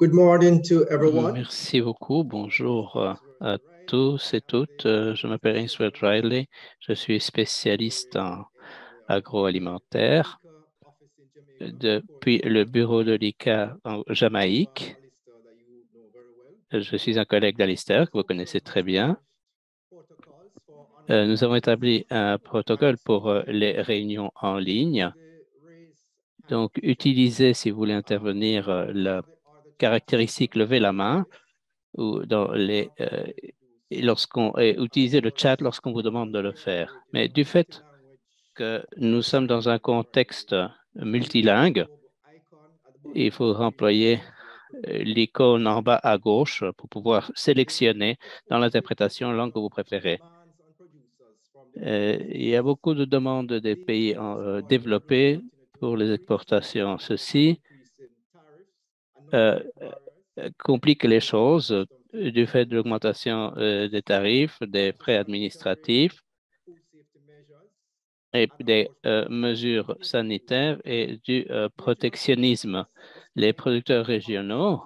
Good morning to everyone. Merci beaucoup. Bonjour euh, à tous et toutes. Euh, Je m'appelle Ainsworth Riley. Je suis spécialiste en agroalimentaire depuis le bureau de l'ICA en Jamaïque. Je suis un collègue d'Alistair que vous connaissez très bien. Euh, Nous avons établi un protocole pour les réunions en ligne. Donc, utilisez, si vous voulez intervenir, la caractéristique lever la main ou dans les euh, lorsqu'on et utiliser le chat lorsqu'on vous demande de le faire. Mais du fait que nous sommes dans un contexte multilingue, il faut employer euh, l'icône en bas à gauche pour pouvoir sélectionner dans l'interprétation la langue que vous préférez. Euh, il y a beaucoup de demandes des pays développés pour les exportations. Ceci euh, euh, complique les choses euh, du fait de l'augmentation des tarifs, des frais administratifs et des mesures sanitaires et du protectionnisme. Les producteurs régionaux,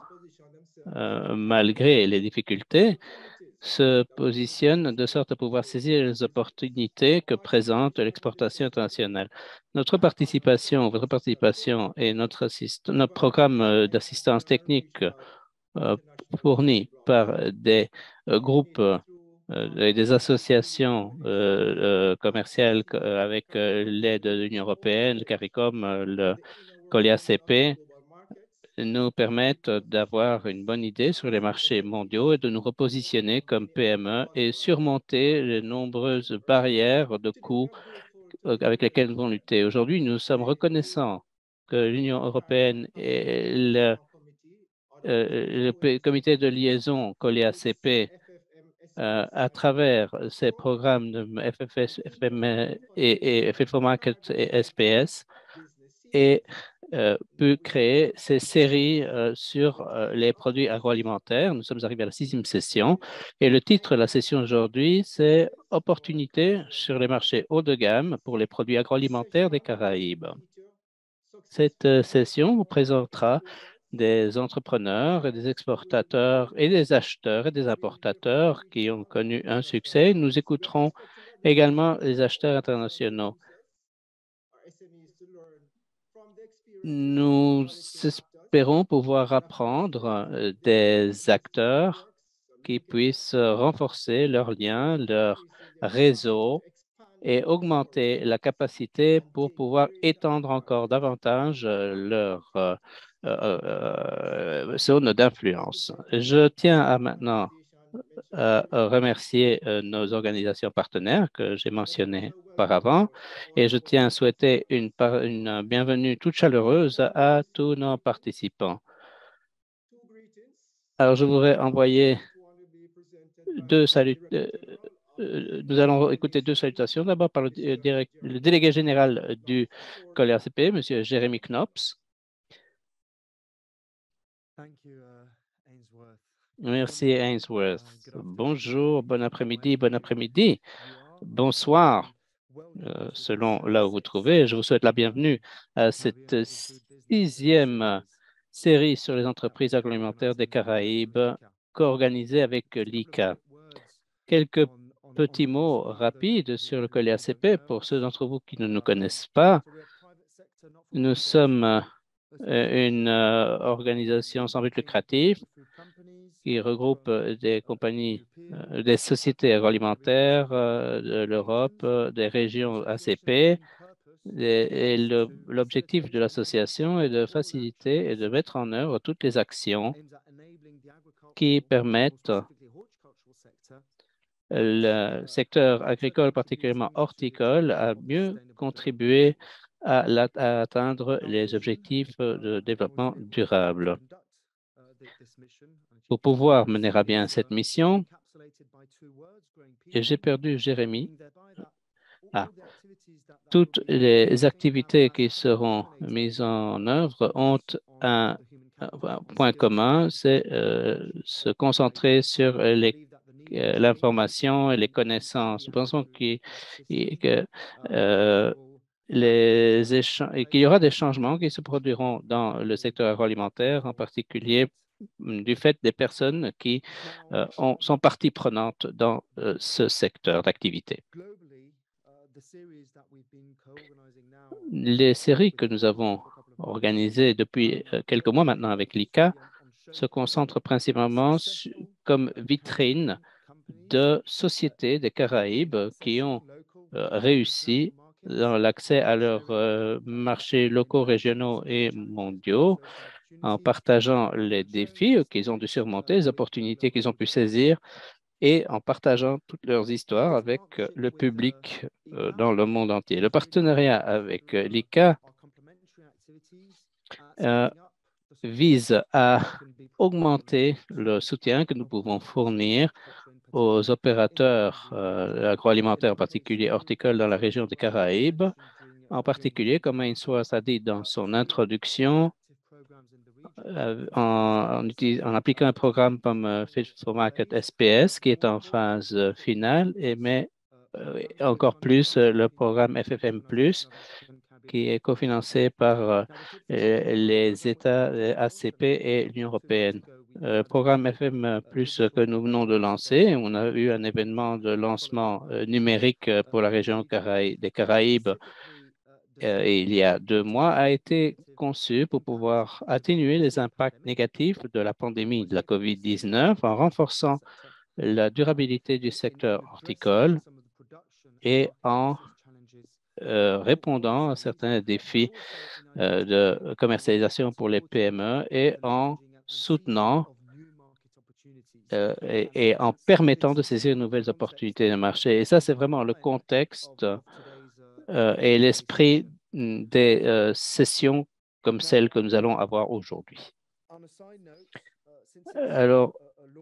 malgré les difficultés, se positionnent de sorte à pouvoir saisir les opportunités que présente l'exportation internationale. Notre participation, votre participation et notre, notre programme euh, d'assistance technique euh, fourni par des euh, groupes et des associations commerciales co- avec l'aide de l'Union européenne, le CARICOM, le COLIACP, nous permettent d'avoir une bonne idée sur les marchés mondiaux et de nous repositionner comme PME et surmonter les nombreuses barrières de coûts euh, avec lesquelles nous devons lutter. Aujourd'hui, nous sommes reconnaissants que l'Union européenne et le, euh, comité de liaison COLIACP euh, à travers ces programmes de FFS, FM et, et FFO Market et SPS et euh, pu créer ces séries euh, sur euh, les produits agroalimentaires. Nous sommes arrivés à la sixième session et le titre de la session aujourd'hui, c'est Opportunités sur les marchés haut de gamme pour les produits agroalimentaires des Caraïbes. Cette euh, session vous présentera des entrepreneurs et des exportateurs et des acheteurs et des importateurs qui ont connu un succès. Nous écouterons également les acheteurs internationaux. Nous espérons pouvoir apprendre euh, des acteurs qui puissent renforcer leurs liens, leur réseau et augmenter la capacité pour pouvoir étendre encore davantage euh, leur euh, zone d'influence. Je tiens à maintenant remercier euh, nos organisations partenaires que j'ai mentionnées auparavant et je tiens à souhaiter une, bienvenue toute chaleureuse à tous nos participants. Alors, je voudrais envoyer deux salut. euh, euh, nous allons écouter deux salutations. D'abord par le, euh, délégué général du COLRCP, M. Jérémy Knops. Thank uh. Merci, Ainsworth. Uh, good Bonjour, bon après-midi, bon après-midi, bonsoir, euh, selon là où vous trouvez. Je vous souhaite la bienvenue à cette sixième série sur les entreprises agroalimentaires des Caraïbes co-organisée avec l'ICA. Quelques petits mots rapides sur le collier ACP pour ceux d'entre vous qui ne nous connaissent pas. Nous sommes euh, une euh, organisation sans but lucratif qui regroupe euh, des compagnies, euh, des sociétés agroalimentaires euh, de l'Europe, des régions ACP. Et, l'objectif de l'association est de faciliter et de mettre en œuvre toutes les actions qui permettent le secteur agricole, particulièrement horticole, à mieux contribuer à, à atteindre les objectifs de développement durable. Pour pouvoir mener à bien cette mission, et j'ai perdu Jérémy. Ah. Toutes les activités qui seront mises en œuvre ont un, point commun, c'est euh, se concentrer sur euh, l'information et les connaissances. Nous pensons qu'il euh, les échan- et qu'il y aura des changements qui se produiront dans le secteur agroalimentaire, en particulier du fait des personnes qui euh, ont, sont partie prenante dans euh, ce secteur d'activité. Les séries que nous avons organisées depuis euh, quelques mois maintenant avec l'ICA se concentrent principalement comme vitrine de sociétés des Caraïbes qui ont réussi dans l'accès à leurs marchés locaux, régionaux et mondiaux en partageant les défis qu'ils ont dû surmonter, les opportunités qu'ils ont pu saisir et en partageant toutes leurs histoires avec le public euh, dans le monde entier. Le partenariat avec l'ICA euh, vise à augmenter le soutien que nous pouvons fournir aux opérateurs euh, agroalimentaires, en particulier horticoles dans la région des Caraïbes, en particulier, comme Ainsworth a dit dans son introduction, euh, en, appliquant un programme comme euh, for Market SPS qui est en phase euh, finale, et mais encore plus le programme FFM+, qui est cofinancé par les États ACP et l'Union européenne. Le programme FM Plus que nous venons de lancer, on a eu un événement de lancement numérique pour la région des Caraïbes euh, il y a deux mois a été conçu pour pouvoir atténuer les impacts négatifs de la pandémie de la COVID-19 en renforçant la durabilité du secteur horticole et en euh, répondant à certains défis euh, de commercialisation pour les PME et en soutenant et, et, en permettant de saisir de nouvelles opportunités de marché. Et ça, c'est vraiment le contexte euh, et l'esprit des euh, sessions comme celle que nous allons avoir aujourd'hui. Alors,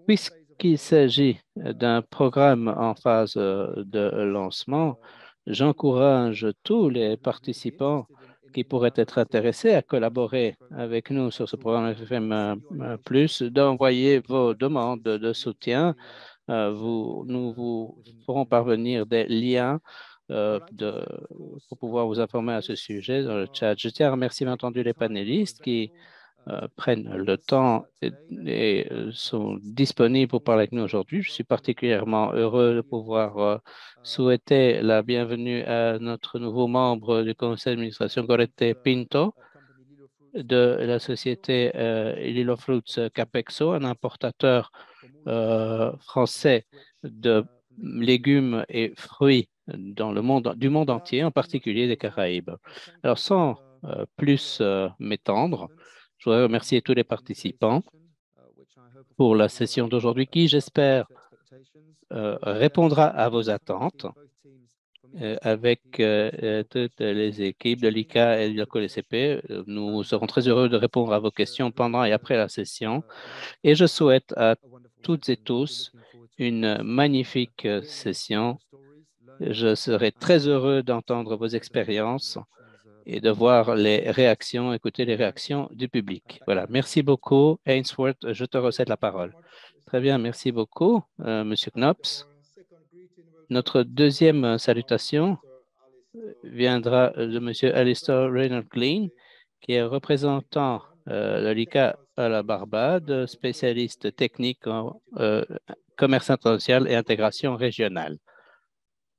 puisqu'il s'agit d'un programme en phase euh, de lancement, j'encourage tous les participants qui pourraient être intéressés à collaborer avec nous sur ce programme FFM Plus d'envoyer vos demandes de soutien. Vous, nous vous ferons parvenir des liens euh, de, pour pouvoir vous informer à ce sujet dans le chat. Je tiens à remercier bien entendu les panélistes qui euh, prennent le temps et, euh, sont disponibles pour parler avec nous aujourd'hui. Je suis particulièrement heureux de pouvoir souhaiter la bienvenue à notre nouveau membre du conseil d'administration, Gorete Pinto, de la société Lilo Fruits Capexo, un importateur français de légumes et fruits dans le monde, du monde entier, en particulier des Caraïbes. Alors, sans euh, plus euh, m'étendre, je voudrais remercier tous les participants pour la session d'aujourd'hui qui, j'espère, euh, répondra à vos attentes avec toutes les équipes de l'ICA et de la COLCP. Nous serons très heureux de répondre à vos questions pendant et après la session. Et je souhaite à toutes et tous une magnifique session je serai très heureux d'entendre vos expériences et de voir les réactions, écouter les réactions du public. Voilà, merci beaucoup. Ainsworth, je te recède la parole. Très bien, merci beaucoup, euh, Monsieur Knops. Notre deuxième salutation viendra de Monsieur Alistair Reynolds Green, qui est représentant euh, de l'ICA à la Barbade, spécialiste technique en euh, commerce international et intégration régionale.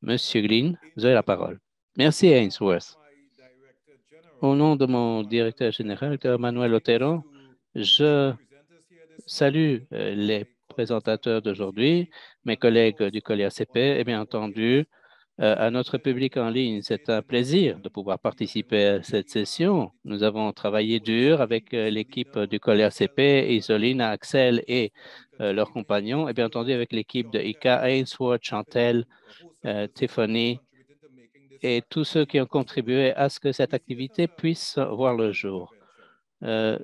Monsieur Green, vous avez la parole. Merci, Ainsworth. Au nom de mon directeur général, Manuel Otero, je salue euh, les présentateurs d'aujourd'hui, mes collègues du CP et bien entendu à notre public en ligne. C'est un plaisir de pouvoir participer à cette session. Nous avons travaillé dur avec euh, l'équipe du CP, Isoline, Axel et leurs compagnons, et bien entendu avec l'équipe de ICA, Ainsworth, Chantel, euh, Tiffany et tous ceux qui ont contribué à ce que cette activité puisse voir le jour. Euh,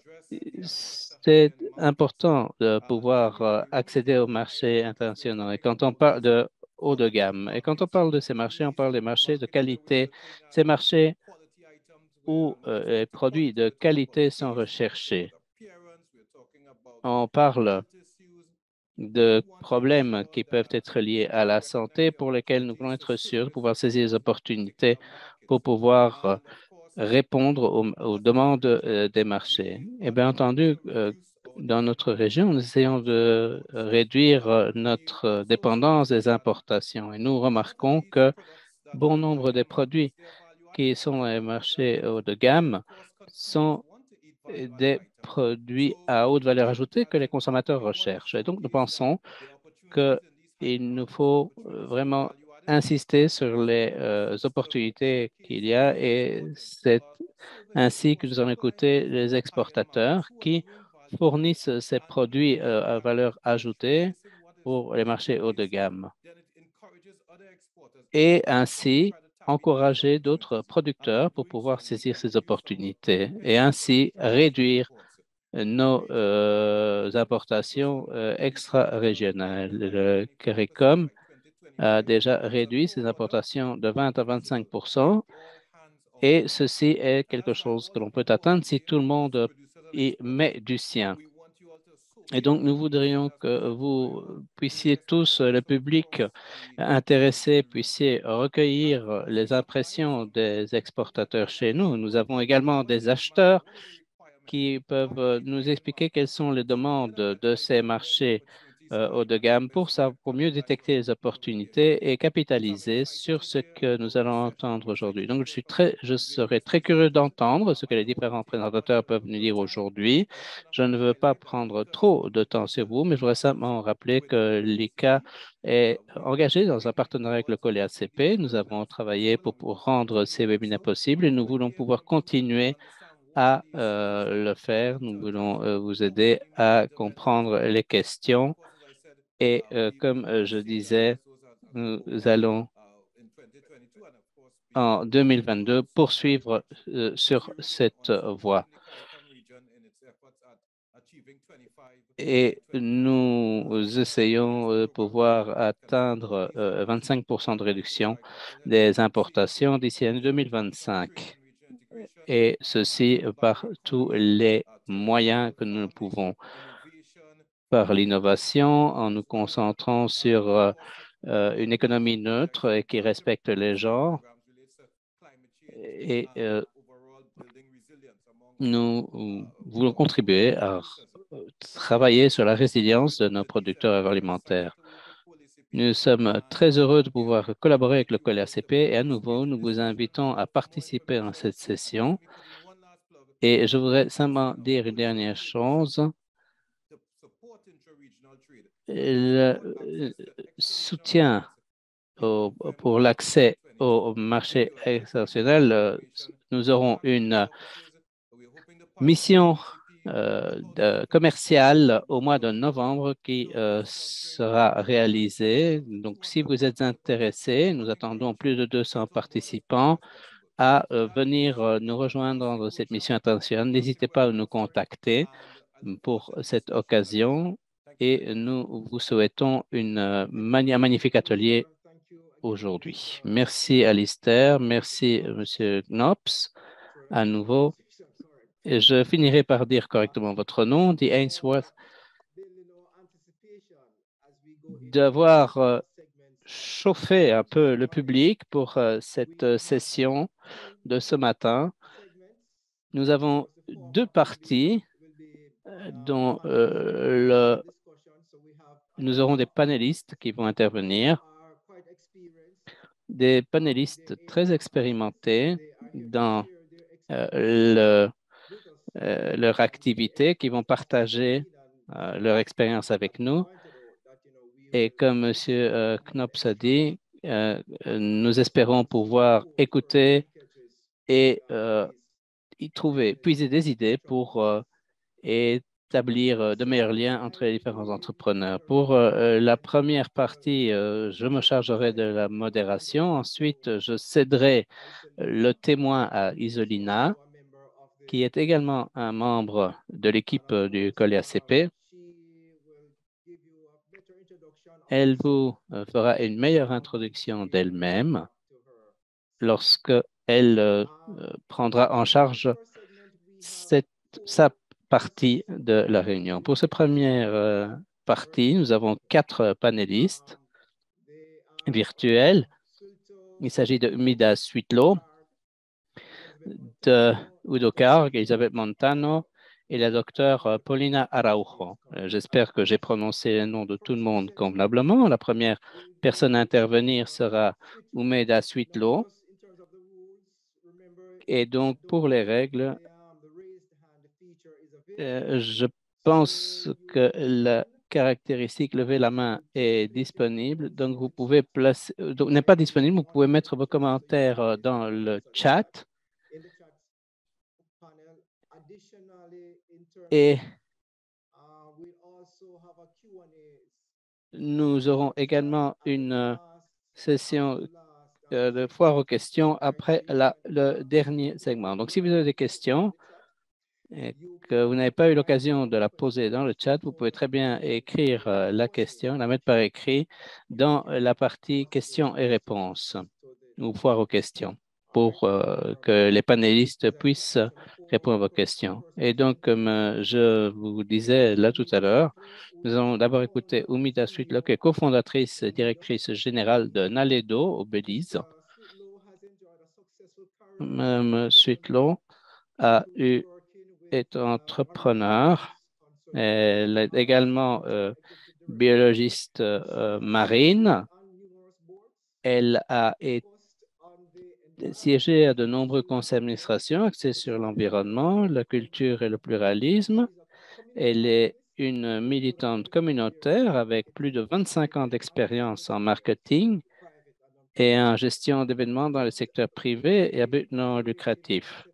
c'est important de pouvoir euh, accéder aux marchés internationaux. Et quand on parle de haut de gamme, et quand on parle de ces marchés, on parle des marchés de qualité, ces marchés où les produits de qualité sont recherchés. On parle de problèmes qui peuvent être liés à la santé pour lesquels nous voulons être sûrs de pouvoir saisir les opportunités pour pouvoir euh, répondre aux, demandes euh, des marchés. Et bien entendu, euh, dans notre région, nous essayons de réduire notre dépendance des importations et nous remarquons que bon nombre des produits qui sont les marchés haut de gamme sont des produits à haute valeur ajoutée que les consommateurs recherchent. Et donc, nous pensons qu'il nous faut vraiment insister sur les euh, opportunités qu'il y a et c'est ainsi que nous allons écouter les exportateurs qui fournissent ces produits euh, à valeur ajoutée pour les marchés haut de gamme et ainsi encourager d'autres producteurs pour pouvoir saisir ces opportunités et ainsi réduire nos euh, importations extra-régionales. Le CARICOM a déjà réduit ses importations de 20 à 25% et ceci est quelque chose que l'on peut atteindre si tout le monde y met du sien. Et donc, nous voudrions que vous puissiez tous, le public intéressé, puissiez recueillir les impressions des exportateurs chez nous. Nous avons également des acheteurs qui peuvent nous expliquer quelles sont les demandes de ces marchés euh, haut de gamme pour, ça, pour mieux détecter les opportunités et capitaliser sur ce que nous allons entendre aujourd'hui. Donc, je, suis très, je serais très curieux d'entendre ce que les différents présentateurs peuvent nous dire aujourd'hui. Je ne veux pas prendre trop de temps sur vous, mais je voudrais simplement rappeler que l'ICA est engagé dans un partenariat avec le Collège ACP. Nous avons travaillé pour, pour rendre ces webinaires possibles et nous voulons pouvoir continuer à euh, le faire. Nous voulons euh, vous aider à comprendre les questions et euh, comme euh, je disais, nous allons en 2022 poursuivre euh, sur cette voie. Et nous essayons de pouvoir atteindre 25% de réduction des importations d'ici à 2025. Et ceci par tous les moyens que nous pouvons par l'innovation en nous concentrant sur euh, euh, une économie neutre et qui respecte les gens. Et euh, nous voulons contribuer à travailler sur la résilience de nos producteurs agroalimentaires. Nous sommes très heureux de pouvoir collaborer avec le Collège ACP et à nouveau, nous vous invitons à participer à cette session. Et je voudrais simplement dire une dernière chose le euh, soutien pour l'accès au marché exceptionnel, euh, nous aurons une mission euh, commerciale au mois de novembre qui sera réalisée. Donc, si vous êtes intéressé, nous attendons plus de 200 participants à venir nous rejoindre dans cette mission internationale. N'hésitez pas à nous contacter pour cette occasion et nous vous souhaitons euh, un magnifique atelier aujourd'hui. Merci Alistair, merci Monsieur Knops à nouveau. Et je finirai par dire correctement votre nom, dit Ainsworth, d'avoir euh, chauffé un peu le public pour euh, cette session de ce matin. Nous avons deux parties dont le nous aurons des panélistes qui vont intervenir, des panélistes très expérimentés dans euh, euh, leur activité qui vont partager euh, leur expérience avec nous. Et comme M. Knops a dit, nous espérons pouvoir écouter et y trouver, puiser des idées pour et établir euh, de meilleurs liens entre les différents entrepreneurs. Pour euh, euh, la première partie, je me chargerai de la modération. Ensuite, je céderai le témoin à Isolina, qui est également un membre de l'équipe du Collège ACP. Elle vous fera une meilleure introduction d'elle-même lorsque elle prendra en charge cette, sa partie de la réunion. Pour cette première euh, partie, nous avons quatre panélistes virtuels. Il s'agit de Mida Suitlo, de Udo Karg, Elisabeth Montano et la docteure euh, Paulina Araujo. Euh, j'espère que j'ai prononcé le nom de tout le monde convenablement. La première personne à intervenir sera Umeda Suitlo. Et donc, pour les règles, euh, je pense que la caractéristique lever la main est disponible. Donc, vous pouvez placer, donc n'est pas disponible, vous pouvez mettre vos commentaires dans le chat. Et nous aurons également une session de foire aux questions après le dernier segment. Donc, si vous avez des questions que vous n'avez pas eu l'occasion de la poser dans le chat, vous pouvez très bien écrire la question, la mettre par écrit dans la partie questions et réponses ou foire aux questions pour euh, que les panélistes puissent répondre à vos questions. Et donc, comme euh, je vous disais là tout à l'heure, nous allons d'abord écouter Umida est cofondatrice et directrice générale de Naledo au Belize. Mme Sweetlow a eu, est entrepreneur. Elle est également euh, biologiste marine. Elle a siégé à de nombreux conseils d'administration axés sur l'environnement, la culture et le pluralisme. Elle est une militante communautaire avec plus de 25 ans d'expérience en marketing et en gestion d'événements dans le secteur privé et à but non lucratif.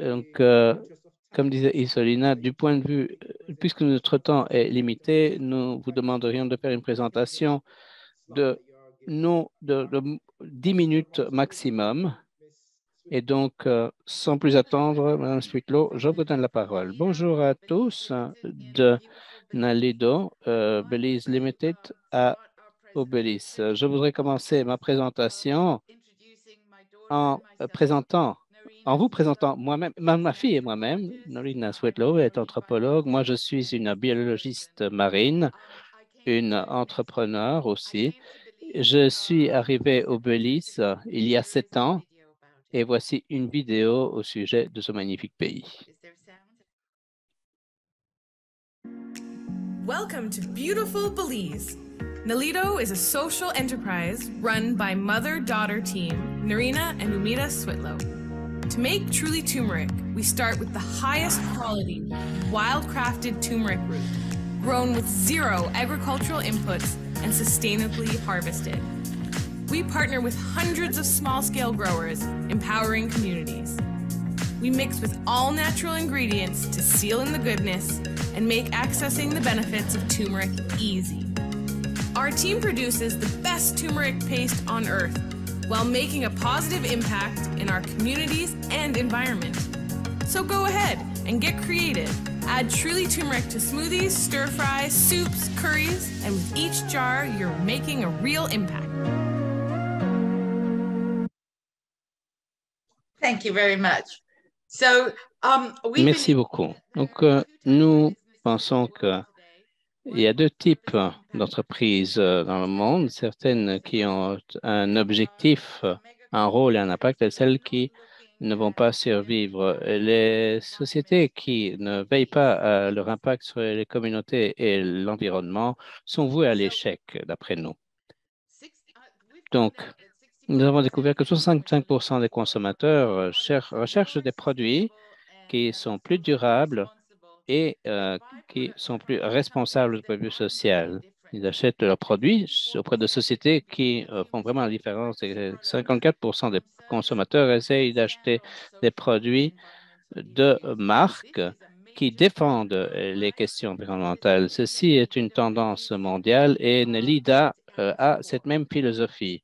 Donc, euh, comme disait Isolina, du point de vue, puisque notre temps est limité, nous vous demanderions de faire une présentation de non de, 10 minutes maximum. Et donc, euh, sans plus attendre, Mme Spitlo, je vous donne la parole. Bonjour à tous de Nalido, euh, Belize Limited à Belize. Je voudrais commencer ma présentation en présentant, en vous présentant moi-même, ma, fille et moi-même. Norina Swetlo est anthropologue. Moi, je suis une biologiste marine, une entrepreneur aussi. Je suis arrivé au Belize il y a sept ans et voici une vidéo au sujet de ce magnifique pays. Welcome to beautiful Belize. Nalito is a social enterprise run by mother-daughter team Narina and Umida Switlow. To make truly turmeric, we start with the highest quality, wild-crafted turmeric root, grown with zero agricultural inputs and sustainably harvested. We partner with hundreds of small scale growers, empowering communities. We mix with all natural ingredients to seal in the goodness and make accessing the benefits of turmeric easy. Our team produces the best turmeric paste on earth while making a positive impact in our communities and environment. So go ahead and get creative Add truly turmeric to smoothies, stir fries, soups, curries, and with each jar, you're making a real impact. Thank you very much. So, um, Merci beaucoup. Donc, euh, nous pensons qu'il y a deux types d'entreprises euh, dans le monde, certaines qui ont un objectif, un rôle et un impact, et celles qui ne vont pas survivre. Les sociétés qui ne veillent pas à leur impact sur les communautés et l'environnement sont vouées à l'échec, d'après nous. Donc, nous avons découvert que 65% des consommateurs recherchent des produits qui sont plus durables et euh, qui sont plus responsables du point de vue social. Ils achètent leurs produits auprès de sociétés qui euh, font vraiment la différence. 54% des consommateurs essayent d'acheter des produits de marques qui défendent les questions environnementales. Ceci est une tendance mondiale et NELIDA euh, a cette même philosophie.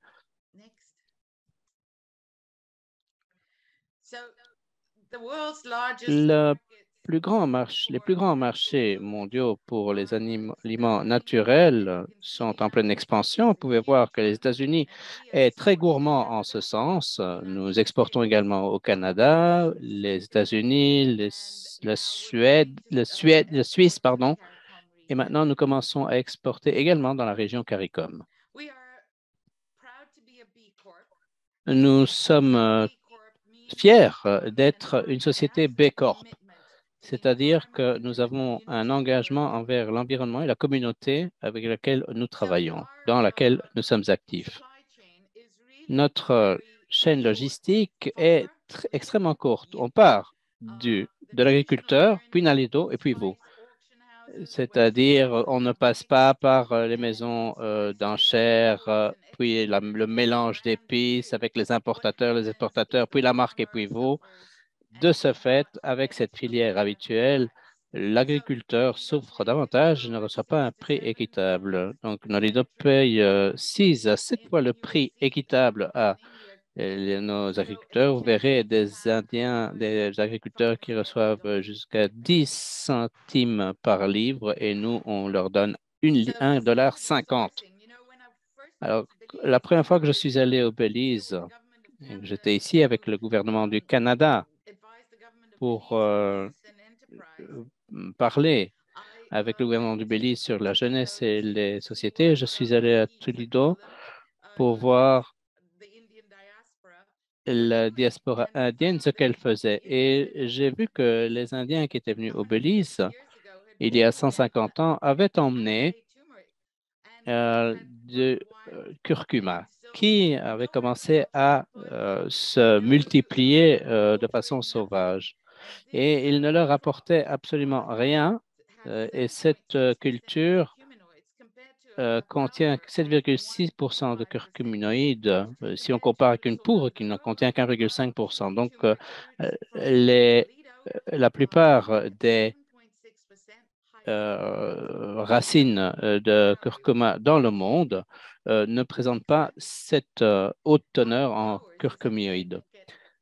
Le les plus grands marchés mondiaux pour les aliments naturels sont en pleine expansion. Vous pouvez voir que les États-Unis est très gourmand en ce sens. Nous exportons également au Canada, les États-Unis, la la Suède, la Suisse, pardon. Et maintenant, nous commençons à exporter également dans la région CARICOM. Nous sommes euh, fiers d'être une société B Corp, c'est-à-dire que nous avons un engagement envers l'environnement et la communauté avec laquelle nous travaillons, dans laquelle nous sommes actifs. Notre chaîne logistique est extrêmement courte. On part de l'agriculteur, puis Nalido, et puis vous. C'est-à-dire, on ne passe pas par les maisons euh, d'enchères, puis le mélange d'épices avec les importateurs, les exportateurs, puis la marque et puis vous. De ce fait, avec cette filière habituelle, l'agriculteur souffre davantage et ne reçoit pas un prix équitable. Donc, Nalido paye 6 à 7 fois le prix équitable à nos agriculteurs. Vous verrez des Indiens, des agriculteurs qui reçoivent jusqu'à 10 centimes par livre et nous, on leur donne 1,50 dollar. Alors, la première fois que je suis allé au Belize, j'étais ici avec le gouvernement du Canada pour euh, parler avec le gouvernement du Belize sur la jeunesse et les sociétés. Je suis allé à Toledo pour voir la diaspora indienne, ce qu'elle faisait. Et j'ai vu que les Indiens qui étaient venus au Belize il y a 150 ans avaient emmené euh, du euh, curcuma qui avait commencé à euh, se multiplier de façon sauvage. Et il ne leur apportait absolument rien. et cette culture euh, contient 7,6% de curcuminoïdes euh, si on compare avec une poudre qui ne contient qu'un 1,5 Donc, euh, les, la plupart des racines de curcuma dans le monde ne présentent pas cette haute teneur en curcuminoïdes.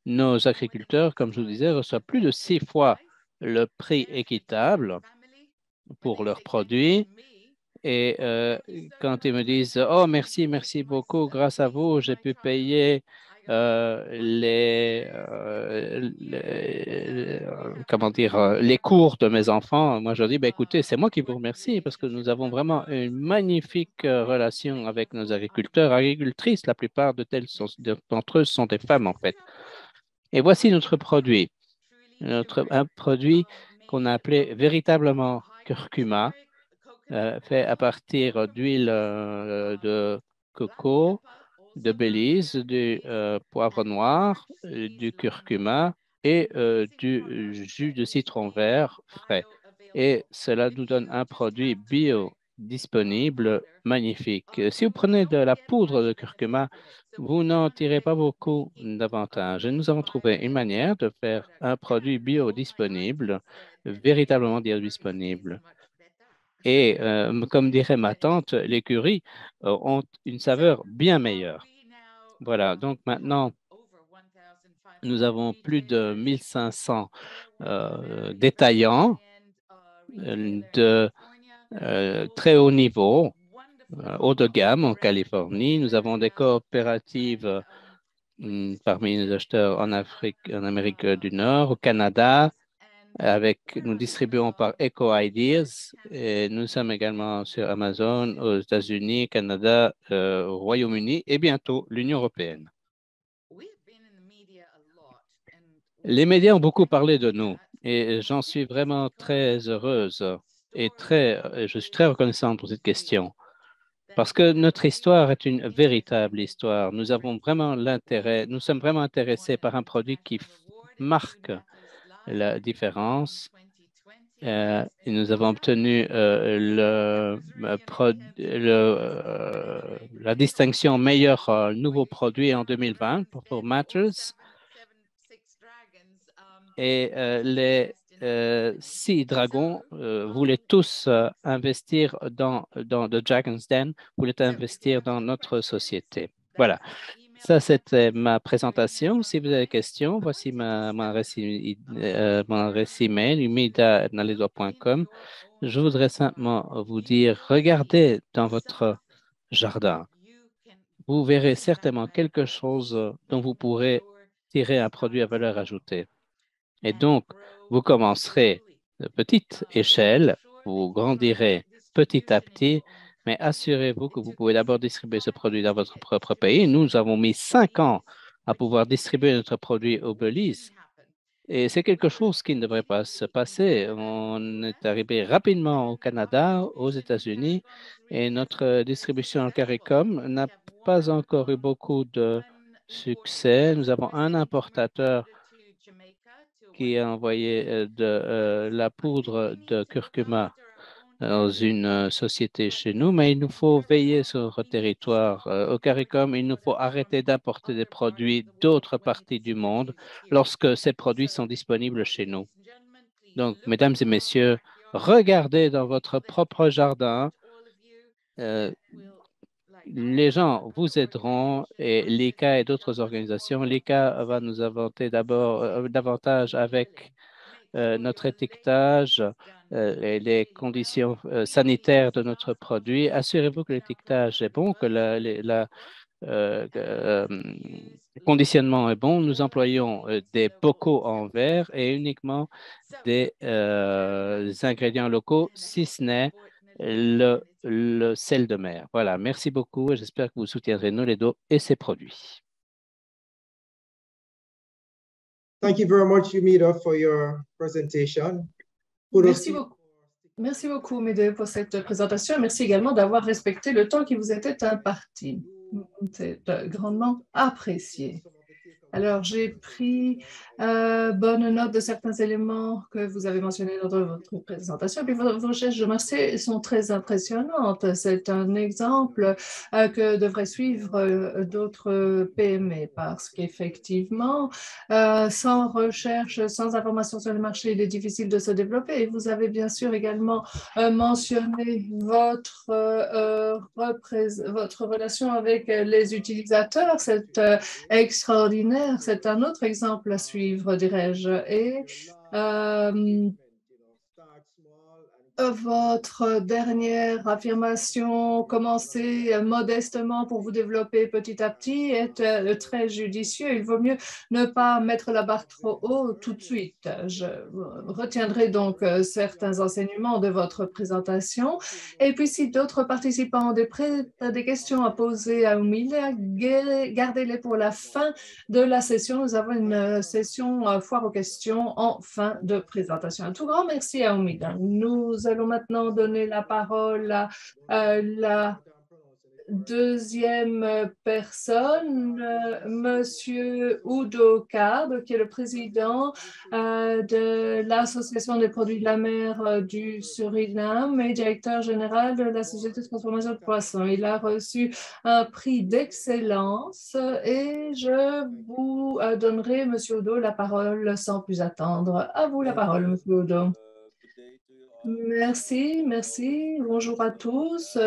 Nos agriculteurs, comme je vous disais, reçoivent plus de six fois le prix équitable pour leurs produits et euh, quand ils me disent Oh, merci, merci beaucoup, grâce à vous, j'ai pu payer euh, les, euh, comment dire, les cours de mes enfants, moi je dis ben, écoutez, c'est moi qui vous remercie parce que nous avons vraiment une magnifique relation avec nos agriculteurs, agricultrices. La plupart de d'entre eux sont des femmes en fait. Et voici notre produit, notre, un produit qu'on a appelé véritablement curcuma euh, fait à partir d'huile euh, de coco, de Belize, du euh, poivre noir, du curcuma et du jus de citron vert frais. Et cela nous donne un produit bio disponible, magnifique. Si vous prenez de la poudre de curcuma, vous n'en tirez pas beaucoup davantage. nous avons trouvé une manière de faire un produit bio disponible, véritablement disponible. Et euh, comme dirait ma tante, les currys euh, ont une saveur bien meilleure. Voilà, donc maintenant, nous avons plus de 1500 euh, détaillants de très haut niveau, haut de gamme en Californie. Nous avons des coopératives hmm, parmi les acheteurs en Afrique, en Amérique du Nord, au Canada, avec, nous distribuons par Eco Ideas et nous sommes également sur Amazon aux États-Unis, Canada, euh, Royaume-Uni et bientôt l'Union européenne. Les médias ont beaucoup parlé de nous et j'en suis vraiment très heureuse et très, je suis très reconnaissante pour cette question parce que notre histoire est une véritable histoire. Nous avons vraiment l'intérêt, nous sommes vraiment intéressés par un produit qui marque la différence. Euh, nous avons obtenu euh, euh, la distinction meilleur nouveau produit en 2020 pour, Matters. Et les six dragons voulaient tous investir dans, dans The Dragon's Den, voulaient investir dans notre société. Voilà. Ça, c'était ma présentation. Si vous avez des questions, voici ma, récit, euh, mon récit mail, humida.com. Je voudrais simplement vous dire, regardez dans votre jardin. Vous verrez certainement quelque chose dont vous pourrez tirer un produit à valeur ajoutée. Et donc, vous commencerez de petite échelle, vous grandirez petit à petit mais assurez-vous que vous pouvez d'abord distribuer ce produit dans votre propre pays. Nous avons mis cinq ans à pouvoir distribuer notre produit au Belize. Et c'est quelque chose qui ne devrait pas se passer. On est arrivé rapidement au Canada, aux États-Unis, et notre distribution en CARICOM n'a pas encore eu beaucoup de succès. Nous avons un importateur qui a envoyé euh, de euh, la poudre de curcuma dans une euh, société chez nous, mais il nous faut veiller sur notre territoire. Au CARICOM, il nous faut arrêter d'importer des produits d'autres parties du monde lorsque ces produits sont disponibles chez nous. Donc, mesdames et messieurs, regardez dans votre propre jardin. Les gens vous aideront et l'ICA et d'autres organisations. L'ICA va nous inventer d'abord davantage avec notre étiquetage euh, et les conditions euh, sanitaires de notre produit. Assurez-vous que l'étiquetage est bon, que le euh, conditionnement est bon. Nous employons des bocaux en verre et uniquement des ingrédients locaux, si ce n'est le, le, sel de mer. Voilà, merci beaucoup et j'espère que vous soutiendrez Noledo et ses produits. Thank you very much, Yumida, for your presentation. Merci beaucoup. Merci beaucoup, Médée, pour cette présentation. Merci également d'avoir respecté le temps qui vous était imparti. C'est euh, grandement apprécié. Alors, j'ai pris euh, bonne note de certains éléments que vous avez mentionnés dans votre présentation. Puis vos, recherches de marché sont très impressionnantes. C'est un exemple euh, que devraient suivre euh, d'autres PME parce qu'effectivement, sans recherche, sans information sur le marché, il est difficile de se développer. Et vous avez bien sûr également mentionné votre, votre relation avec les utilisateurs. C'est extraordinaire c'est un autre exemple à suivre, dirais-je. Euh, votre dernière affirmation, commencer modestement pour vous développer petit à petit, est euh, très judicieux. Il vaut mieux ne pas mettre la barre trop haut tout de suite. Je retiendrai donc euh, certains enseignements de votre présentation. Et puis, si d'autres participants ont des, des questions à poser à Oumila, gardez-les pour la fin de la session. Nous avons une euh, session foire aux questions en fin de présentation. Un tout grand merci à Oumila. Nous allons maintenant donner la parole à, la deuxième personne, euh, Monsieur Udo Card, qui est le président euh, de l'Association des produits de la mer euh, du Suriname et directeur général de la Société de transformation de poissons. Il a reçu un prix d'excellence et je vous donnerai, Monsieur Udo, la parole sans plus attendre. À vous la parole, Monsieur Udo. Merci, merci. Bonjour à tous.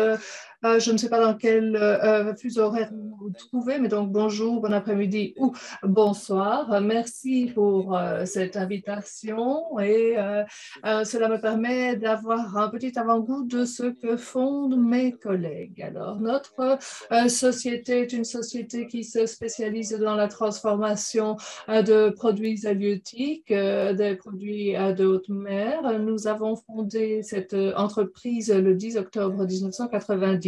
Euh, euh, je ne sais pas dans quel euh, fuseau horaire vous vous trouvez, mais donc bonjour, bon après-midi ou bonsoir. Merci pour cette invitation et cela me permet d'avoir un petit avant-goût de ce que font mes collègues. Alors, notre société est une société qui se spécialise dans la transformation de produits halieutiques, des produits de haute mer. Nous avons fondé cette euh, entreprise le 10 octobre 1990.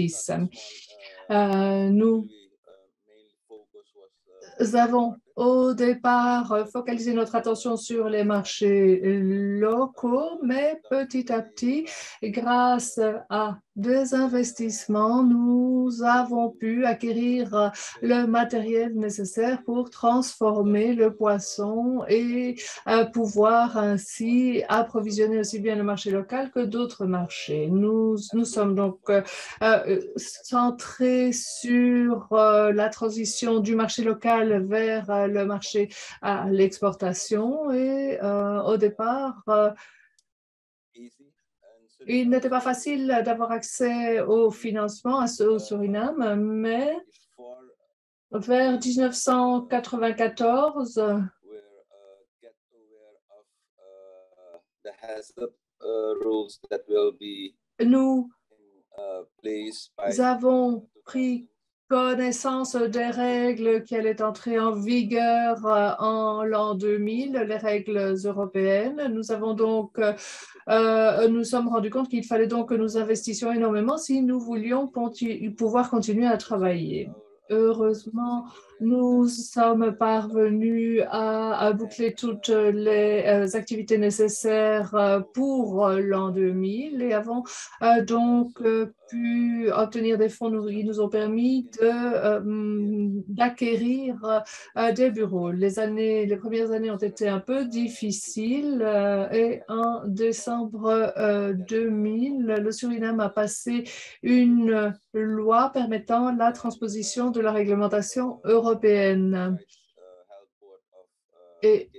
Euh, nous avons au départ focalisé notre attention sur les marchés locaux, mais petit à petit, grâce à des investissements, nous avons pu acquérir le matériel nécessaire pour transformer le poisson et euh, pouvoir ainsi approvisionner aussi bien le marché local que d'autres marchés. Nous, nous sommes donc euh, euh, centrés sur la transition du marché local vers le marché à l'exportation et au départ, il n'était pas facile d'avoir accès au financement au Suriname, mais vers 1994, nous avons pris connaissance des règles qui allaient entrer en vigueur euh, en l'an 2000, les règles européennes. Nous avons donc, euh, euh, nous sommes rendus compte qu'il fallait donc que nous investissions énormément si nous voulions pouvoir continuer à travailler. Heureusement, nous sommes parvenus à, boucler toutes les euh, activités nécessaires euh, pour l'an 2000 et avons euh, donc pu obtenir des fonds qui nous ont permis hum, d'acquérir des bureaux. Les années, les premières années ont été un peu difficiles et en décembre euh, 2000, le Suriname a passé une loi permettant la transposition de la réglementation européenne. Et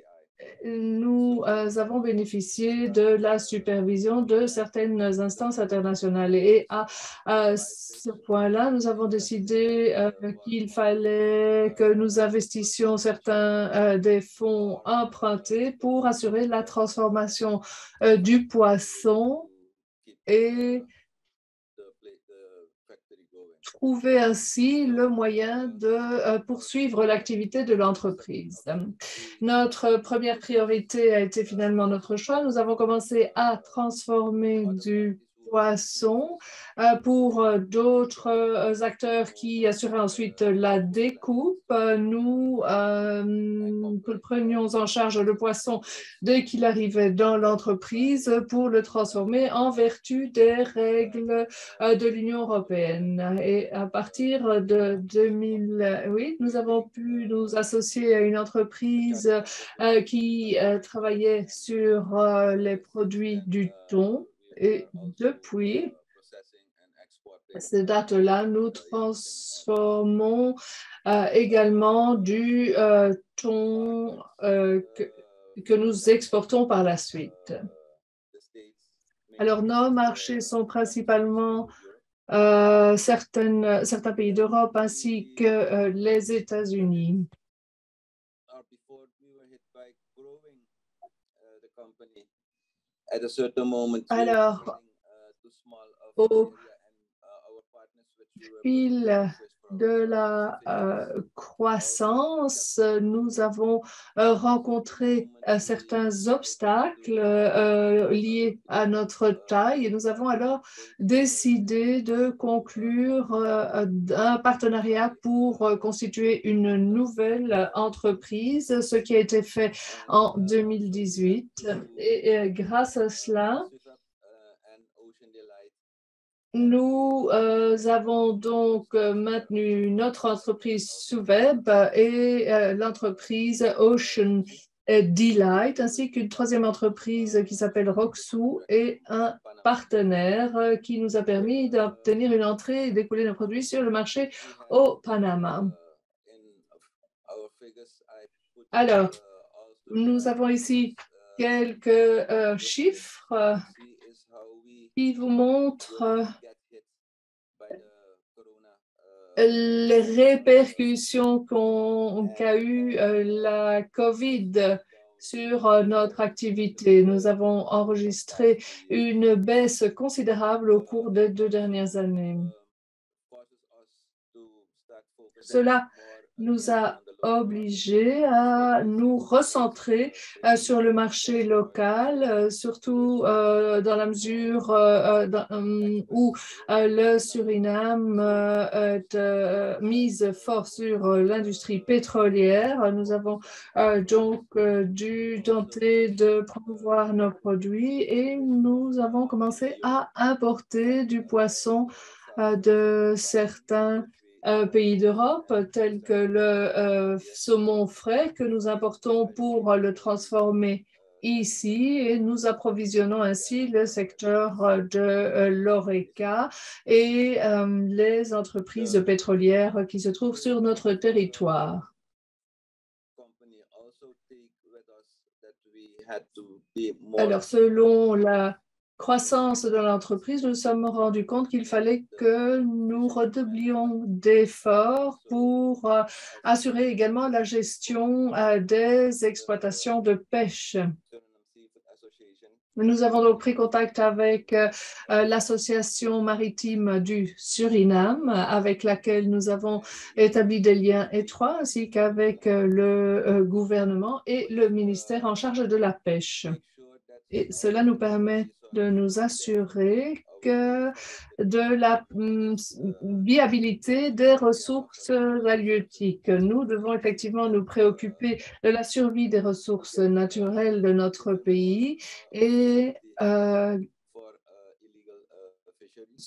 nous euh, avons bénéficié de la supervision de certaines instances internationales. Et à, à ce point-là, nous avons décidé euh, qu'il fallait que nous investissions certains euh, des fonds empruntés pour assurer la transformation euh, du poisson et trouver ainsi le moyen de euh, poursuivre l'activité de l'entreprise. Notre première priorité a été finalement notre choix. Nous avons commencé à transformer du poisson euh, pour euh, d'autres euh, acteurs qui assuraient ensuite la découpe. Nous prenions en charge le poisson dès qu'il arrivait dans l'entreprise pour le transformer en vertu des règles de l'Union européenne. Et à partir de 2008, nous avons pu nous associer à une entreprise qui travaillait sur les produits du thon. Et depuis ces dates-là, nous transformons euh, également du euh, thon euh, que, nous exportons par la suite. Alors, nos marchés sont principalement certains pays d'Europe ainsi que les États-Unis. Alors, au fil de la euh, croissance, nous avons euh, rencontré euh, certains obstacles liés à notre taille et nous avons alors décidé de conclure un partenariat pour constituer une nouvelle entreprise, ce qui a été fait en 2018. Et, et grâce à cela, nous euh, avons donc euh, maintenu notre entreprise sous et euh, l'entreprise Ocean Delight, ainsi qu'une troisième entreprise qui s'appelle Roxou et un partenaire qui nous a permis d'obtenir une entrée et d'écouler nos produits sur le marché au Panama. Alors, nous avons ici quelques chiffres qui vous montrent les répercussions qu'a eu euh, la COVID sur euh, notre activité. Nous avons enregistré une baisse considérable au cours des deux dernières années. Cela nous a obligés à nous recentrer euh, sur le marché local, euh, surtout euh, dans la mesure où le Suriname est mise fort sur l'industrie pétrolière. Nous avons donc dû tenter de promouvoir nos produits et nous avons commencé à importer du poisson de certains euh, pays d'Europe, tels que le euh, saumon frais que nous importons pour le transformer ici et nous approvisionnons ainsi le secteur de euh, l'ORECA et euh, les entreprises pétrolières qui se trouvent sur notre territoire. Alors, selon la croissance de l'entreprise, nous sommes rendus compte qu'il fallait que nous redoublions d'efforts pour euh, assurer également la gestion euh, des exploitations de pêche. Nous avons donc pris contact avec euh, l'Association maritime du Suriname, avec laquelle nous avons établi des liens étroits, ainsi qu'avec le gouvernement et le ministère en charge de la pêche. Et cela nous permet de nous assurer que de la mm, viabilité des ressources halieutiques. Nous devons effectivement nous préoccuper de la survie des ressources naturelles de notre pays et euh,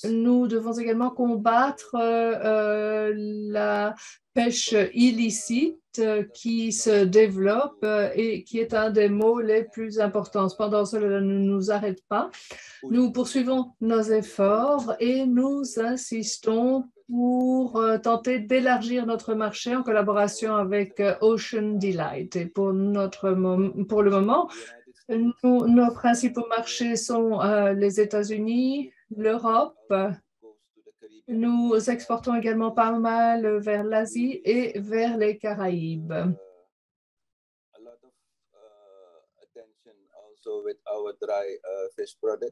nous devons également combattre euh, la pêche illicite qui se développe et qui est un des mots les plus importants. Pendant cela ne nous arrête pas. Nous poursuivons nos efforts et nous insistons pour euh, tenter d'élargir notre marché en collaboration avec euh, Ocean Delight. Et pour, le moment, nos principaux marchés sont euh, les États-Unis, l'Europe. Nous exportons également pas mal vers l'Asie et vers les Caraïbes.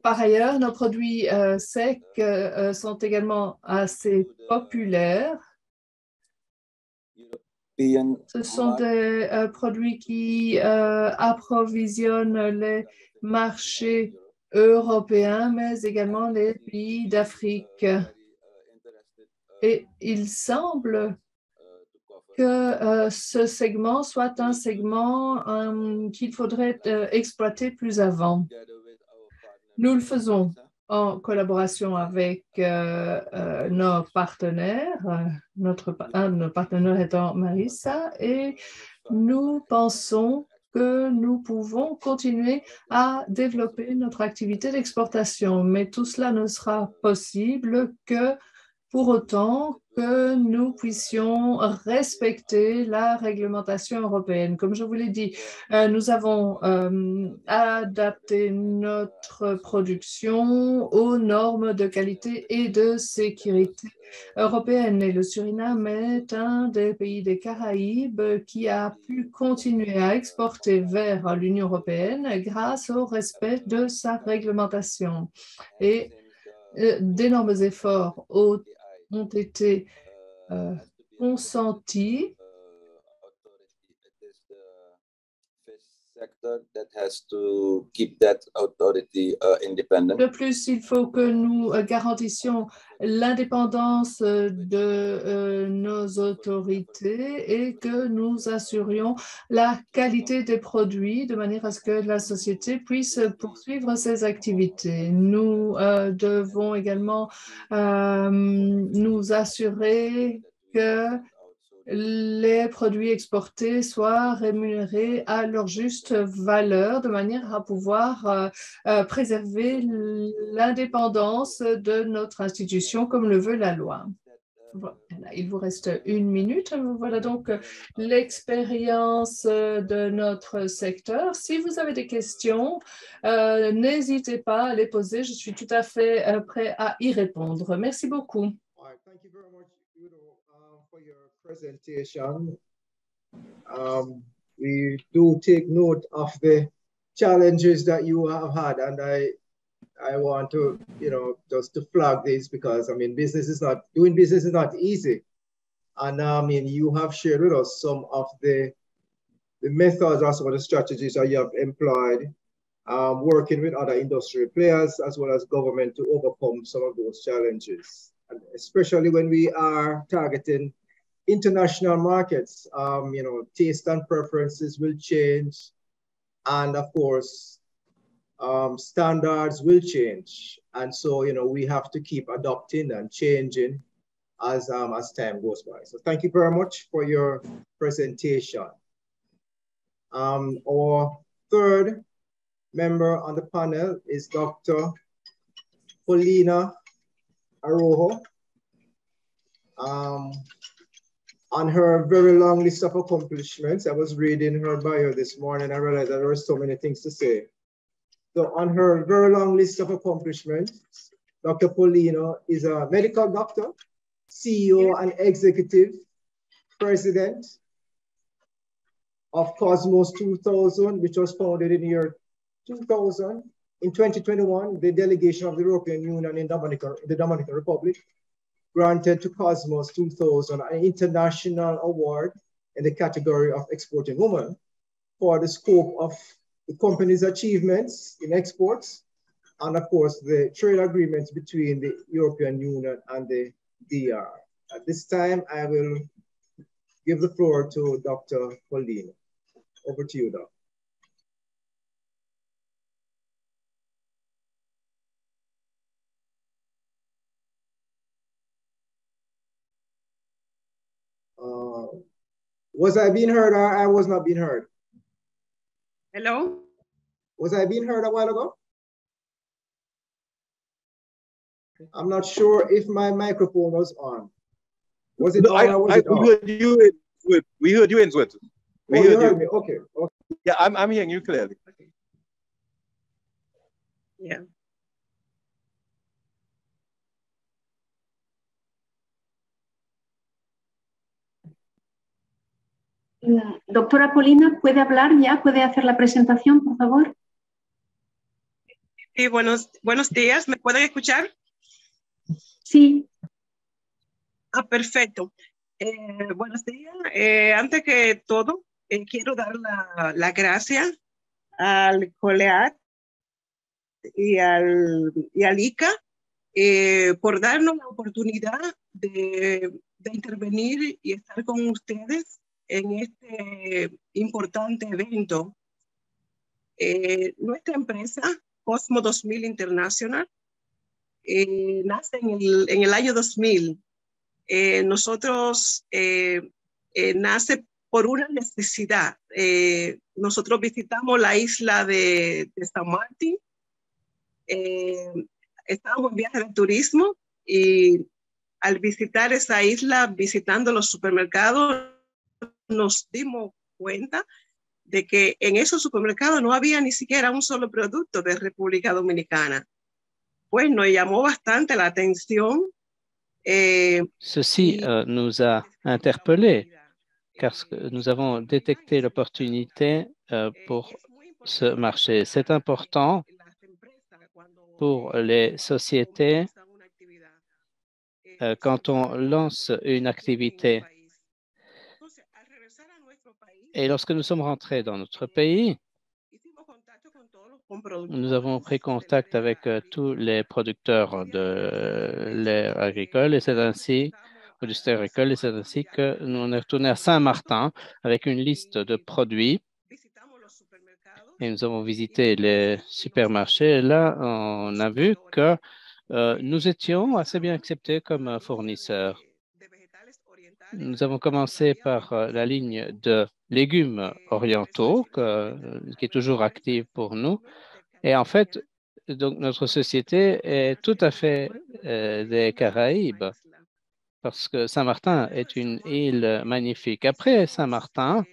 Par ailleurs, nos produits euh, secs euh, sont également assez populaires. Ce sont des euh, produits qui approvisionnent les marchés européens, mais également les pays d'Afrique. Et il semble que euh, ce segment soit un segment euh, qu'il faudrait euh, exploiter plus avant. Nous le faisons en collaboration avec nos partenaires, notre, un de nos partenaires étant Marissa, et nous pensons que nous pouvons continuer à développer notre activité d'exportation. Mais tout cela ne sera possible que pour autant que nous puissions respecter la réglementation européenne. Comme je vous l'ai dit, euh, nous avons euh, adapté notre production aux normes de qualité et de sécurité européennes. Et le Suriname est un des pays des Caraïbes qui a pu continuer à exporter vers l'Union européenne grâce au respect de sa réglementation. Et euh, d'énormes efforts ont été euh, consentis de plus, il faut que nous euh, garantissions l'indépendance euh, de nos autorités et que nous assurions la qualité des produits de manière à ce que la société puisse poursuivre ses activités. Nous devons également nous assurer que les produits exportés soient rémunérés à leur juste valeur de manière à pouvoir euh, euh, préserver l'indépendance de notre institution comme le veut la loi. il vous reste une minute. Voilà donc l'expérience de notre secteur. Si vous avez des questions, euh, n'hésitez pas à les poser. Je suis tout à fait prêt à y répondre. Merci beaucoup. Presentation. Um, we do take note of the challenges that you have had, and I I want to, you know, just to flag this because I mean, business is not doing business is not easy, and I mean, you have shared with us some of the the methods or some of the strategies that you have employed, um, working with other industry players as well as government to overcome some of those challenges, and especially when we are targeting international markets, um, you know, taste and preferences will change. And of course, um, standards will change. And so, you know, we have to keep adopting and changing as, um, as time goes by. So thank you very much for your presentation. Um, our third member on the panel is Dr. Paulina Arojo. On her very long list of accomplishments, I was reading her bio this morning. I realized that there were so many things to say. So on her very long list of accomplishments, Dr. Paulino is a medical doctor, CEO and executive president of Cosmos 2000, which was founded in the year 2000. In 2021, the delegation of the European Union in Dominica, the Dominican Republic granted to Cosmos 2000 an international award in the category of exporting woman for the scope of the company's achievements in exports and of course the trade agreements between the European Union and the DR. At this time, I will give the floor to Dr. Paulino. Over to you, Doc. Uh, was I being heard or I was not being heard? Hello? Was I being heard a while ago? I'm not sure if my microphone was on. Was it No, I, on or was I, it we off? heard you in Swift. We heard you in Swift. We Oh, you heard heard you. me. Okay. okay. Yeah, I'm, I'm hearing you clearly. Yeah. Doctora Polina, ¿puede hablar ya? ¿Puede hacer la presentación, por favor? Sí, buenos, buenos días. ¿Me pueden escuchar? Sí, Ah, perfecto. Eh, buenos días. Eh, antes que todo, eh, quiero dar la, la gracia al COLEAT y al, y al ICA por darnos la oportunidad de, de intervenir y estar con ustedes en este importante evento. Eh, nuestra empresa, Cosmo 2000 International, eh, nace en el, en el año 2000 eh, nosotros eh, eh, nace por una necesidad. Eh, nosotros visitamos la isla de, de San Martín, estábamos en viaje de turismo y al visitar esa isla, visitando los supermercados, nos dimos cuenta de que en esos supermercados no había ni siquiera un solo producto de República Dominicana. Pues nos llamó bastante la atención eh, Ceci y euh, nous a interpellés car nous avons détecté l'opportunité euh, pour ce marché. C'est important pour les sociétés euh, quand on lance une activité. Et lorsque nous sommes rentrés dans notre pays, nous avons pris contact avec euh, tous les producteurs de lait agricole et c'est ainsi, et c'est ainsi que nous on est retourné à Saint-Martin avec une liste de produits et nous avons visité les supermarchés. Et là, on a vu que euh, nous étions assez bien acceptés comme euh, fournisseurs. Nous avons commencé par la ligne de légumes orientaux, euh, qui est toujours active pour nous. Et en fait, donc notre société est tout à fait euh, des Caraïbes, parce que Saint-Martin est une île magnifique. Après Saint-Martin,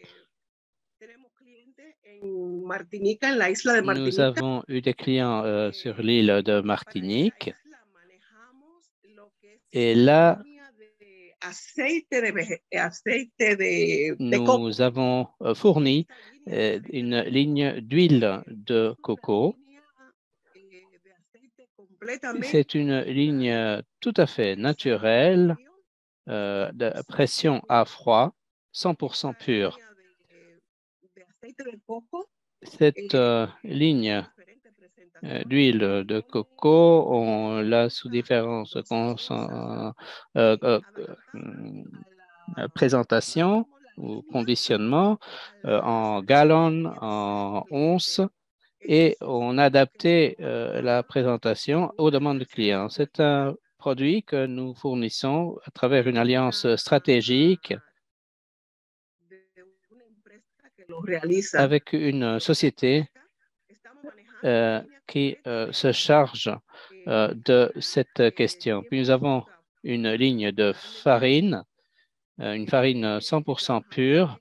nous avons eu des clients euh, sur l'île de Martinique. Et là, aceite de, veje- aceite de, de coco. nous avons euh, fourni euh, une ligne d'huile de coco. C'est une ligne tout à fait naturelle euh, de pression à froid, 100% pure. Cette euh, ligne d'huile de coco, on l'a sous différentes euh, euh, euh, présentations ou conditionnements euh, en gallons, en onces, et on a adapté euh, la présentation aux demandes du client. C'est un produit que nous fournissons à travers une alliance stratégique avec une société euh, qui euh, se charge euh, de cette question. Puis nous avons une ligne de farine, une farine 100% pure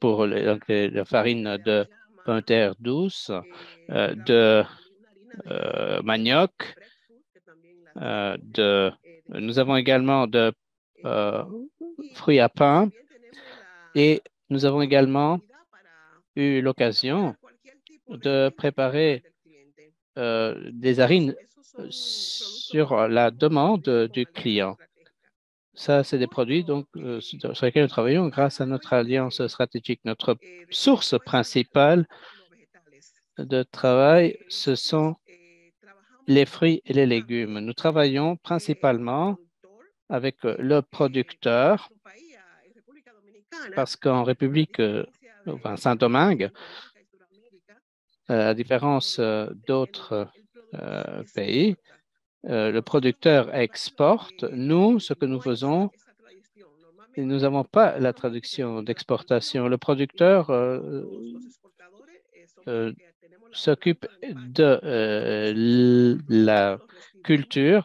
pour la farine de pain terre douce, de manioc, nous avons également de fruits à pain et nous avons également eu l'occasion de préparer euh, des harines sur la demande du client. Ça, c'est des produits donc, euh, sur lesquels nous travaillons grâce à notre alliance stratégique. Notre source principale de travail, ce sont les fruits et les légumes. Nous travaillons principalement avec le producteur parce qu'en République, euh, enfin Saint-Domingue, euh, à différence euh, d'autres pays, le producteur exporte. Nous, ce que nous faisons, nous n'avons pas la traduction d'exportation. Le producteur s'occupe de la culture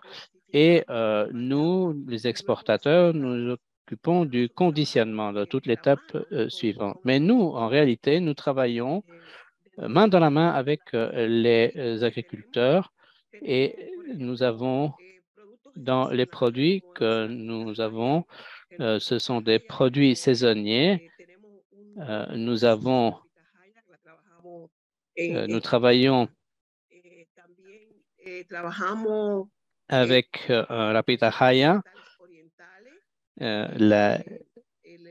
et nous, les exportateurs, nous occupons du conditionnement de toute l'étape euh, suivante. Mais nous, en réalité, nous travaillons euh, main dans la main avec euh, les agriculteurs et nous avons dans les produits que nous avons, ce sont des produits saisonniers. nous avons, nous travaillons avec la pitahaya euh, la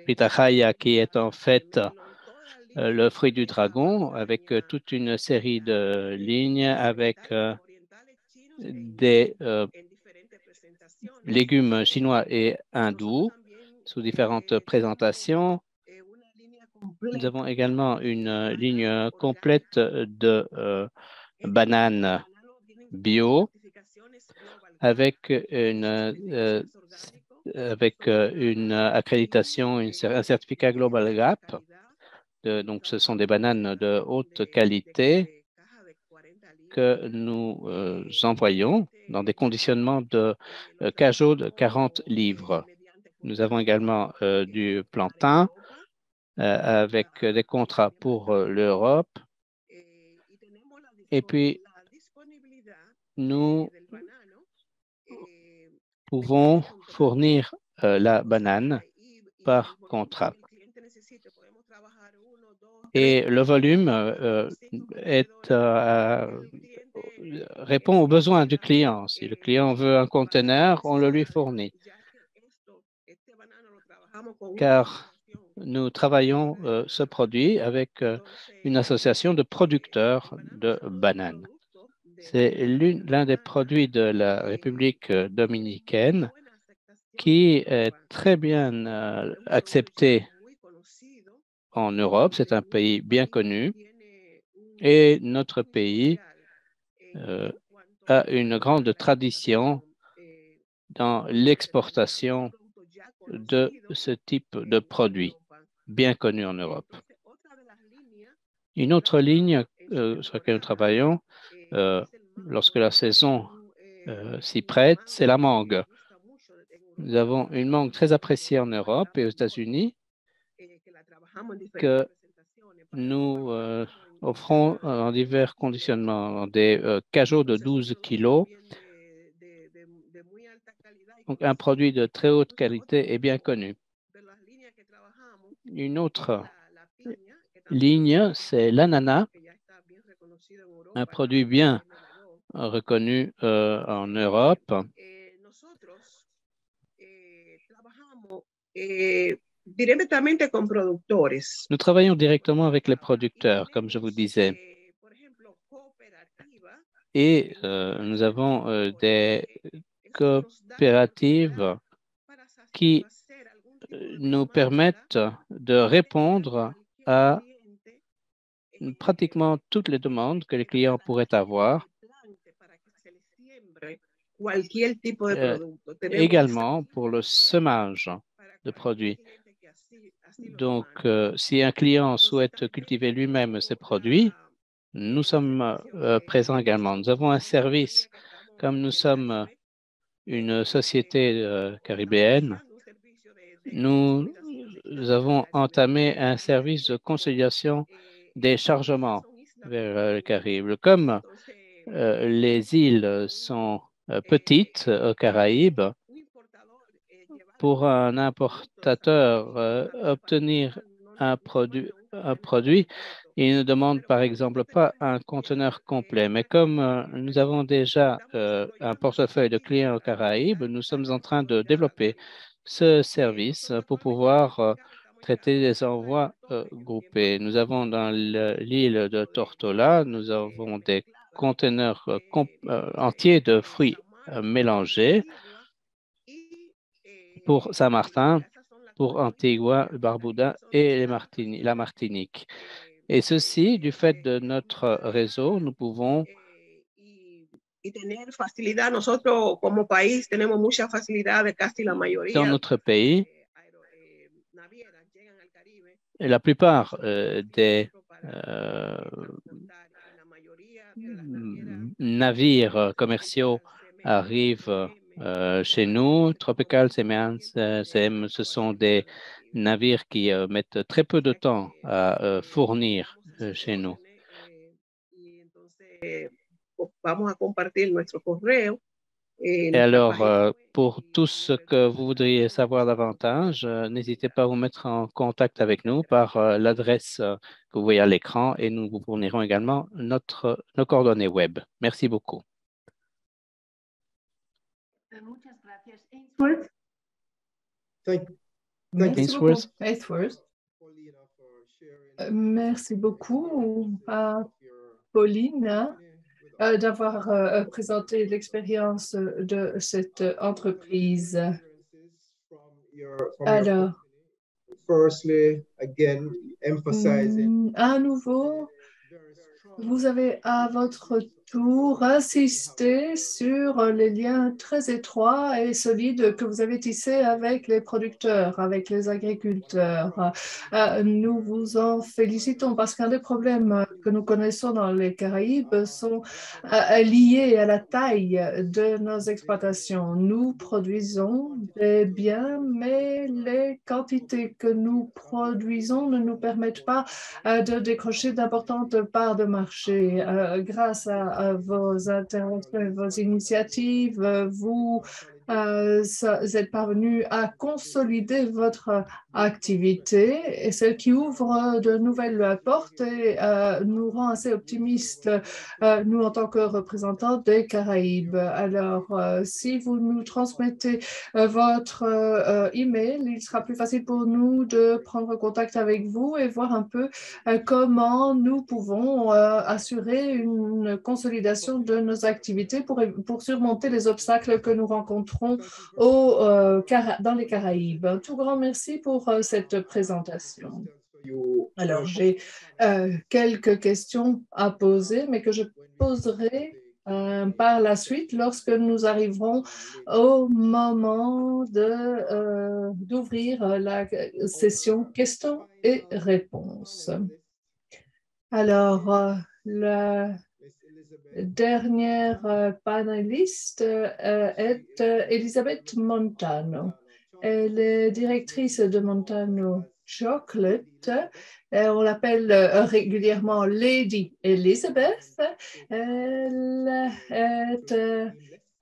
pitahaya qui est en fait euh, le fruit du dragon avec euh, toute une série de lignes avec des légumes chinois et hindous sous différentes présentations. Nous avons également une ligne complète de bananes bio avec une avec euh, une accréditation, un certificat Global Gap. Donc, ce sont des bananes de haute qualité que nous euh, envoyons dans des conditionnements de euh, de 40 livres. Nous avons également du plantain avec des contrats pour l'Europe. Et puis, nous pouvons fournir euh, la banane par contrat. Et le volume euh, est, euh, répond aux besoins du client. Si le client veut un conteneur, on le lui fournit. Car nous travaillons ce produit avec une association de producteurs de bananes. C'est l'un des produits de la République dominicaine qui est très bien euh, accepté en Europe. C'est un pays bien connu et notre pays euh, a une grande tradition dans l'exportation de ce type de produit bien connu en Europe. Une autre ligne euh, sur laquelle nous travaillons, euh, lorsque la saison s'y prête, c'est la mangue. Nous avons une mangue très appréciée en Europe et aux États-Unis que nous euh, offrons en divers conditionnements, des cajots de 12 kilos. Donc, un produit de très haute qualité et bien connu. Une autre ligne, c'est l'ananas un produit bien reconnu euh, en Europe. Nous travaillons directement avec les producteurs, comme je vous disais. Et euh, nous avons euh, des coopératives qui nous permettent de répondre à pratiquement toutes les demandes que les clients pourraient avoir. Euh, également pour le semage de produits. Donc, euh, si un client souhaite cultiver lui-même ses produits, nous sommes euh, présents également. Nous avons un service, comme nous sommes une société caribéenne, nous avons entamé un service de conciliation des chargements vers euh, le Caraïbe. Comme euh, les îles sont euh, petites aux Caraïbes, pour un importateur obtenir un produit, un produit, il ne demande par exemple pas un conteneur complet. Mais comme nous avons déjà un portefeuille de clients aux Caraïbes, nous sommes en train de développer ce service pour pouvoir traiter des envois euh, groupés. Nous avons dans le- l'île de Tortola, nous avons des conteneurs euh, euh, entiers de fruits euh, mélangés pour Saint-Martin, pour Antigua, Barbuda et les Martini- la Martinique. Et ceci, du fait de notre réseau, nous pouvons dans notre pays, et la plupart euh, des euh, navires commerciaux arrivent euh, chez nous. Tropical CM, ce sont des navires qui euh, mettent très peu de temps à euh, fournir chez nous. Et alors, pour tout ce que vous voudriez savoir davantage, n'hésitez pas à vous mettre en contact avec nous par l'adresse que vous voyez à l'écran et nous vous fournirons également notre, nos coordonnées web. Merci beaucoup. Muchas gracias, Ainsworth. Thank, Merci Ainsworth. beaucoup, Ainsworth. Paulina for sharing Euh, Merci beaucoup à Pauline euh, d'avoir euh, présenté l'expérience de cette entreprise. Alors, company. Firstly, again, emphasizing mm, à nouveau, vous avez à votre tour insisté sur les liens très étroits et solides que vous avez tissés avec les producteurs, avec les agriculteurs. Euh, Nous vous en félicitons parce qu'un des problèmes que nous connaissons dans les Caraïbes sont euh, liés à la taille de nos exploitations. Nous produisons des biens, mais les quantités que nous produisons ne nous permettent pas euh, de décrocher d'importantes parts de marché. Grâce à vos interventions vos initiatives, euh, vous euh, vous êtes parvenu à consolider votre activité et celle qui ouvre de nouvelles portes et euh, nous rend assez optimistes, euh, nous en tant que représentants des Caraïbes. Alors, euh, si vous nous transmettez euh, votre euh, email, il sera plus facile pour nous de prendre contact avec vous et voir un peu euh, comment nous pouvons euh, assurer une consolidation de nos activités pour, pour surmonter les obstacles que nous rencontrons au, euh, dans les Caraïbes. Un tout grand merci pour euh, cette présentation. Alors, j'ai euh, quelques questions à poser, mais que je poserai euh, par la suite lorsque nous arriverons au moment de, euh, d'ouvrir la session questions et réponses. Alors, euh, la dernière euh, panéliste euh, est euh, Elisabeth Montano. Elle est directrice de Montano Chocolate. On l'appelle régulièrement Lady Elizabeth. Elle est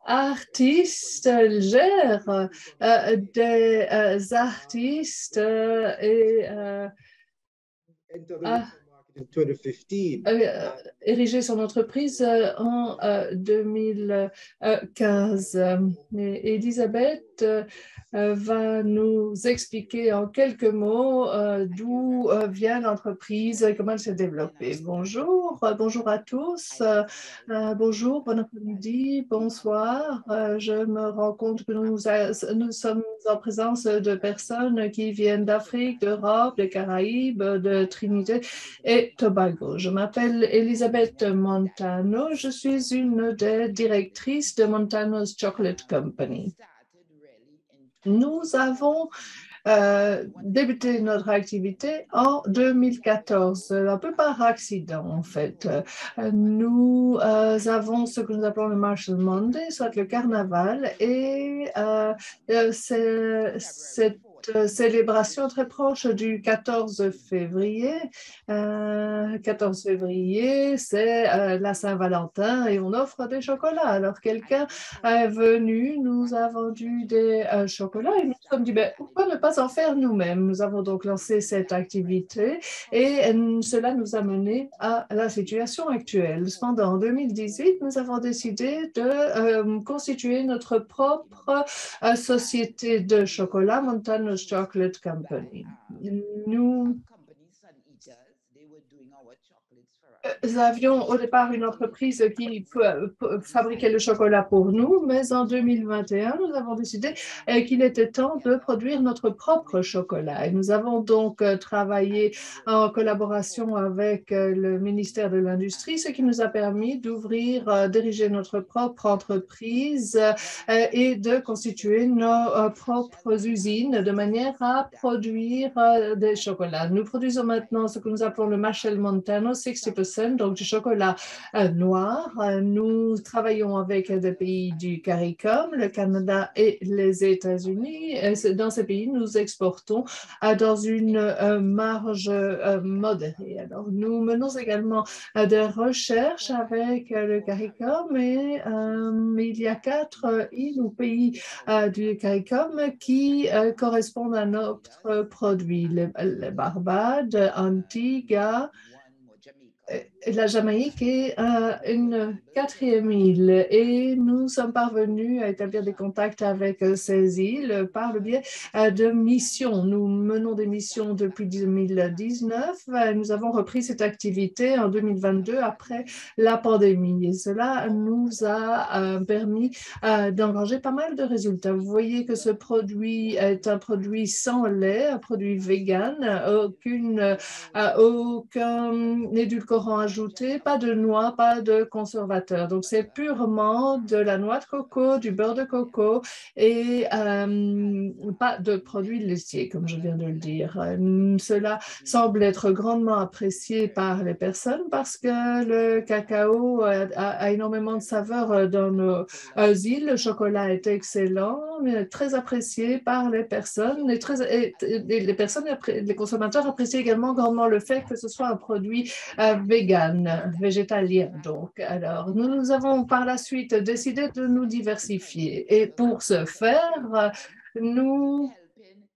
artiste, elle gère des artistes et euh, entered the market in 2015. euh, érigé son entreprise euh, en euh, 2015. Et Elisabeth va nous expliquer en quelques mots euh, d'où euh, vient l'entreprise et comment elle s'est développée. Bonjour, euh, bonjour à tous, euh, euh, bonjour, bon après-midi, bonsoir. Euh, je me rends compte que nous sommes en présence de personnes qui viennent d'Afrique, d'Europe, des Caraïbes, de Trinité et Tobago. Je m'appelle Elisabeth Montano. Je suis une des directrices de Montano's Chocolate Company. Nous avons euh, débuté notre activité en 2014, un peu par accident en fait. Euh, Nous euh, avons ce que nous appelons le Marshall Monday, soit le carnaval, et c'est euh, célébration très proche du 14 février. Euh, 14 février, c'est euh, la Saint-Valentin et on offre des chocolats. Alors quelqu'un est venu, nous a vendu des euh, chocolats et nous nous sommes dit, ben, pourquoi ne pas en faire nous-mêmes? Nous avons donc lancé cette activité et euh, cela nous a mené à la situation actuelle. Cependant, en 2018, nous avons décidé de euh, constituer notre propre euh, société de chocolat, Montano's Montenos Chocolate Company. Nous Nous avions au départ une entreprise qui fabriquait le chocolat pour nous, mais en 2021, nous avons décidé euh, qu'il était temps de produire notre propre chocolat. Et nous avons donc euh, travaillé en collaboration avec euh, le ministère de l'Industrie, ce qui nous a permis d'ouvrir, diriger notre propre entreprise et de constituer nos propres usines de manière à produire des chocolats. Nous produisons maintenant ce que nous appelons le Machel Montano 60% donc du chocolat euh, noir. Euh, nous travaillons avec des pays du CARICOM, le Canada et les États-Unis. Dans ces pays, nous exportons euh, dans une marge modérée. Alors, nous menons également des recherches avec le CARICOM et il y a quatre îles ou pays du CARICOM qui correspondent à notre produit. Les, Barbades, Antigua, it, la Jamaïque est euh, une quatrième île et nous sommes parvenus à établir des contacts avec euh, ces îles par le biais euh, de missions. Nous menons des missions depuis 2019. Nous avons repris cette activité en 2022 après la pandémie et cela nous a permis d'engranger pas mal de résultats. Vous voyez que ce produit est un produit sans lait, un produit vegan, aucune, aucun édulcorant pas de noix, pas de conservateur. Donc, c'est purement de la noix de coco, du beurre de coco et euh, pas de produits laitiers, comme je viens de le dire. cela semble être grandement apprécié par les personnes parce que le cacao a, énormément de saveur dans nos euh, îles. Le chocolat est excellent, mais très apprécié par les personnes et, les personnes, les consommateurs apprécient également grandement le fait que ce soit un produit euh, vegan, végétalien. Donc, alors, nous avons par la suite décidé de nous diversifier. Et pour ce faire, nous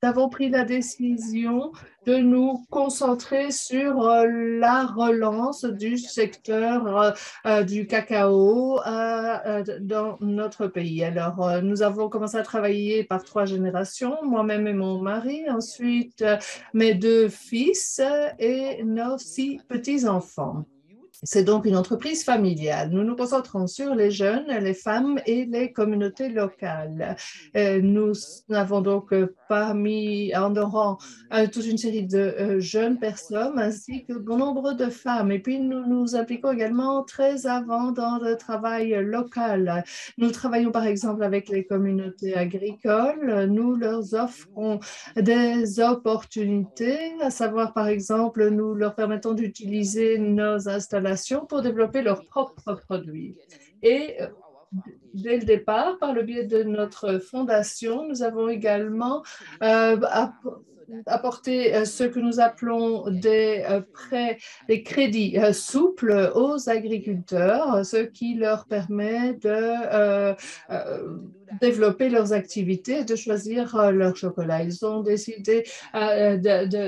avons pris la décision de nous concentrer sur euh, la relance du secteur euh, euh, du cacao dans notre pays. Alors, nous avons commencé à travailler par trois générations, moi-même et mon mari, ensuite mes deux fils et nos six petits-enfants. C'est donc une entreprise familiale. Nous nous concentrons sur les jeunes, les femmes et les communautés locales. Euh, nous avons donc euh, parmi en rang euh, toute une série de jeunes personnes ainsi que bon nombre de femmes. Et puis nous nous impliquons également très avant dans le travail local. Nous travaillons par exemple avec les communautés agricoles. Nous leur offrons des opportunités, à savoir par exemple nous leur permettons d'utiliser nos installations pour développer leurs propres produits. Et euh, dès le départ, par le biais de notre fondation, nous avons également euh, apporté euh, ce que nous appelons des prêts, des crédits souples aux agriculteurs, ce qui leur permet de développer leurs activités, de choisir euh, leur chocolat. Ils ont décidé euh,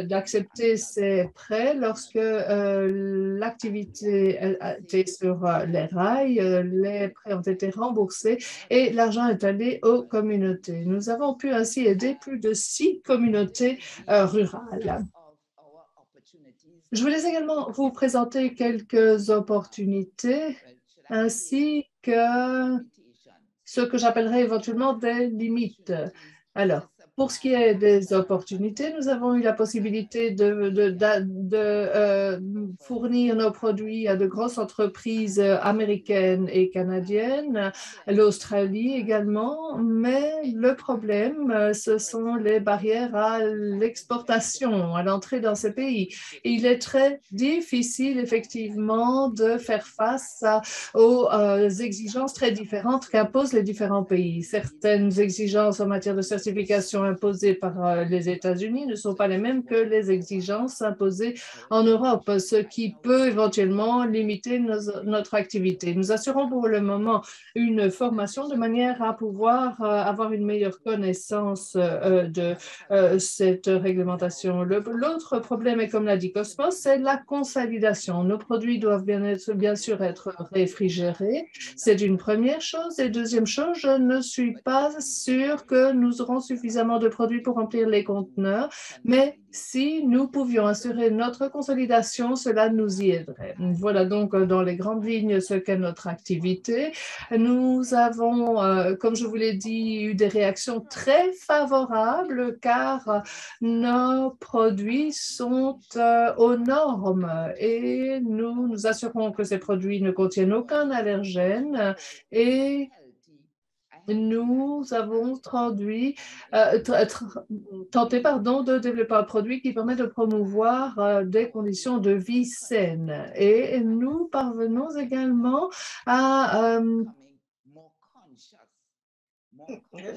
d'accepter ces prêts lorsque euh, l'activité était sur les rails, les prêts ont été remboursés et l'argent est allé aux communautés. Nous avons pu ainsi aider plus de six communautés rurales. Je voulais également vous présenter quelques opportunités ainsi que ce que j'appellerais éventuellement des limites. Alors, pour ce qui est des opportunités, nous avons eu la possibilité de, euh, fournir nos produits à de grosses entreprises américaines et canadiennes, l'Australie également, mais le problème, ce sont les barrières à l'exportation, à l'entrée dans ces pays. Il est très difficile, effectivement, de faire face aux euh, exigences très différentes qu'imposent les différents pays. Certaines exigences en matière de certification imposées par euh, les États-Unis ne sont pas les mêmes que les exigences imposées en Europe, ce qui peut éventuellement limiter notre activité. Nous assurons pour le moment une formation de manière à pouvoir euh, avoir une meilleure connaissance euh, de cette réglementation. L'autre problème, et comme l'a dit Cosmos, c'est la consolidation. Nos produits doivent bien, être, bien sûr être réfrigérés. C'est une première chose. Et deuxième chose, je ne suis pas sûre que nous aurons suffisamment de produits pour remplir les conteneurs, mais si nous pouvions assurer notre consolidation, cela nous y aiderait. Voilà donc euh, dans les grandes lignes ce qu'est notre activité. Nous avons, euh, comme je vous l'ai dit, eu des réactions très favorables car nos produits sont euh, aux normes et nous nous assurons que ces produits ne contiennent aucun allergène et nous avons euh, tenté pardon, de développer un produit qui permet de promouvoir euh, des conditions de vie saines. Et nous parvenons également à euh,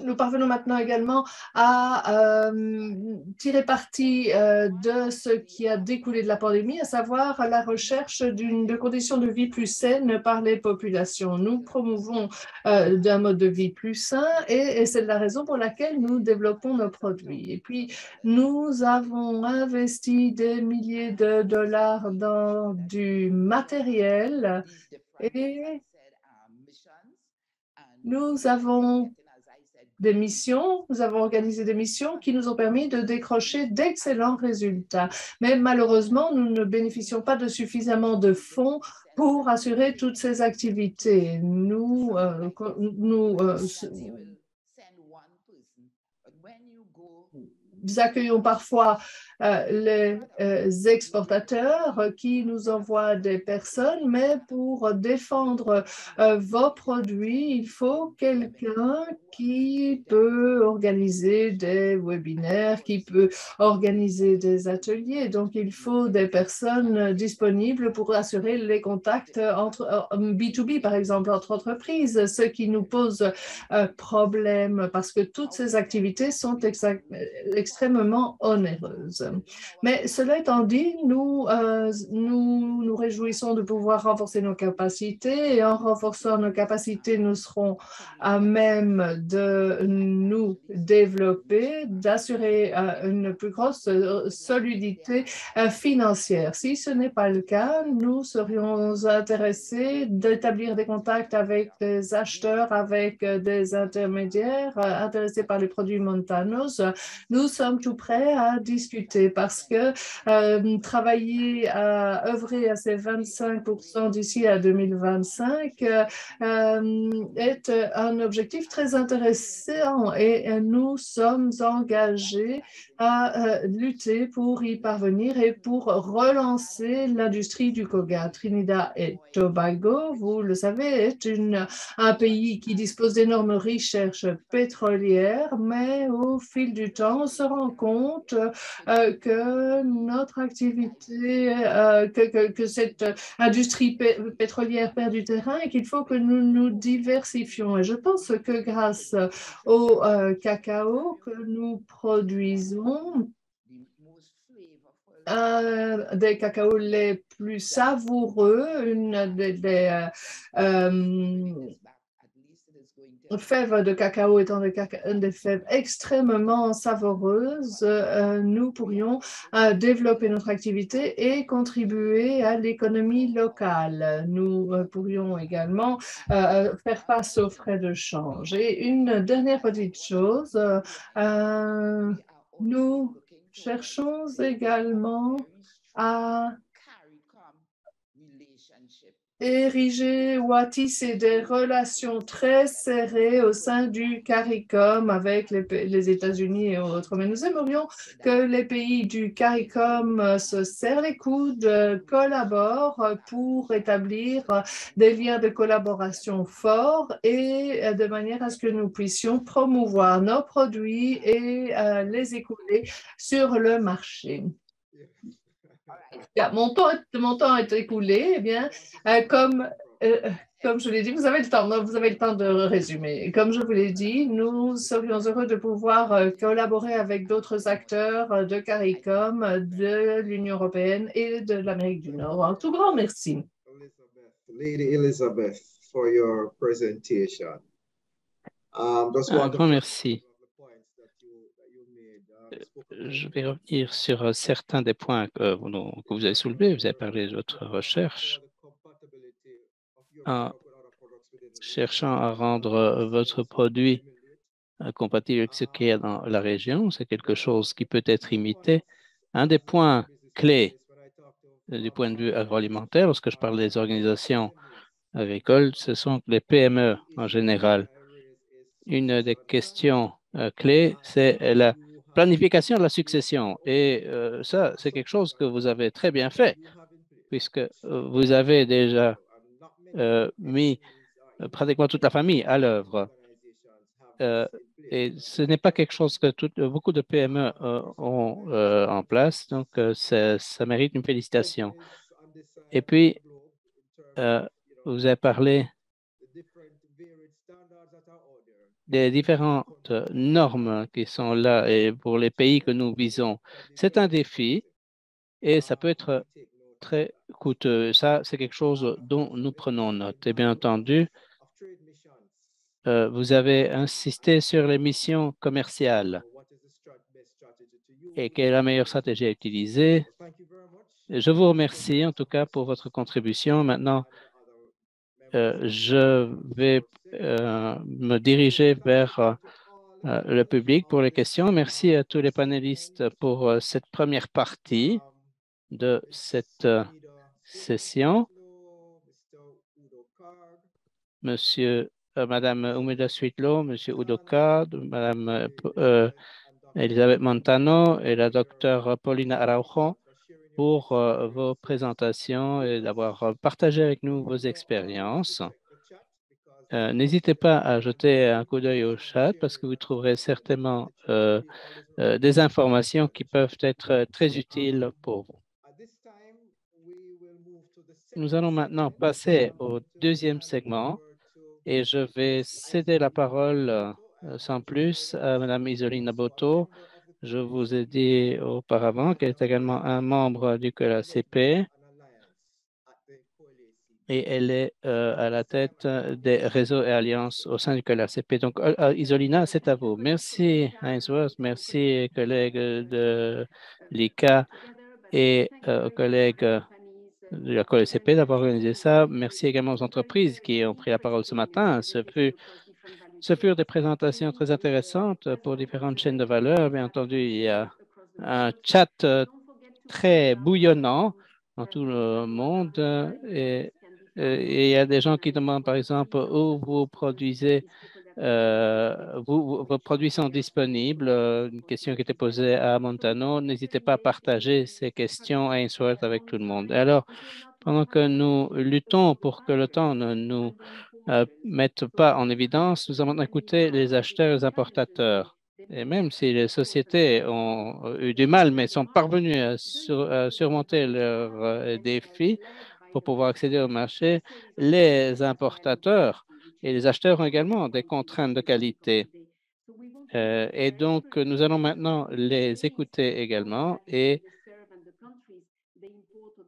nous parvenons maintenant également à euh, tirer parti euh, de ce qui a découlé de la pandémie, à savoir la recherche de conditions de vie plus saines par les populations. Nous promouvons euh, d'un mode de vie plus sain et, c'est la raison pour laquelle nous développons nos produits. Et puis, nous avons investi des milliers de dollars dans du matériel et nous avons des missions, nous avons organisé des missions qui nous ont permis de décrocher d'excellents résultats. Mais malheureusement, nous ne bénéficions pas de suffisamment de fonds pour assurer toutes ces activités. Nous, euh, nous euh, accueillons parfois les euh, exportateurs qui nous envoient des personnes, mais pour défendre euh, vos produits, il faut quelqu'un qui peut organiser des webinaires, qui peut organiser des ateliers. Donc, il faut des personnes disponibles pour assurer les contacts entre B2B, par exemple, entre entreprises, ce qui nous pose problème parce que toutes ces activités sont extrêmement onéreuses. Mais cela étant dit, nous, euh, nous nous réjouissons de pouvoir renforcer nos capacités et en renforçant nos capacités, nous serons à même de nous développer, d'assurer euh, une plus grosse euh, solidité financière. Si ce n'est pas le cas, nous serions intéressés d'établir des contacts avec des acheteurs, avec des intermédiaires intéressés par les produits Montanos. Nous sommes tout prêts à discuter parce que euh, travailler à œuvrer à ces 25% d'ici à 2025 euh, est un objectif très intéressant et nous sommes engagés à euh, lutter pour y parvenir et pour relancer l'industrie du coga. Trinidad et Tobago, vous le savez, est un pays qui dispose d'énormes richesses pétrolières, mais au fil du temps, on se rend compte que notre activité, euh, que, cette industrie pétrolière perd du terrain et qu'il faut que nous nous diversifions. Et je pense que grâce au euh, cacao que nous produisons, un des cacaos les plus savoureux, une des, euh, fèves de cacao étant des, fèves extrêmement savoureuses, euh, nous pourrions euh, développer notre activité et contribuer à l'économie locale. Nous euh, pourrions également faire face aux frais de change. Et une dernière petite chose, nous cherchons également à ériger ou à des relations très serrées au sein du CARICOM avec les, États-Unis et autres. Mais nous aimerions que les pays du CARICOM euh, se serrent les coudes, collaborent pour établir des liens de collaboration forts et euh, de manière à ce que nous puissions promouvoir nos produits et euh, les écouler sur le marché mon, temps, mon temps est écoulé. Eh bien, euh, comme, euh, comme je l'ai dit, vous avez le temps. vous avez le temps de résumer. Comme je vous l'ai dit, nous serions heureux de pouvoir euh, collaborer avec d'autres acteurs de CARICOM, de l'Union européenne et de l'Amérique du Nord. Un tout grand merci. Lady Elizabeth, for your presentation. Um, un grand merci je vais revenir sur euh, certains des points que vous, avez soulevés. Vous avez parlé de votre recherche en cherchant à rendre euh, votre produit euh, compatible avec ce qu'il y a dans la région. C'est quelque chose qui peut être imité. Un des points clés du point de vue agroalimentaire, lorsque je parle des organisations agricoles, ce sont les PME en général. Une des questions clés, c'est la planification de la succession. Et ça, c'est quelque chose que vous avez très bien fait, puisque vous avez déjà mis pratiquement toute la famille à l'œuvre. Euh, et ce n'est pas quelque chose que beaucoup de PME euh, ont euh, en place, donc ça, mérite une félicitation. Et puis, vous avez parlé des différentes normes qui sont là et pour les pays que nous visons. C'est un défi et ça peut être très coûteux. Ça, c'est quelque chose dont nous prenons note. Et bien entendu, euh, vous avez insisté sur les missions commerciales et quelle est la meilleure stratégie à utiliser? Je vous remercie en tout cas pour votre contribution. Maintenant, euh, je vais euh, me diriger vers le public pour les questions. Merci à tous les panélistes pour cette première partie de cette session. Monsieur euh, Madame Umeda Suitlo, Monsieur Udoka, Madame euh, euh, Elisabeth Montano et la docteure Paulina Araujo pour vos présentations et d'avoir partagé avec nous vos expériences. N'hésitez pas à jeter un coup d'œil au chat parce que vous trouverez certainement des informations qui peuvent être très utiles pour vous. Nous allons maintenant passer au deuxième segment et je vais céder la parole euh, sans plus à Mme Isolina Boto. Je vous ai dit auparavant qu'elle est également un membre du COLACP et elle est euh, à la tête des réseaux et alliances au sein du COLACP. Donc, euh, Isolina, c'est à vous. Merci, Ainsworth. Merci, collègues de l'ICA et collègues de la COLCP d'avoir organisé ça. Merci également aux entreprises qui ont pris la parole ce matin. Ce, fut, ce furent des présentations très intéressantes pour différentes chaînes de valeur. Bien entendu, il y a un chat euh, très bouillonnant dans tout le monde et, et il y a des gens qui demandent, par exemple, où vous produisez euh, vos produits sont disponibles. Euh, une question qui était posée à Montano. N'hésitez pas à partager ces questions à avec tout le monde. Alors, pendant que nous luttons pour que le temps ne nous euh, mette pas en évidence, nous allons écouter les acheteurs et les importateurs. Et même si les sociétés ont eu du mal, mais sont parvenues à, surmonter leurs défis pour pouvoir accéder au marché, les importateurs et les acheteurs ont également des contraintes de qualité. Euh, et donc, nous allons maintenant les écouter également et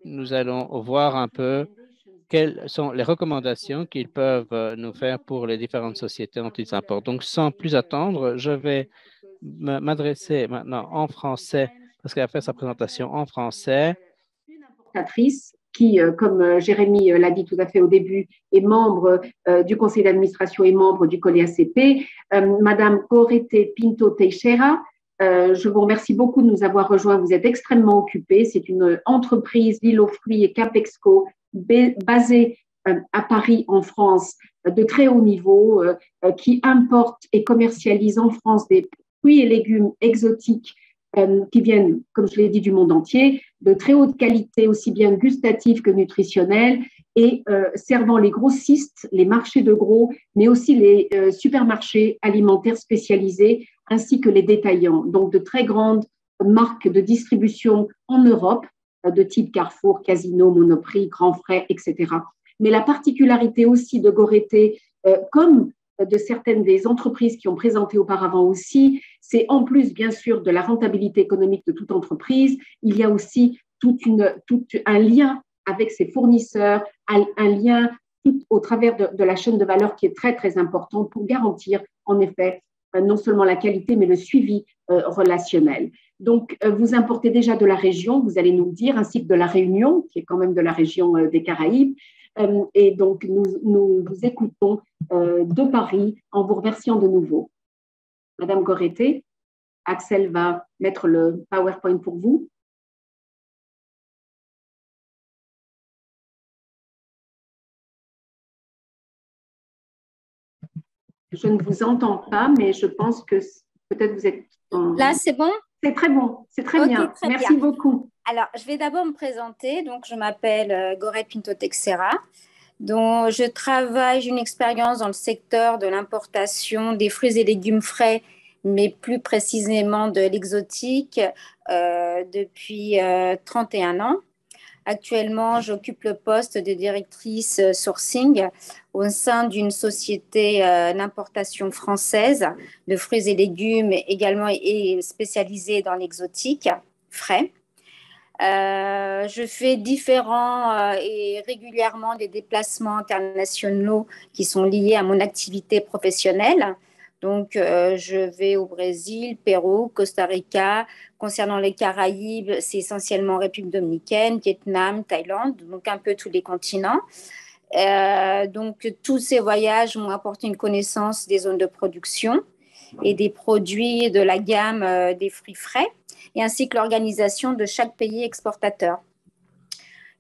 nous allons voir un peu quelles sont les recommandations qu'ils peuvent nous faire pour les différentes sociétés dont ils importent? Donc, sans plus attendre, je vais m'adresser maintenant en français parce qu'elle a fait sa présentation en français qui, euh, comme euh, Jérémy euh, l'a dit tout à fait au début, est membre du conseil d'administration et membre du COLEACP, Madame Corete Pinto Teixeira, je vous remercie beaucoup de nous avoir rejoints. Vous êtes extrêmement occupés. C'est une entreprise, l'île aux fruits et Capexco, basée à Paris, en France, de très haut niveau, qui importe et commercialise en France des fruits et légumes exotiques euh, qui viennent, comme je l'ai dit, du monde entier, de très haute qualité, aussi bien gustative que nutritionnelle, et euh, servant les grossistes, les marchés de gros, mais aussi les euh, supermarchés alimentaires spécialisés, ainsi que les détaillants. Donc, de très grandes marques de distribution en Europe, de type Carrefour, Casino, Monoprix, Grand Frais, etc. Mais la particularité aussi de Goreté, comme de certaines des entreprises qui ont présenté auparavant aussi, c'est en plus, bien sûr, de la rentabilité économique de toute entreprise, il y a aussi tout un lien avec ses fournisseurs, un, lien au travers de, la chaîne de valeur qui est très, très important pour garantir, en effet, euh, non seulement la qualité, mais le suivi euh, relationnel. Donc, euh, vous importez déjà de la région, vous allez nous le dire, ainsi que de la Réunion, qui est quand même de la région des Caraïbes. Euh, et donc, nous, nous vous écoutons euh, de Paris en vous remerciant de nouveau. Madame Goreté, Axel va mettre le PowerPoint pour vous. Je ne vous entends pas, mais je pense que peut-être vous êtes. Là, c'est bon? C'est très bon, c'est très bien. Merci beaucoup. Alors, je vais d'abord me présenter. Donc, je m'appelle euh, Gorette Pinto Texera. dont je travaille, j'ai une expérience dans le secteur de l'importation des fruits et légumes frais, mais plus précisément de l'exotique, euh, depuis 31 euh, ans. Actuellement, j'occupe le poste de directrice euh, sourcing au sein d'une société euh, d'importation française de fruits et légumes, également spécialisée dans l'exotique frais. Euh, je fais différents et régulièrement des déplacements internationaux qui sont liés à mon activité professionnelle. Donc, euh, je vais au Brésil, Pérou, Costa Rica. Concernant les Caraïbes, c'est essentiellement République dominicaine, Vietnam, Thaïlande, donc un peu tous les continents. Euh, donc, tous ces voyages m'ont apporté une connaissance des zones de production et des produits de la gamme euh, des fruits frais, et ainsi que l'organisation de chaque pays exportateur.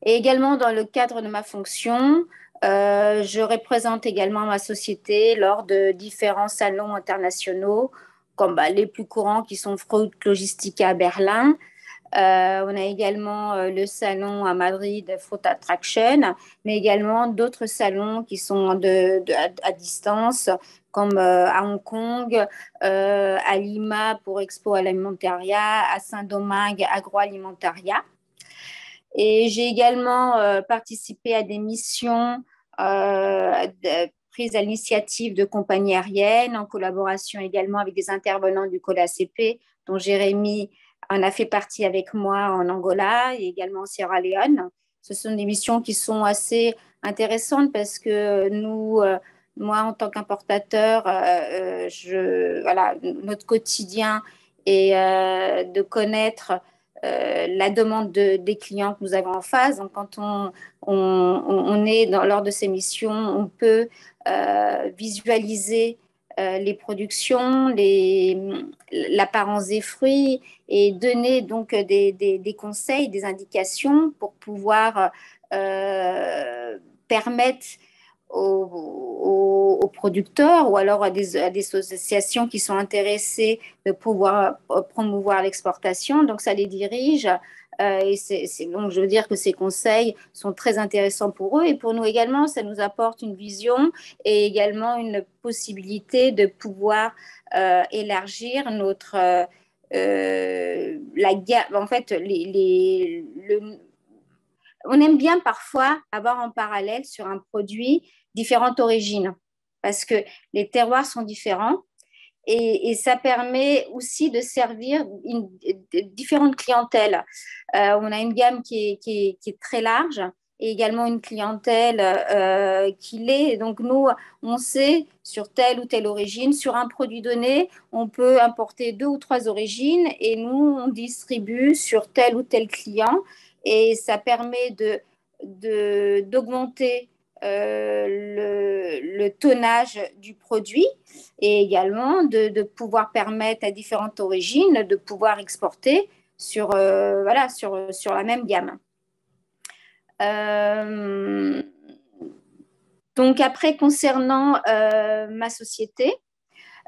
Et également, dans le cadre de ma fonction, euh, je représente également ma société lors de différents salons internationaux, comme bah, les plus courants qui sont Fruit Logistica à Berlin. Euh, on a également euh, le salon à Madrid, Fruit Attraction, mais également d'autres salons qui sont à, distance, comme à Hong Kong, à Lima pour Expo Alimentaria, à Saint-Domingue Agroalimentaria. Et j'ai également euh, participé à des missions euh, prises à l'initiative de compagnies aériennes, en collaboration également avec des intervenants du COLACP, dont Jérémy en a fait partie avec moi en Angola et également en Sierra Leone. Ce sont des missions qui sont assez intéressantes parce que nous, euh, moi, en tant qu'importateur, voilà, notre quotidien est de connaître euh, la demande des clients que nous avons en phase. Donc, quand on, est lors de ces missions, on peut euh, visualiser euh, les productions, l'apparence des fruits et donner donc des, des, conseils, des indications pour pouvoir permettre aux, producteurs ou alors à des, associations qui sont intéressées de pouvoir promouvoir l'exportation. Donc, ça les dirige. Euh, et c'est, donc, je veux dire que ces conseils sont très intéressants pour eux et pour nous également, ça nous apporte une vision et également une possibilité de pouvoir euh, élargir notre euh, la. En fait, les, les, le, on aime bien parfois avoir en parallèle sur un produit différentes origines parce que les terroirs sont différents et, ça permet aussi de servir différentes clientèles. Euh, on a une gamme qui est, très large et également une clientèle euh, qui l'est. Donc nous, on sait sur telle ou telle origine, sur un produit donné, on peut importer deux ou trois origines et nous, on distribue sur tel ou tel client et ça permet de d'augmenter euh, le, tonnage du produit et également de, pouvoir permettre à différentes origines de pouvoir exporter sur, euh, voilà, sur, sur la même gamme. Euh, donc après, concernant ma société,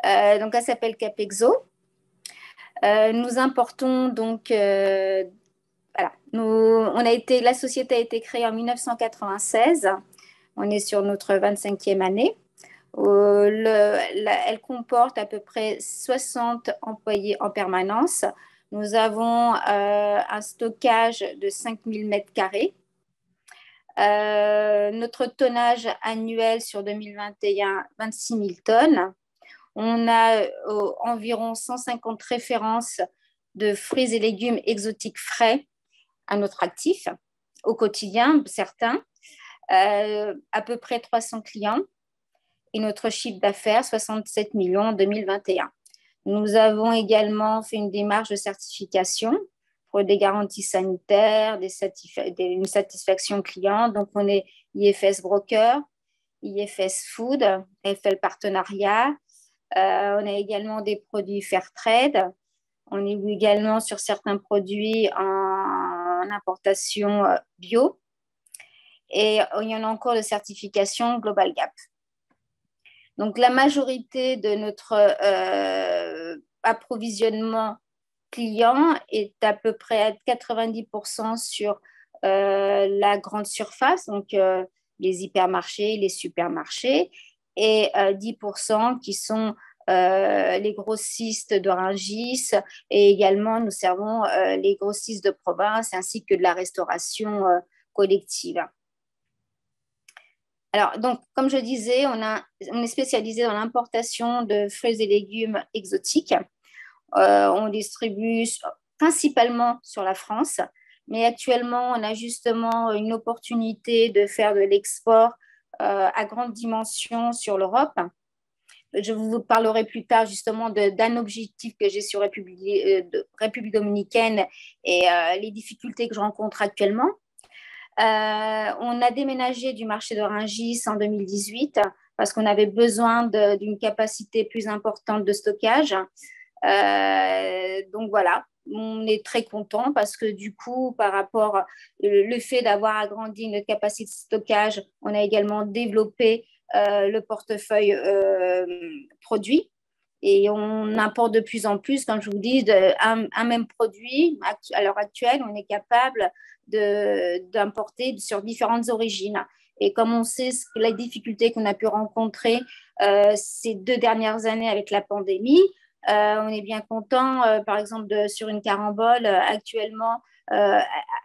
donc elle s'appelle Capexo. nous importons donc voilà, nous, on a été, la société a été créée en 1996 on est sur notre 25e année. Euh, elle comporte à peu près 60 employés en permanence. Nous avons euh, un stockage de 5000 mètres carrés. Euh, notre tonnage annuel sur 2021, 26 000 tonnes. On a environ 150 références de fruits et légumes exotiques frais à notre actif au quotidien, certains. Euh, à peu près 300 clients et notre chiffre d'affaires 67 millions en 2021. Nous avons également fait une démarche de certification pour des garanties sanitaires, une satisfaction client. Donc, on est IFS Broker, IFS Food, FL Partenariat, on a également des produits fair trade. On est également sur certains produits en importation bio. Et il y en a encore de certification Global Gap. Donc, la majorité de notre approvisionnement client est à peu près à 90% sur euh, la grande surface, donc euh, les hypermarchés, les supermarchés, et 10% euh, qui sont les grossistes d'Orangis et également nous servons les grossistes de province ainsi que de la restauration collective. Alors, donc, comme je disais, on, est spécialisé dans l'importation de fruits et légumes exotiques. on distribue principalement sur la France, mais actuellement, on a justement une opportunité de faire de l'export euh, à grande dimension sur l'Europe. Je vous parlerai plus tard justement d'un objectif que j'ai sur République, euh, République dominicaine et euh, les difficultés que je rencontre actuellement. On a déménagé du marché de Rungis en 2018 parce qu'on avait besoin d'une capacité plus importante de stockage. donc voilà, on est très content parce que du coup, par rapport le fait d'avoir agrandi notre capacité de stockage, on a également développé euh, le portefeuille euh, produit et on importe de plus en plus, comme je vous dis, un, même produit. À l'heure actuelle, on est capable d'importer sur différentes origines. Et comme on sait la difficulté qu'on a pu rencontrer euh, ces deux dernières années avec la pandémie, euh, on est bien content, euh, par exemple, sur une carambole, actuellement,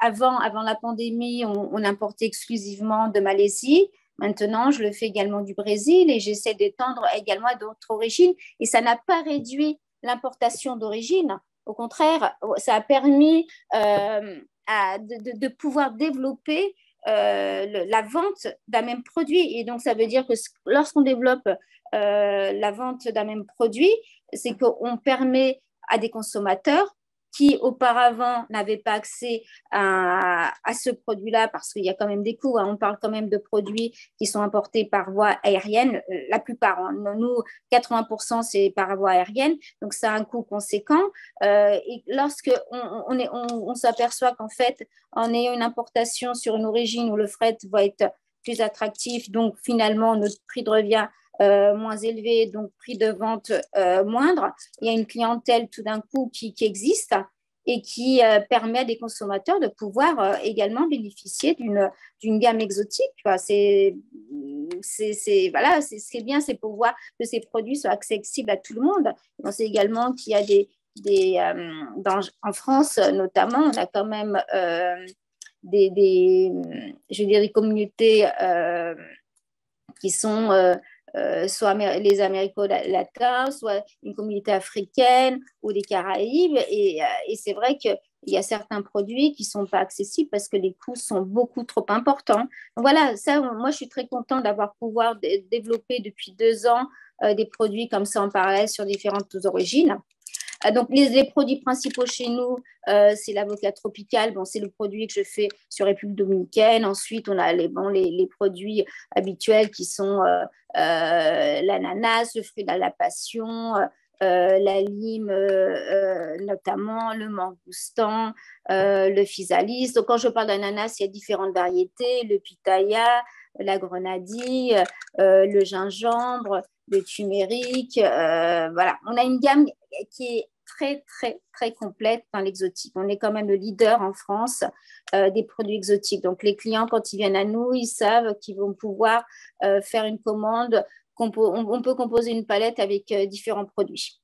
avant, avant la pandémie, on, importait exclusivement de Malaisie. Maintenant, je le fais également du Brésil et j'essaie d'étendre également à d'autres origines. Et ça n'a pas réduit l'importation d'origine. Au contraire, ça a permis de, pouvoir développer la vente d'un même produit. Et donc, ça veut dire que lorsqu'on développe la vente d'un même produit, c'est qu'on permet à des consommateurs qui auparavant n'avaient pas accès à, ce produit-là parce qu'il y a quand même des coûts. Hein. On parle quand même de produits qui sont importés par voie aérienne. Euh, la plupart, hein. nous, 80% c'est par voie aérienne, donc ça a un coût conséquent. Euh, et lorsque on, on s'aperçoit qu'en fait, en ayant une importation sur une origine où le fret va être plus attractif, donc finalement notre prix de revient euh, moins élevé, donc prix de vente euh, moindre. Il y a une clientèle tout d'un coup qui, existe et qui euh, permet à des consommateurs de pouvoir également bénéficier d'une gamme exotique. c'est voilà, c'est bien, c'est pour voir que ces produits soient accessibles à tout le monde. On sait également qu'il y a des, des en France notamment, on a quand même des, des, je dire, des communautés qui sont euh, soit les Américo-Latins, soit une communauté africaine ou des Caraïbes. Et, euh, c'est vrai qu'il y a certains produits qui ne sont pas accessibles parce que les coûts sont beaucoup trop importants. voilà, ça, moi, je suis très contente d'avoir pouvoir développer depuis deux ans euh, des produits comme ça en parallèle sur différentes origines. Ah, donc, les, produits principaux chez nous, euh, c'est l'avocat tropical. Bon, c'est le produit que je fais sur République dominicaine. Ensuite, on a les, bon, les, produits habituels qui sont euh, euh, l'ananas, le fruit de la passion, la lime notamment, le mangoustan, le physalis. Donc, quand je parle d'ananas, il y a différentes variétés, le pitaya, la grenadille, le gingembre, le turmeric. voilà, on a une gamme qui est très, très, très complète dans l'exotique. On est quand même le leader en France euh, des produits exotiques. Donc, les clients, quand ils viennent à nous, ils savent qu'ils vont pouvoir euh, faire une commande. On, peut composer une palette avec euh, différents produits.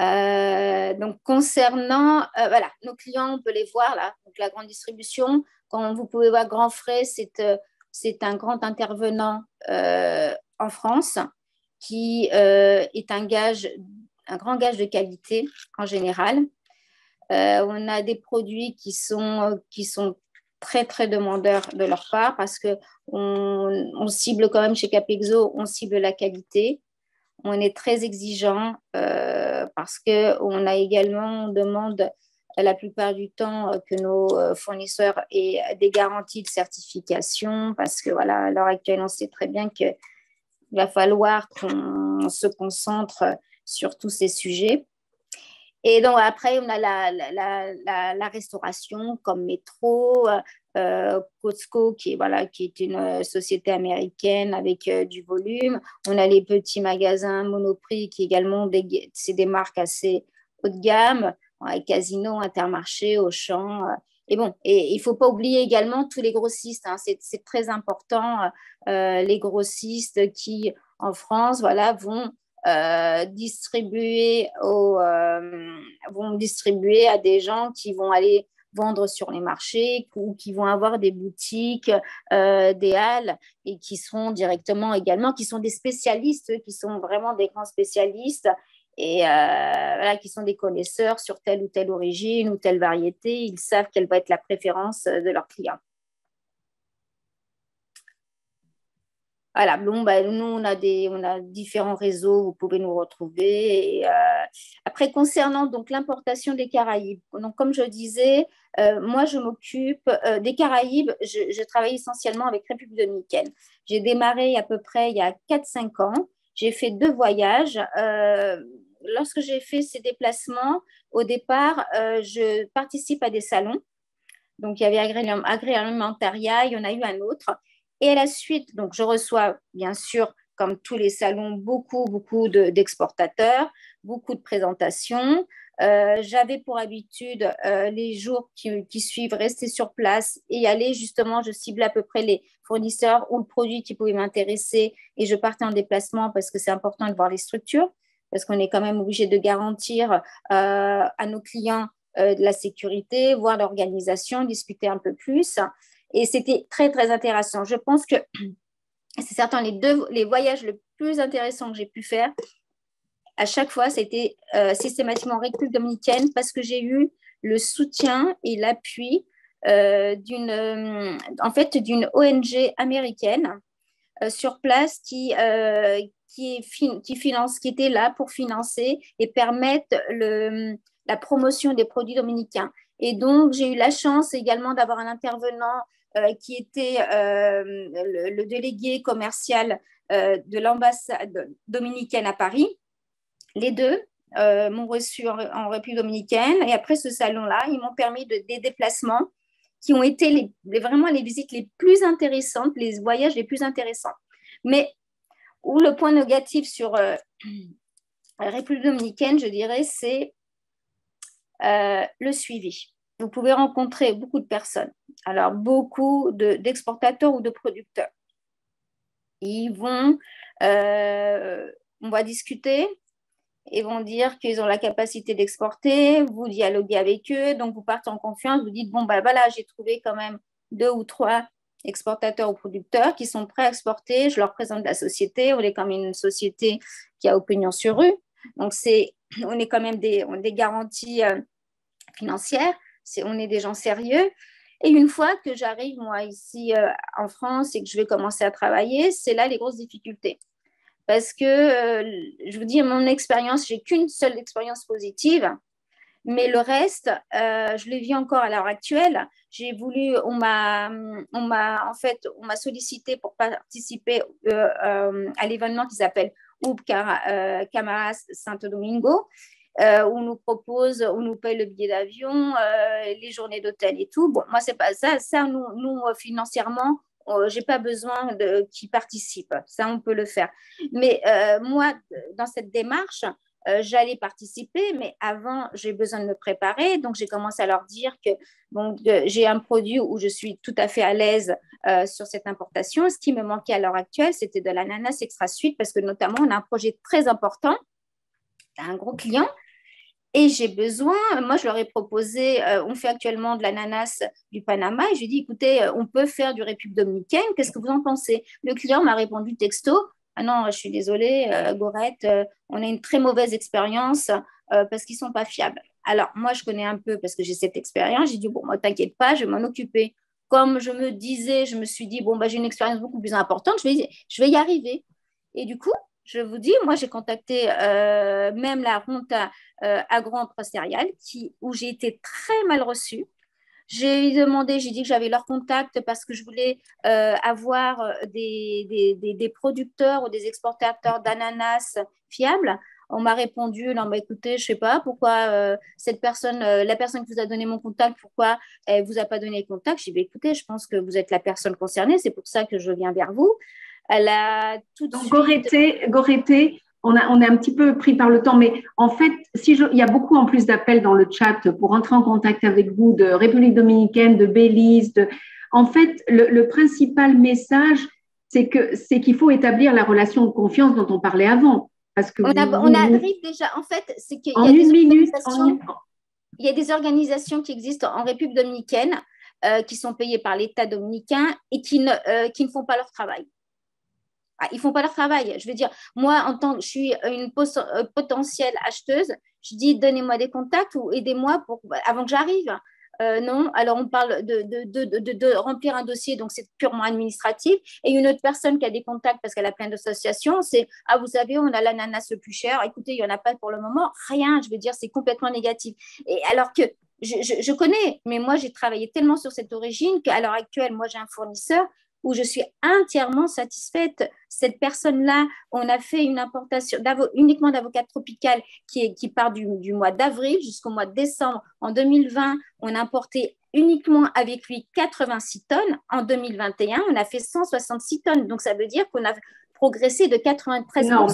donc, concernant, voilà, nos clients, on peut les voir là. Donc, la grande distribution, quand vous pouvez voir Grand Frais, c'est un grand intervenant en France qui euh, est un gage, un grand gage de qualité en général. Euh, on a des produits qui sont, qui sont très très demandeurs de leur part parce que on, cible quand même chez Capexo, on cible la qualité. On est très exigeant euh, parce que on a également on demande la plupart du temps que nos fournisseurs aient des garanties de certification parce que voilà à l'heure actuelle on sait très bien que il va falloir qu'on se concentre sur tous ces sujets. Et donc après, on a la, restauration comme Métro, euh, Costco, qui voilà, qui est une société américaine avec euh, du volume. On a les petits magasins Monoprix, qui également, c'est des marques assez haut de gamme, Casino, Intermarché, Auchan. Euh, et bon, et il faut pas oublier également tous les grossistes. Hein, c'est, très important, les grossistes qui, en France, voilà, vont euh, distribuer euh, vont distribuer à des gens qui vont aller vendre sur les marchés ou qui vont avoir des boutiques, euh, des halles et qui seront directement également, qui sont des spécialistes, qui sont vraiment des grands spécialistes et voilà, qui sont des connaisseurs sur telle ou telle origine ou telle variété. Ils savent quelle va être la préférence de leurs clients. Voilà, bon, ben, nous, on a, des, on a différents réseaux, vous pouvez nous retrouver. Euh, après, concernant l'importation des Caraïbes, donc, comme je disais, euh, moi, je m'occupe euh, des Caraïbes, je, travaille essentiellement avec République dominicaine. J'ai démarré à peu près il y a 4-5 ans. J'ai fait deux voyages. Lorsque j'ai fait ces déplacements, au départ, je participe à des salons. Donc, il y avait Agréalimentaria, il y en a eu un autre. Et à la suite, donc je reçois bien sûr, comme tous les salons, beaucoup, beaucoup d'exportateurs, beaucoup de présentations. Euh, j'avais pour habitude euh, les jours qui, suivent rester sur place et aller justement, je ciblais à peu près les fournisseurs ou le produit qui pouvait m'intéresser et je partais en déplacement parce que c'est important de voir les structures parce qu'on est quand même obligé de garantir euh, à nos clients de la sécurité, voir l'organisation, discuter un peu plus. Et c'était très, très intéressant. Je pense que c'est certain, les, deux, les voyages les plus intéressants que j'ai pu faire, à chaque fois, c'était euh, systématiquement en République dominicaine parce que j'ai eu le soutien et l'appui euh, d'une euh, en fait, d'une ONG américaine sur place qui, qui, qui, finance, qui était là pour financer et permettre le, la promotion des produits dominicains. Et donc, j'ai eu la chance également d'avoir un intervenant euh, qui était euh, le, délégué commercial euh, de l'ambassade dominicaine à Paris. Les deux m'ont reçu en, République dominicaine et après ce salon-là, ils m'ont permis de, des déplacements qui ont été les, vraiment les visites les plus intéressantes, les voyages les plus intéressants. Mais où le point négatif sur la République dominicaine, je dirais, c'est le suivi. Vous pouvez rencontrer beaucoup de personnes. Alors, beaucoup d'exportateurs ou de producteurs. Ils vont, euh, on va discuter, ils vont dire qu'ils ont la capacité d'exporter, vous dialoguez avec eux, donc vous partez en confiance, vous dites, bon, ben voilà, j'ai trouvé quand même deux ou trois exportateurs ou producteurs qui sont prêts à exporter, je leur présente la société, on est comme une société qui a opinion sur rue, donc c'est, on est quand même des, des garanties euh, financières, on est des gens sérieux. Et une fois que j'arrive, moi, ici euh, en France et que je vais commencer à travailler, c'est là les grosses difficultés. Parce que, euh, je vous dis, mon expérience, j'ai qu'une seule expérience positive, mais le reste, euh, je le vis encore à l'heure actuelle. J'ai voulu, on m'a, on m'a, en fait, on m'a sollicité pour participer à l'événement qui s'appelle Oub Camaras Santo Domingo. Euh, on nous propose, on nous paye le billet d'avion, euh, les journées d'hôtel et tout. Bon, moi, c'est pas ça. Ça, nous, nous euh, financièrement, j'ai pas besoin de qui participent. Ça, on peut le faire. Mais moi, dans cette démarche, j'allais participer, mais avant, j'ai besoin de me préparer. Donc, j'ai commencé à leur dire que bon, j'ai un produit où je suis tout à fait à l'aise sur cette importation. Ce qui me manquait à l'heure actuelle, c'était de l'ananas extra suite parce que notamment, on a un projet très important, un gros client. Et j'ai besoin, moi je leur ai proposé, euh, on fait actuellement de l'ananas du Panama, et je lui ai dit, écoutez, euh, on peut faire du République dominicaine, qu'est-ce que vous en pensez? Le client m'a répondu texto, ah non, je suis désolée, euh, Gorette, on a une très mauvaise expérience parce qu'ils ne sont pas fiables. Alors moi je connais un peu parce que j'ai cette expérience, j'ai dit, bon, moi t'inquiète pas, je vais m'en occuper. Comme je me disais, je me suis dit, bon, bah, j'ai une expérience beaucoup plus importante, je vais, je vais y arriver. Et du coup, je vous dis, moi, j'ai contacté euh, même la Ronta euh, agro-empresariale où j'ai été très mal reçue. J'ai demandé, j'ai dit que j'avais leur contact parce que je voulais euh, avoir euh, des, des, des, des, producteurs ou des exportateurs d'ananas fiables. On m'a répondu, non, bah, écoutez, je sais pas pourquoi euh, cette personne, euh, la personne qui vous a donné mon contact, pourquoi elle vous a pas donné le contact? J'ai dit, bah, écoutez, je pense que vous êtes la personne concernée, c'est pour ça que je viens vers vous. Elle a tout de Donc, suite. Goreté, Goreté, on, a, on est un petit peu pris par le temps, mais en fait, si je, il y a beaucoup en plus d'appels dans le chat pour entrer en contact avec vous de République dominicaine, de Belize. De... En fait, le, le principal message, c'est que c'est qu'il faut établir la relation de confiance dont on parlait avant. Parce que On, a- vous- on vous- arrive déjà, en fait, c'est qu'il y en a des une minute, organisations- en une- il y a des organisations qui existent en République dominicaine euh, qui sont payées par l'État dominicain et qui ne, euh, qui ne font pas leur travail. Ah, ils font pas leur travail. Je veux dire, moi, en tant que je suis une euh, potentielle acheteuse, je dis donnez-moi des contacts ou aidez-moi pour avant que j'arrive. Euh, non, alors on parle de, de, de, de, remplir un dossier, donc c'est purement administratif. Et une autre personne qui a des contacts parce qu'elle a plein d'associations, c'est Ah, vous savez, on a l'ananas le plus cher. Écoutez, il n'y en a pas pour le moment. Rien, je veux dire, c'est complètement négatif. Et alors que je, je connais, mais moi, j'ai travaillé tellement sur cette origine qu'à l'heure actuelle, moi, j'ai un fournisseur où je suis entièrement satisfaite. Cette personne-là, on a fait une importation uniquement d'avocat tropical qui, est, qui part du, du mois d'avril jusqu'au mois de décembre. En 2020, on a importé uniquement avec lui 86 tonnes. En 2021, on a fait 166 tonnes. Donc, ça veut dire qu'on a progressé de 93%. Non.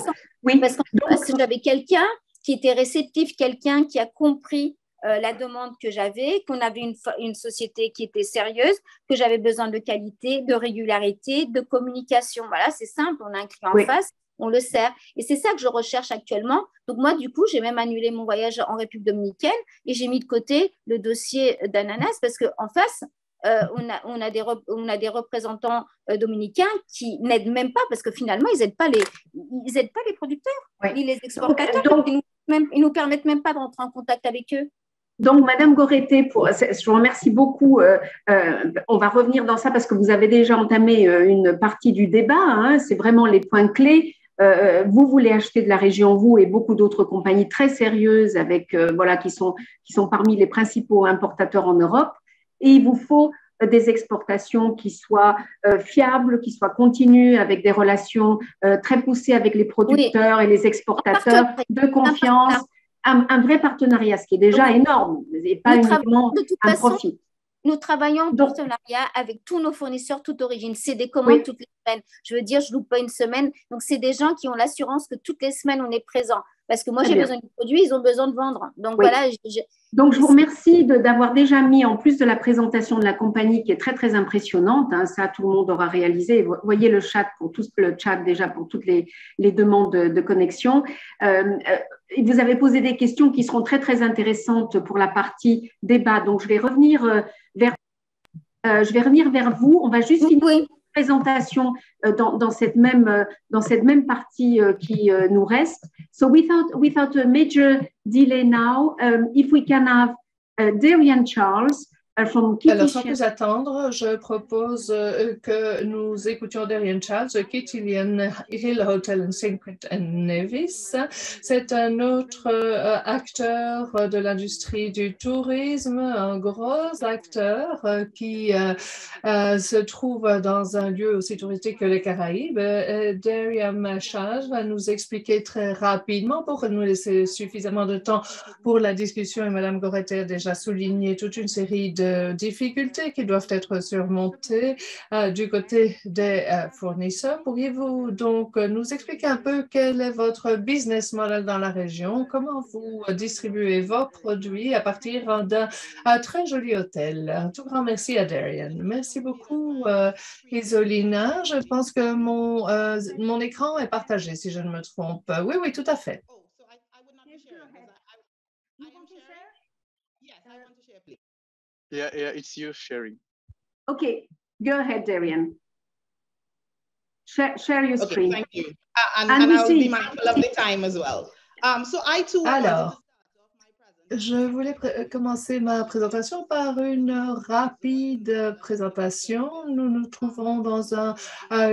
Oui. Parce que j'avais quelqu'un qui était réceptif, quelqu'un qui a compris euh, la demande que j'avais, qu'on avait une, une société qui était sérieuse, que j'avais besoin de qualité, de régularité, de communication. Voilà, c'est simple, on a un client Oui. en face, on le sert. Et c'est ça que je recherche actuellement. Donc moi, du coup, j'ai même annulé mon voyage en République dominicaine et j'ai mis de côté le dossier d'ananas parce qu'en face, euh, on, a, on, a des on a des représentants euh, dominicains qui n'aident même pas parce que finalement, ils n'aident pas, les- ils aident pas les producteurs, Oui. ni les exportateurs. donc- ils, nous, ils nous permettent même pas de rentrer en contact avec eux. Donc, Madame Goreté, pour, je vous remercie beaucoup. Euh, euh, on va revenir dans ça parce que vous avez déjà entamé euh, une partie du débat. hein. c'est vraiment les points clés. Euh, vous voulez acheter de la région, vous et beaucoup d'autres compagnies très sérieuses avec voilà qui sont qui sont parmi les principaux importateurs en Europe. Et il vous faut des exportations qui soient euh, fiables, qui soient continues, avec des relations euh, très poussées avec les producteurs et les exportateurs, de confiance, un, un vrai partenariat, ce qui est déjà énorme, et pas Nous uniquement de toute un façon, profit. Nous travaillons en partenariat avec tous nos fournisseurs, toute origine. C'est des commandes Oui. toutes les semaines. Je veux dire, je loupe pas une semaine. Donc, c'est des gens qui ont l'assurance que toutes les semaines, on est présent. Parce que moi, j'ai besoin du produit, ils ont besoin de vendre. Donc, Oui. voilà. je- Donc, je vous remercie de- d'avoir déjà mis, en plus de la présentation de la compagnie qui est très, très impressionnante, hein, ça, tout le monde aura réalisé. Vous voyez le chat pour tout le chat déjà pour toutes les, les demandes de, de connexion. Euh, euh, vous avez posé des questions qui seront très, très intéressantes pour la partie débat. Donc, je vais revenir euh, vers, euh, je vais revenir vers vous. On va juste finir la présentation euh, dans, dans cette même, dans cette même partie qui nous reste. So without, without a major delay now, um, if we can have uh, Darian Charles Alors, sans plus attendre, je propose euh, que nous écoutions Darian Charles, Kitilian Hill Hotel and Secret and Nevis. C'est un autre euh, acteur de l'industrie du tourisme, un gros acteur euh, qui se trouve dans un lieu aussi touristique que les Caraïbes. Darian Charles va nous expliquer très rapidement pour nous laisser suffisamment de temps pour la discussion et Madame Goretti a déjà souligné toute une série de difficultés qui doivent être surmontées euh, du côté des euh, fournisseurs. Pourriez-vous donc euh, nous expliquer un peu quel est votre business model dans la région? Comment vous distribuez vos produits à partir d'un un très joli hôtel? Un tout grand merci à Darian. Merci beaucoup, Isolina. Je pense que mon, mon écran est partagé, si je ne me trompe. Oui, oui, tout à fait. Yeah, yeah, it's you sharing. Okay, go ahead, Darian. Share, share your Okay, screen. thank you. Uh, and And and we I'll see- be mindful of the time as well. Um, so I too wanted to Alors, Je voulais commencer ma présentation par une rapide présentation. Nous nous trouvons dans un,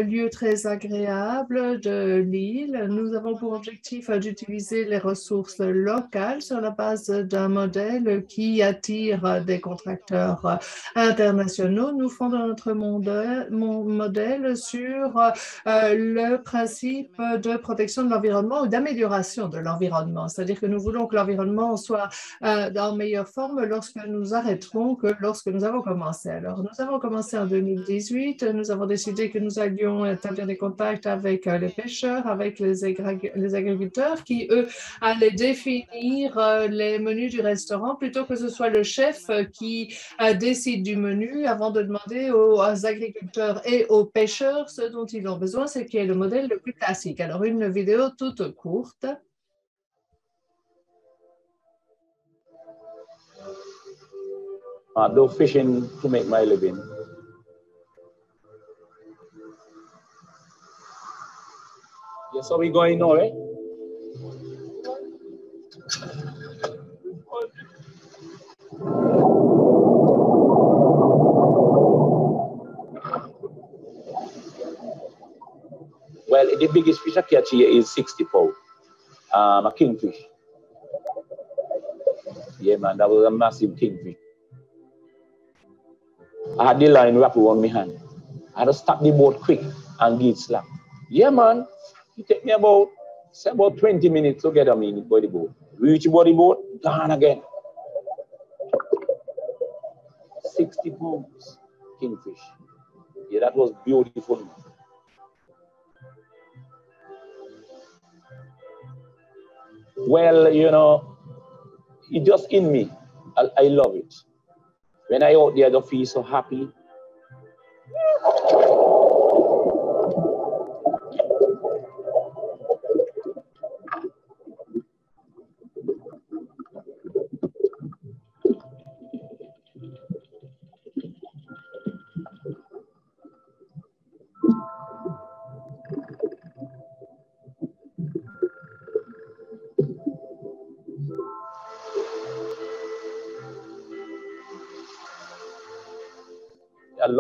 lieu très agréable de l'île. Nous avons pour objectif d'utiliser les ressources locales sur la base d'un modèle qui attire des contracteurs internationaux. Nous fondons notre modèle sur euh, le principe de protection de l'environnement ou d'amélioration de l'environnement. C'est-à-dire que nous voulons que l'environnement soit euh, en meilleure forme lorsque nous arrêterons que lorsque nous avons commencé. Alors, nous avons commencé en 2018. Nous avons décidé que nous allions établir des contacts avec euh, les pêcheurs, avec les, les, agriculteurs qui, eux, allaient définir euh, les menus du restaurant plutôt que ce soit le chef qui décide du menu avant de demander aux agriculteurs et aux pêcheurs ce dont ils ont besoin, c'est qui est le modèle le plus classique. Alors, une vidéo toute courte. Uh, do fishing to make my living. Yes, so we going now, eh? Well, the biggest fish I catch here is 60 pound, um, a kingfish. Yeah, man, that was a massive kingfish. I had the line wrapped around my hand. I had to stop the boat quick and give slack. Yeah, man. It take me about, say about 20 minutes to get a minute by the boat. Reach body boat, gone again. 60 pounds kingfish. Yeah, that was beautiful. Well, you know, it just in me. I, I love it. When I out there, I feel so happy.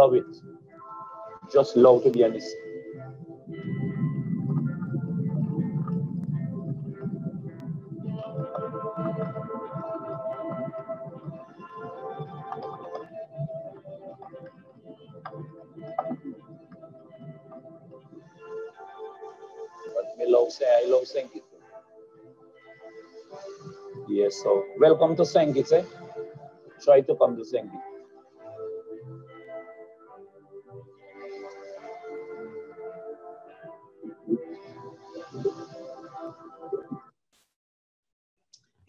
Love it. Just love to be on this. I love Senkit. Yes, so welcome to Senkit, eh? Try to come to Senkit.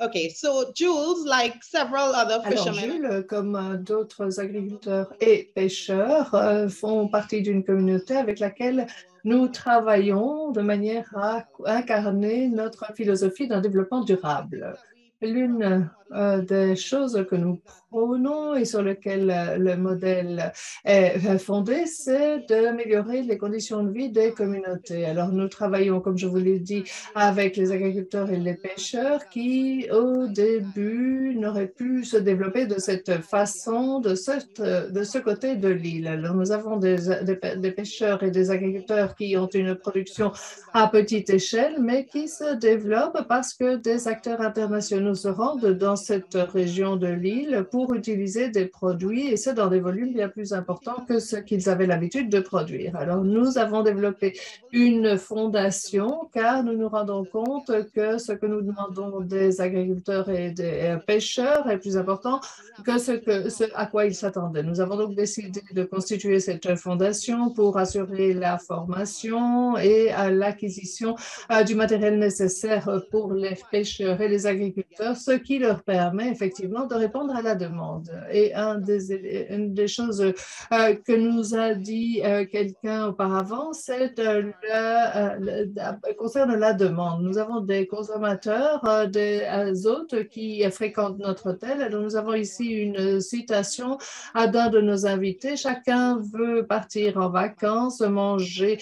Okay, so Jules, like several other fishermen. Jules, comme euh, d'autres agriculteurs et pêcheurs, euh, font partie d'une communauté avec laquelle nous travaillons de manière à incarner notre philosophie d'un développement durable. L'une des choses que nous prônons et sur lesquelles euh, le modèle est fondé, c'est d'améliorer les conditions de vie des communautés. Alors, nous travaillons, comme je vous l'ai dit, avec les agriculteurs et les pêcheurs qui, au début, n'auraient pu se développer de cette façon, de, cette, de ce côté de l'île. Alors, nous avons des, pêcheurs et des agriculteurs qui ont une production à petite échelle, mais qui se développent parce que des acteurs internationaux se rendent dans cette région de l'île pour utiliser des produits et ce dans des volumes bien plus importants que ce qu'ils avaient l'habitude de produire. Alors, nous avons développé une fondation car nous nous rendons compte que ce que nous demandons des agriculteurs et des pêcheurs est plus important que ce, à quoi ils s'attendaient. Nous avons donc décidé de constituer cette fondation pour assurer la formation et l'acquisition euh, du matériel nécessaire pour les pêcheurs et les agriculteurs, ce qui leur permet effectivement de répondre à la demande. Et une des choses euh, que nous a dit euh, quelqu'un auparavant, c'est euh, concerne la demande. Nous avons des consommateurs, des hôtes qui fréquentent notre hôtel. Alors, nous avons ici une citation d'un de nos invités. Chacun veut partir en vacances, manger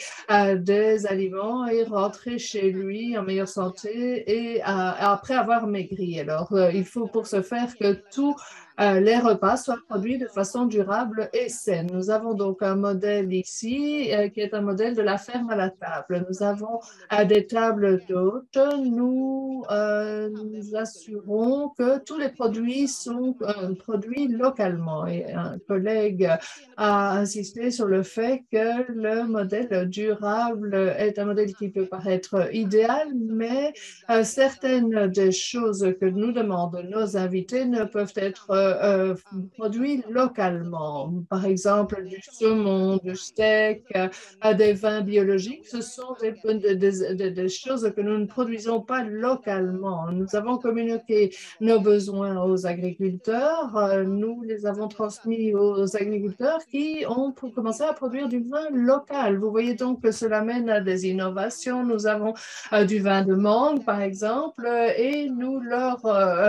des aliments et rentrer chez lui en meilleure santé et après avoir maigri. Alors, il faut pour ce faire que euh, les repas soient produits de façon durable et saine. Nous avons donc un modèle ici euh, qui est un modèle de la ferme à la table. Nous avons euh, des tables d'hôtes. Nous nous assurons que tous les produits sont produits localement. Et un collègue a insisté sur le fait que le modèle durable est un modèle qui peut paraître idéal, mais certaines des choses que nous demandent nos invités ne peuvent être euh, produits localement. Par exemple, du saumon, du steak, euh, des vins biologiques. Ce sont des, des, choses que nous ne produisons pas localement. Nous avons communiqué nos besoins aux agriculteurs. Euh, nous les avons transmis aux agriculteurs qui ont commencé à produire du vin local. Vous voyez donc que cela mène à des innovations. Nous avons du vin de mangue, par exemple, et nous leur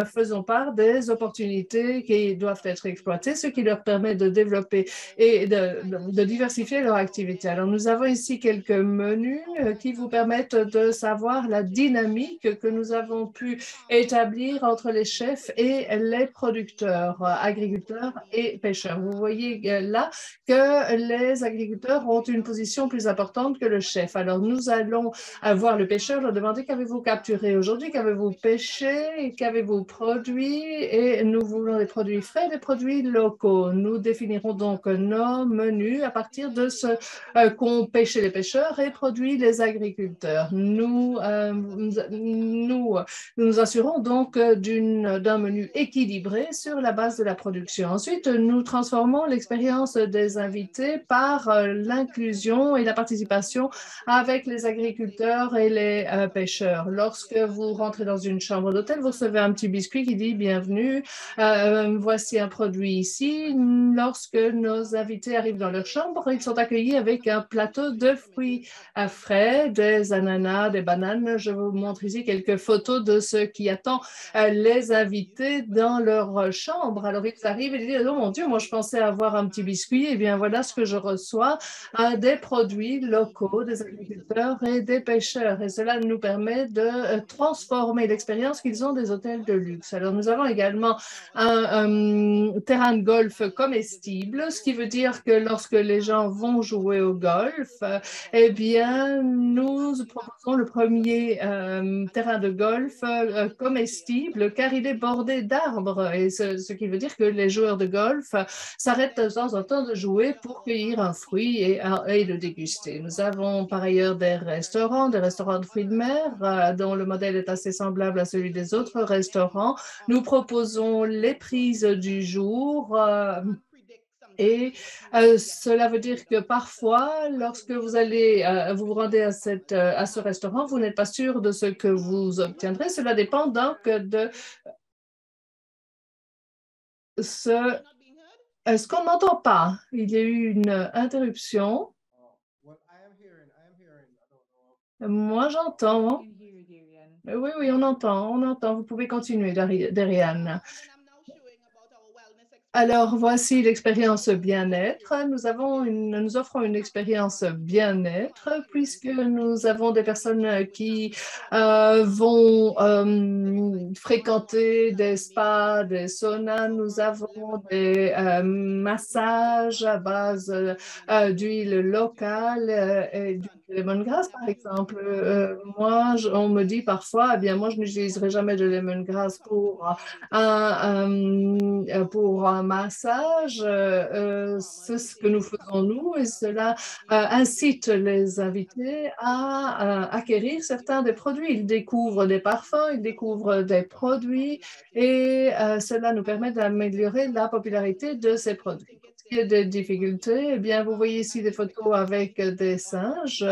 faisons part des opportunités qui doivent être exploités, ce qui leur permet de développer et de, diversifier leur activité. Alors, nous avons ici quelques menus euh, qui vous permettent de savoir la dynamique que nous avons pu établir entre les chefs et les producteurs, euh, agriculteurs et pêcheurs. Vous voyez euh, là que les agriculteurs ont une position plus importante que le chef. Alors, nous allons voir le pêcheur, leur demander qu'avez-vous capturé aujourd'hui, qu'avez-vous pêché, qu'avez-vous produit et nous voulons produits frais des produits locaux. Nous définirons donc nos menus à partir de ce euh, qu'ont pêché les pêcheurs et produit les agriculteurs. Nous euh, nous, nous assurons donc d'un menu équilibré sur la base de la production. Ensuite, nous transformons l'expérience des invités par euh, l'inclusion et la participation avec les agriculteurs et les pêcheurs. Lorsque vous rentrez dans une chambre d'hôtel, vous recevez un petit biscuit qui dit bienvenue voici un produit ici. Lorsque nos invités arrivent dans leur chambre, ils sont accueillis avec un plateau de fruits frais, des ananas, des bananes. Je vous montre ici quelques photos de ce qui attend euh, les invités dans leur chambre. Alors, ils arrivent et disent, oh mon Dieu, moi, je pensais avoir un petit biscuit. Eh bien, voilà ce que je reçois, euh, des produits locaux, des agriculteurs et des pêcheurs. Et cela nous permet de euh, transformer l'expérience qu'ils ont des hôtels de luxe. Alors, nous avons également un euh, terrain de golf comestible, ce qui veut dire que lorsque les gens vont jouer au golf, eh bien, nous proposons le premier euh, terrain de golf euh, comestible car il est bordé d'arbres et ce, qui veut dire que les joueurs de golf s'arrêtent de temps en temps de jouer pour cueillir un fruit et, le déguster. Nous avons par ailleurs des restaurants, des restaurants de fruits de mer dont le modèle est assez semblable à celui des autres restaurants. Nous proposons les du jour. Euh, et euh, cela veut dire que parfois, lorsque vous allez euh, vous rendez à, cette, à ce restaurant, vous n'êtes pas sûr de ce que vous obtiendrez. Cela dépend donc de ce. Est-ce qu'on n'entend pas? Il y a eu une interruption. Moi, j'entends. Oui, oui, on entend, on entend. Vous pouvez continuer, Darian. Alors, voici l'expérience bien-être. Nous, offrons une expérience bien-être puisque nous avons des personnes qui euh, vont euh, fréquenter des spas, des saunas. Nous avons des euh, massages à base d'huile locale et du lemongrass, par exemple. moi, on me dit parfois, eh bien, moi, je n'utiliserai jamais de lemongrass pour pour un massage, euh, euh, c'est ce que nous faisons nous et cela euh, incite les invités à acquérir certains des produits. Ils découvrent des parfums, ils découvrent des produits et cela nous permet d'améliorer la popularité de ces produits de difficultés, eh bien, vous voyez ici des photos avec des singes.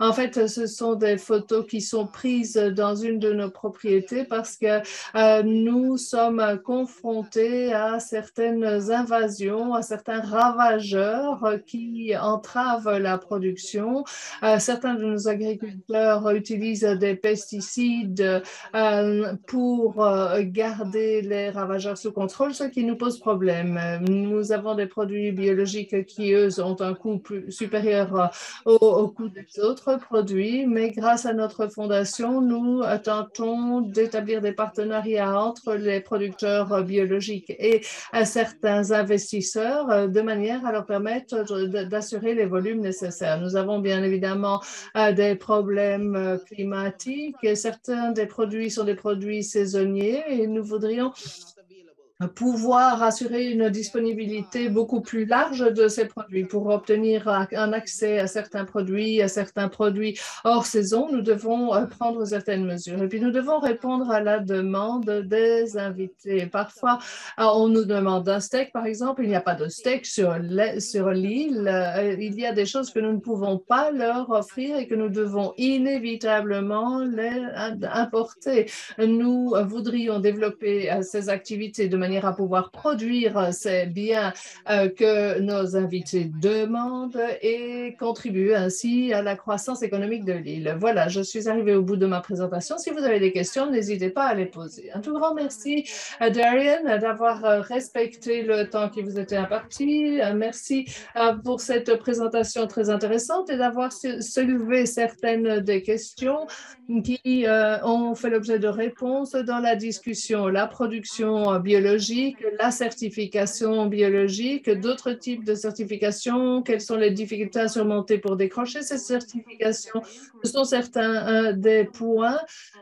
En fait, ce sont des photos qui sont prises dans une de nos propriétés parce que euh, nous sommes confrontés à certaines invasions, à certains ravageurs qui entravent la production. Euh, certains de nos agriculteurs utilisent des pesticides euh, pour garder les ravageurs sous contrôle, ce qui nous pose problème. Nous avons des produits biologiques qui, eux, ont un coût plus supérieur au, au coût des autres produits. Mais grâce à notre fondation, nous tentons d'établir des partenariats entre les producteurs biologiques et certains investisseurs de manière à leur permettre d'assurer les volumes nécessaires. Nous avons bien évidemment des problèmes climatiques et certains des produits sont des produits saisonniers et nous voudrions pouvoir assurer une disponibilité beaucoup plus large de ces produits. Pour obtenir un accès à certains produits, à certains produits hors saison, nous devons euh, prendre certaines mesures. Et puis, nous devons répondre à la demande des invités. Parfois, euh, on nous demande un steak, par exemple. Il n'y a pas de steak sur l'île. Euh, il y a des choses que nous ne pouvons pas leur offrir et que nous devons inévitablement les importer. Nous voudrions développer ces activités de manière à pouvoir produire ces biens euh, que nos invités demandent et contribuer ainsi à la croissance économique de l'île. Voilà, je suis arrivée au bout de ma présentation. Si vous avez des questions, n'hésitez pas à les poser. Un tout grand merci à Darian d'avoir euh, respecté le temps qui vous était imparti. Euh, merci pour cette présentation très intéressante et d'avoir soulevé certaines des questions qui ont fait l'objet de réponses dans la discussion. La production biologique la certification biologique, d'autres types de certifications, quelles sont les difficultés à surmonter pour décrocher ces certifications. Ce sont certains euh, des points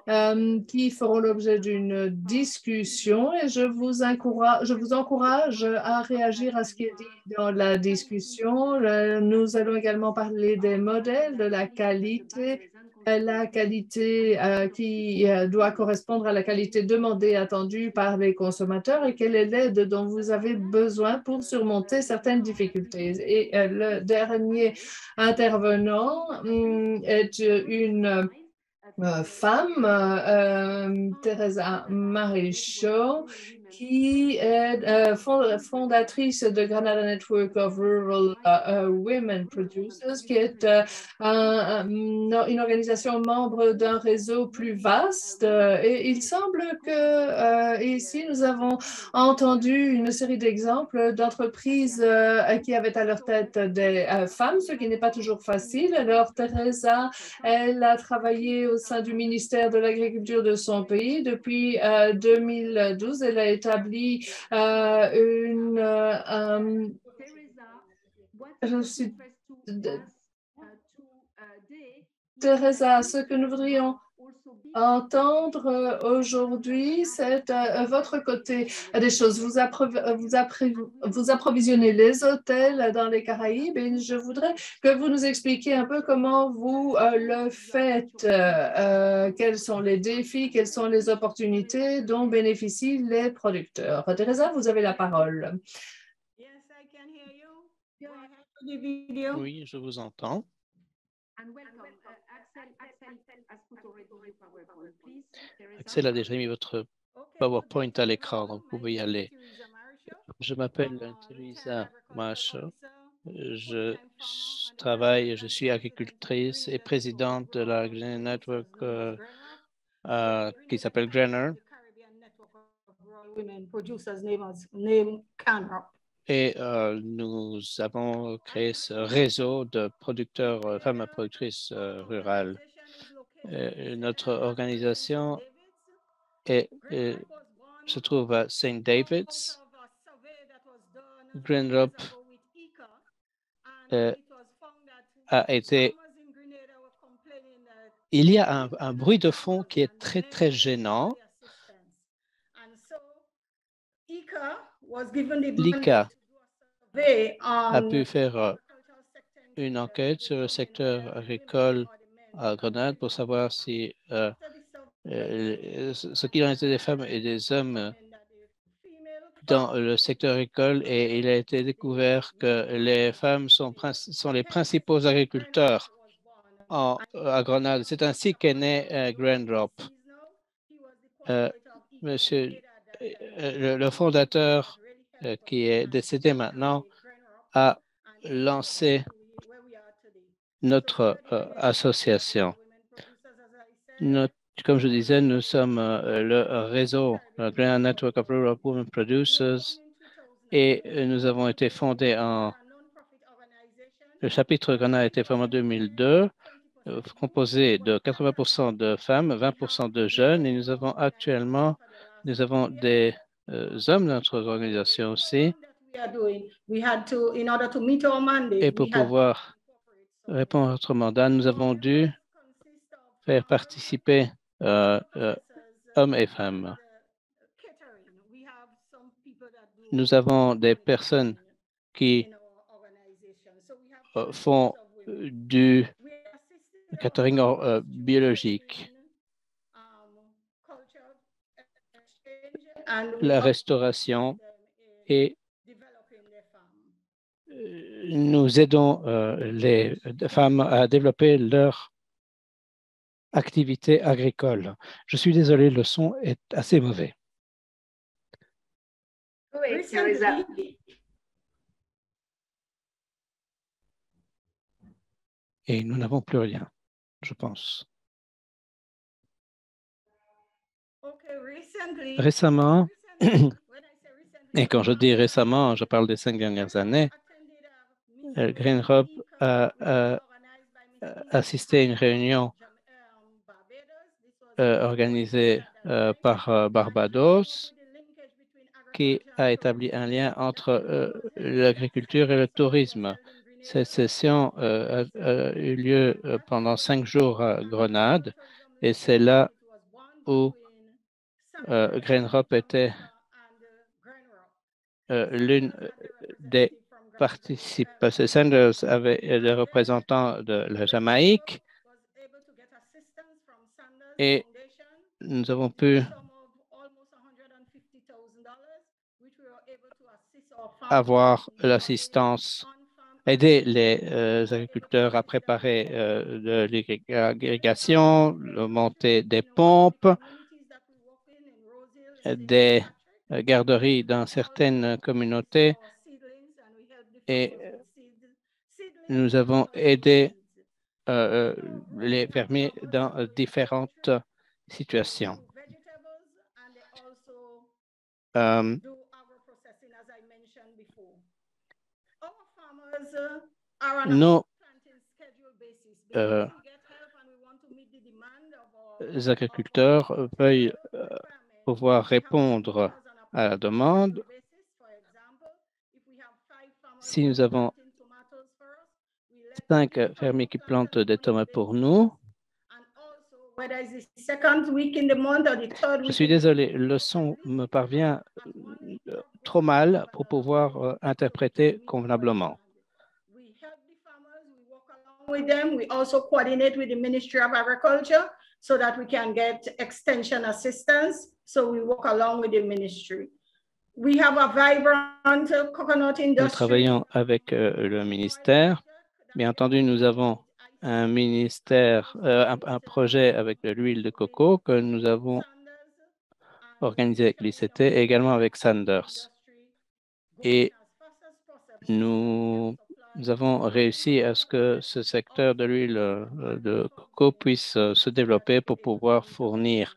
euh, qui feront l'objet d'une discussion et je vous, je vous encourage à réagir à ce qui est dit dans la discussion. Nous allons également parler des modèles, de la qualité la qualité euh, qui euh, doit correspondre à la qualité demandée et attendue par les consommateurs et quelle est l'aide dont vous avez besoin pour surmonter certaines difficultés. Et euh, le dernier intervenant hum, est une femme, Teresa Marichaud, qui est euh, fondatrice de Granada Network of Rural uh, uh, Women Producers, qui est euh, une organisation membre d'un réseau plus vaste. Et il semble que euh, ici, nous avons entendu une série d'exemples d'entreprises qui avaient à leur tête des femmes, ce qui n'est pas toujours facile. Alors, Teresa, elle a travaillé au sein du ministère de l'Agriculture de son pays depuis 2012. Elle a été établi euh, une. Euh, suis. Teresa, ce que nous voudrions entendre euh, aujourd'hui, c'est euh, votre côté des choses. Vous, vous, vous, approvisionnez les hôtels dans les Caraïbes et je voudrais que vous nous expliquiez un peu comment vous euh, le faites, quels sont les défis, quelles sont les opportunités dont bénéficient les producteurs. Teresa, vous avez la parole. Oui, je vous entends. Axel a déjà mis votre PowerPoint à l'écran, donc vous pouvez y aller. Je m'appelle Teresa Marshall. Je travaille, je suis agricultrice et présidente de la Green Network euh, euh, qui s'appelle Grainer. Et euh, nous avons créé ce réseau de producteurs, femmes productrices euh, notre organisation est, se trouve à St. David's. Green a été il y a un, un, bruit de fond qui est très, très gênant. L'ICA a pu faire euh, une enquête sur le secteur agricole à Grenade pour savoir si euh, euh, ce qu'il en était des femmes et des hommes dans le secteur agricole et il a été découvert que les femmes sont, les principaux agriculteurs en, à Grenade. C'est ainsi qu'est né Grand Drop. monsieur le, fondateur euh, qui est décédé maintenant, a lancé notre euh, association. comme je disais, nous sommes euh, le réseau, le Grand Network of Rural Women Producers, Et euh, nous avons été fondés en... Le chapitre Grenade a été formé en 2002, euh, composé de 80% de femmes, 20% de jeunes, et nous avons actuellement, nous avons des euh, hommes dans notre organisation aussi. Et pour pouvoir répondre à notre mandat, nous avons dû faire participer euh, euh, hommes et femmes. Nous avons des personnes qui euh, font du catering biologique, la restauration et nous aidons les femmes à développer leur activité agricole. Je suis désolé, le son est assez mauvais. Et nous n'avons plus rien, je pense. Récemment, et quand je dis récemment, je parle des cinq dernières années, Green Hub a assisté à une réunion euh, organisé euh, par euh, Barbados qui a établi un lien entre l'agriculture et le tourisme. Cette session a, eu lieu pendant cinq jours à Grenade et c'est là où Greenrop était l'une des participants. Sanders avait le représentant de la Jamaïque et nous avons pu avoir l'assistance, aider les euh, agriculteurs à préparer euh, l'irrigation, monter des pompes, des garderies dans certaines communautés et nous avons aidé euh, euh, les fermiers dans euh, différentes situations. nos agriculteurs veulent pouvoir répondre à la demande. Si nous avons cinq fermiers qui plantent des tomates pour nous. Je suis désolé, le son me parvient euh, trop mal pour pouvoir euh, interpréter convenablement. with them. We also coordinate with the Ministry of Agriculture so that we can get extension assistance. So we work along with the ministry. Nous travaillons avec euh, le ministère Bien entendu, nous avons un ministère, euh, un, projet avec l'huile de coco que nous avons organisé avec l'ICT et également avec Sanders. Et nous, avons réussi à ce que ce secteur de l'huile euh, de coco puisse se développer pour pouvoir fournir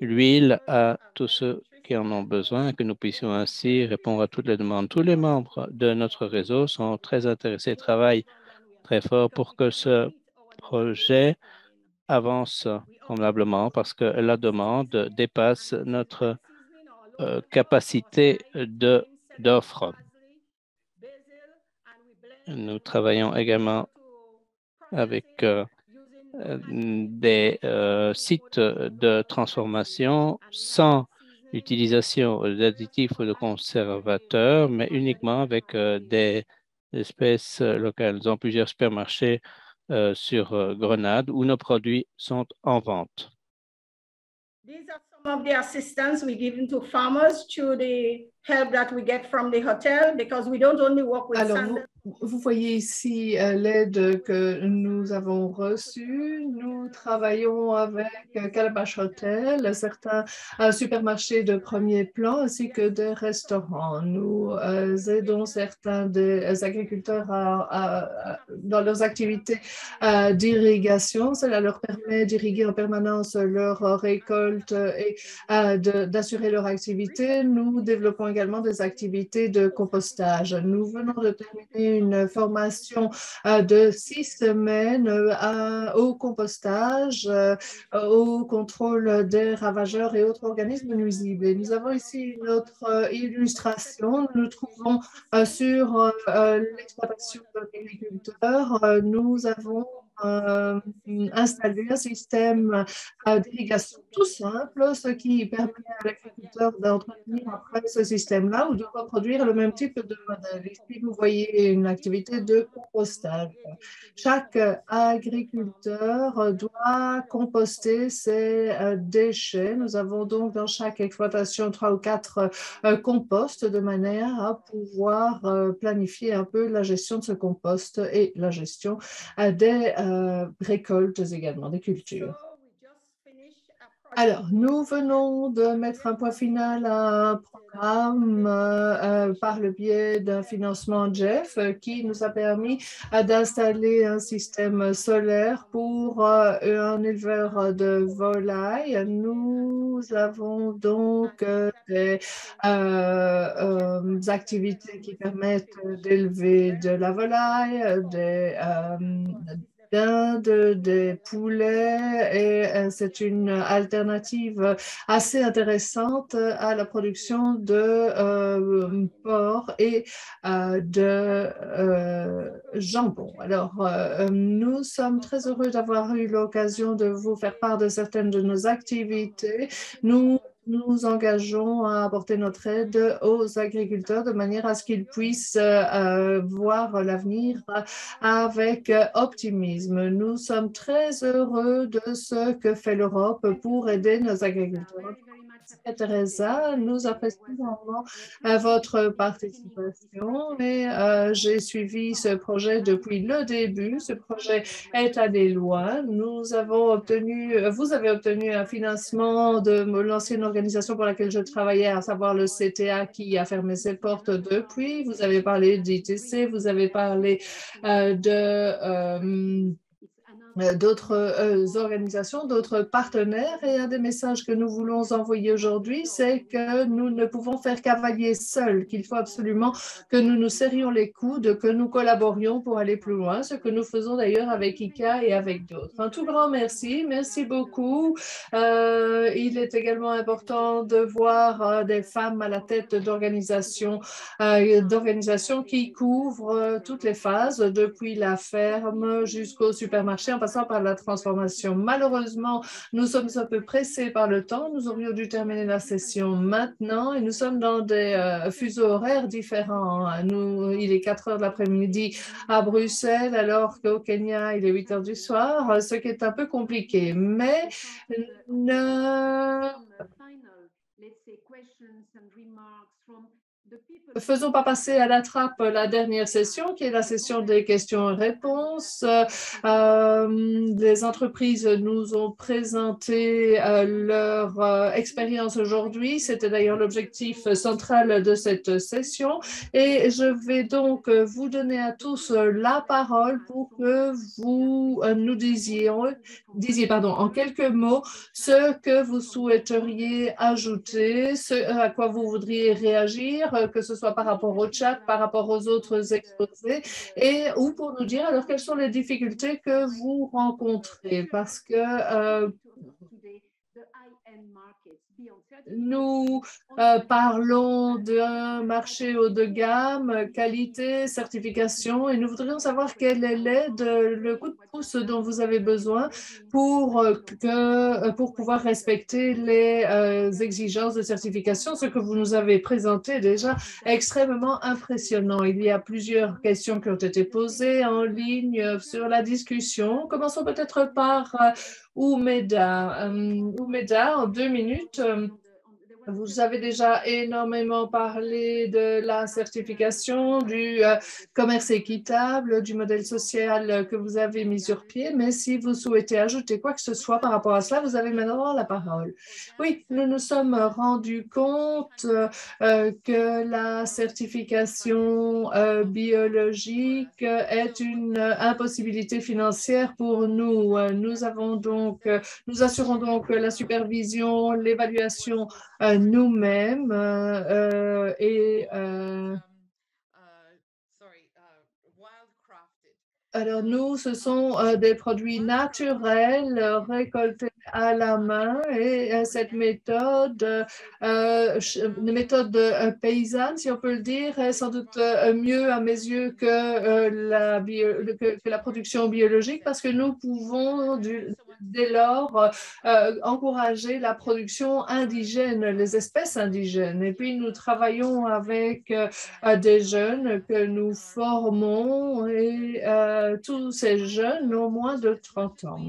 l'huile à tous ceux qui en ont besoin, que nous puissions ainsi répondre à toutes les demandes. Tous les membres de notre réseau sont très intéressés et travaillent très fort pour que ce projet avance convenablement parce que la demande dépasse notre euh, capacité d'offre. Nous travaillons également avec euh, des euh, sites de transformation sans utilisation d'additifs ou de conservateurs, mais uniquement avec des espèces euh, locales. Avons plusieurs supermarchés euh, sur euh, Grenade où nos produits sont en vente. These are some of the assistance we give to farmers through the help that we get from the hotel because we don't only work with Alors, vous voyez ici euh, l'aide que nous avons reçue. Nous travaillons avec euh, Calabash Hotel, certains euh, supermarchés de premier plan ainsi que des restaurants. Nous aidons certains des agriculteurs dans leurs activités d'irrigation. Cela leur permet d'irriguer en permanence leur récolte et d'assurer leur activité. Nous développons également des activités de compostage. Nous venons de terminer une formation de six semaines au compostage, au contrôle des ravageurs et autres organismes nuisibles. Et nous avons ici une autre illustration. Nous nous trouvons sur l'exploitation de l'agriculteur. Nous avons euh, installer un système euh, d'irrigation tout simple, ce qui permet à l'agriculteur d'entretenir après ce système-là ou de reproduire le même type de modèle. Ici, vous voyez une activité de compostage. Chaque agriculteur doit composter ses euh, déchets. Nous avons donc dans chaque exploitation trois ou quatre composts de manière à pouvoir planifier un peu la gestion de ce compost et la gestion des euh, récoltes également des cultures. Alors, nous venons de mettre un point final à un programme euh, euh, par le biais d'un financement Jeff qui nous a permis d'installer un système solaire pour un éleveur de volailles. Nous avons donc des activités qui permettent d'élever de la volaille, des d'Inde, des poulets et euh, c'est une alternative assez intéressante à la production de euh, porc et euh, de jambon. Alors, nous sommes très heureux d'avoir eu l'occasion de vous faire part de certaines de nos activités. Nous nous engageons à apporter notre aide aux agriculteurs de manière à ce qu'ils puissent euh, voir l'avenir avec optimisme. Nous sommes très heureux de ce que fait l'Europe pour aider nos agriculteurs. Teresa, nous apprécions euh, votre participation et euh, j'ai suivi ce projet depuis le début. Ce projet est allé loin. Nous avons obtenu, vous avez obtenu un financement de l'ancienne organisation pour laquelle je travaillais, à savoir le CTA qui a fermé ses portes depuis. Vous avez parlé d'ITC, vous avez parlé euh, de d'autres euh, organisations, d'autres partenaires. Et un des messages que nous voulons envoyer aujourd'hui, c'est que nous ne pouvons faire cavalier seuls, qu'il faut absolument que nous nous serrions les coudes, que nous collaborions pour aller plus loin, ce que nous faisons d'ailleurs avec ICA et avec d'autres. Un tout grand merci. Merci beaucoup. Euh, il est également important de voir des femmes à la tête d'organisations d'organisations qui couvrent toutes les phases, depuis la ferme jusqu'au supermarché, en par la transformation. Malheureusement, nous sommes un peu pressés par le temps. Nous aurions dû terminer la session maintenant et nous sommes dans des euh, fuseaux horaires différents. Il est 4 heures de l'après-midi à Bruxelles, alors qu'au Kenya, il est 8 heures du soir, ce qui est un peu compliqué. Mais ne faisons pas passer à la trappe la dernière session, qui est la session des questions et réponses. Euh, les entreprises nous ont présenté euh, leur euh, expérience aujourd'hui. C'était d'ailleurs l'objectif central de cette session. Et je vais donc vous donner à tous la parole pour que vous nous disiez, disiez pardon, en quelques mots ce que vous souhaiteriez ajouter, ce à quoi vous voudriez réagir, que ce soit par rapport au chat, par rapport aux autres exposés, et ou pour nous dire alors quelles sont les difficultés que vous rencontrez, parce que euh, nous euh, parlons d'un marché haut de gamme, qualité, certification, et nous voudrions savoir quel est l'aide, le coup de pouce dont vous avez besoin pour, euh, que, euh, pour pouvoir respecter les exigences de certification. Ce que vous nous avez présenté est déjà extrêmement impressionnant. Il y a plusieurs questions qui ont été posées en ligne sur la discussion. Commençons peut-être par Oumeda. Oumeda, en deux minutes. Vous avez déjà énormément parlé de la certification, du euh, commerce équitable, du modèle social que vous avez mis sur pied, mais si vous souhaitez ajouter quoi que ce soit par rapport à cela, vous avez maintenant la parole. Oui, nous nous sommes rendus compte euh, que la certification euh, biologique est une impossibilité financière pour nous. Nous avons donc, nous assurons donc la supervision, l'évaluation nous-mêmes euh, euh, et euh, Alors nous, ce sont des produits naturels récoltés à la main et cette méthode, une méthode paysanne, si on peut le dire, est sans doute mieux à mes yeux que, la, bio, que, la production biologique parce que nous pouvons dès lors euh, encourager la production indigène, les espèces indigènes. Et puis, nous travaillons avec euh, des jeunes que nous formons et euh, tous ces jeunes ont moins de 30 ans.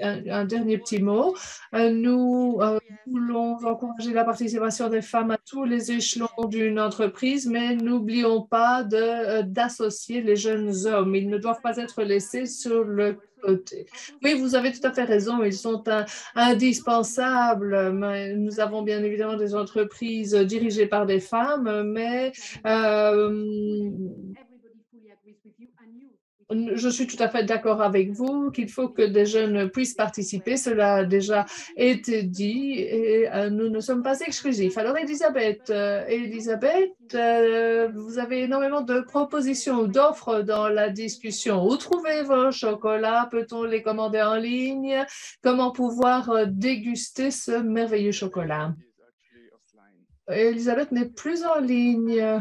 Un, un dernier petit mot, nous voulons encourager la participation des femmes à tous les échelons d'une entreprise, mais n'oublions pas d'associer les jeunes hommes. Ils ne doivent pas être laissés sur le Oui, vous avez tout à fait raison, ils sont indispensables. Nous avons bien évidemment des entreprises dirigées par des femmes, mais euh, je suis tout à fait d'accord avec vous qu'il faut que des jeunes puissent participer. Cela a déjà été dit et euh, nous ne sommes pas exclusifs. Alors, Elisabeth, euh, Elisabeth, euh, vous avez énormément de propositions, d'offres dans la discussion. Où trouver vos chocolats? Peut-on les commander en ligne? Comment pouvoir déguster ce merveilleux chocolat? Elisabeth n'est plus en ligne.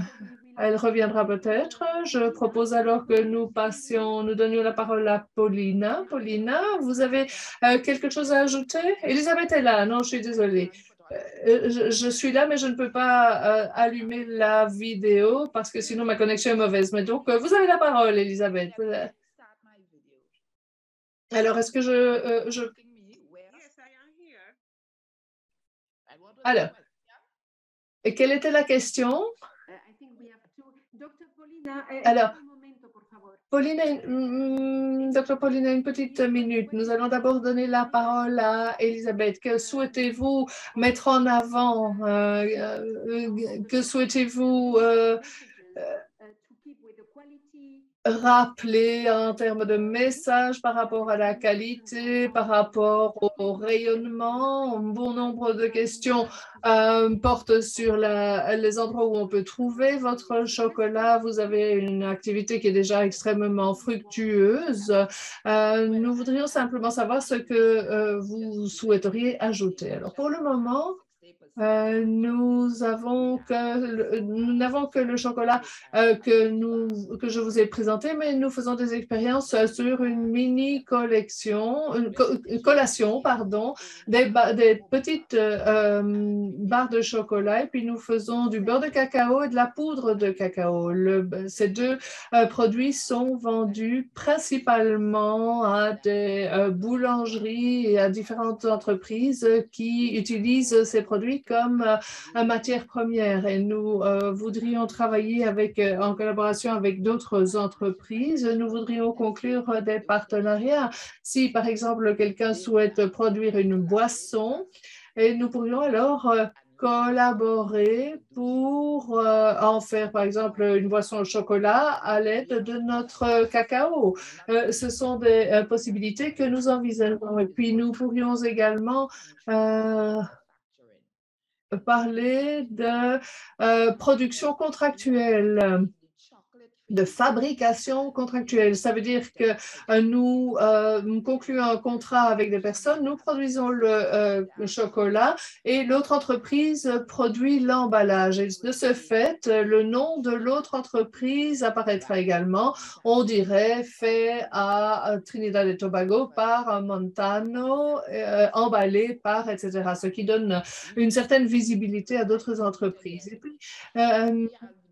Elle reviendra peut-être. Je propose alors que nous passions, nous donnions la parole à Paulina. Paulina, vous avez euh, quelque chose à ajouter? Elisabeth est là. Non, je suis désolée. Euh, je, suis là, mais je ne peux pas euh, allumer la vidéo parce que sinon ma connexion est mauvaise. Mais donc, vous avez la parole, Elisabeth. Alors, est-ce que je, je... Alors, quelle était la question? Alors, Pauline, mm, Dr. Pauline, une petite minute. Nous allons d'abord donner la parole à Elisabeth. Que souhaitez-vous mettre en avant? euh, euh, que souhaitez-vous euh, rappeler en termes de message par rapport à la qualité, par rapport au rayonnement. Bon nombre de questions euh, portent sur la- les endroits où on peut trouver votre chocolat. Vous avez une activité qui est déjà extrêmement fructueuse. Euh, nous voudrions simplement savoir ce que euh, vous souhaiteriez ajouter. Alors, pour le moment, euh, nous avons que nous n'avons que le chocolat euh, que nous que je vous ai présenté, mais nous faisons des expériences euh, sur une mini collection, co- collation, pardon, des, ba- des petites euh, barres de chocolat, et puis nous faisons du beurre de cacao et de la poudre de cacao. Le- ces deux produits sont vendus principalement à des boulangeries et à différentes entreprises qui utilisent ces produits comme euh, matière première. Et nous euh, voudrions travailler avec, euh, en collaboration avec d'autres entreprises. Nous voudrions conclure des partenariats. Si, par exemple, quelqu'un souhaite produire une boisson, et nous pourrions alors collaborer pour en faire, par exemple, une boisson au chocolat à l'aide de notre cacao. Ce sont des possibilités que nous envisageons. Et puis, nous pourrions également parler de euh, production contractuelle de fabrication contractuelle. Ça veut dire que euh, nous euh, concluons un contrat avec des personnes, nous produisons le, euh, chocolat et l'autre entreprise produit l'emballage. De ce fait, le nom de l'autre entreprise apparaîtra également. On dirait fait à Trinidad et Tobago par Montano, emballé par, etc. Ce qui donne une certaine visibilité à d'autres entreprises. Et puis,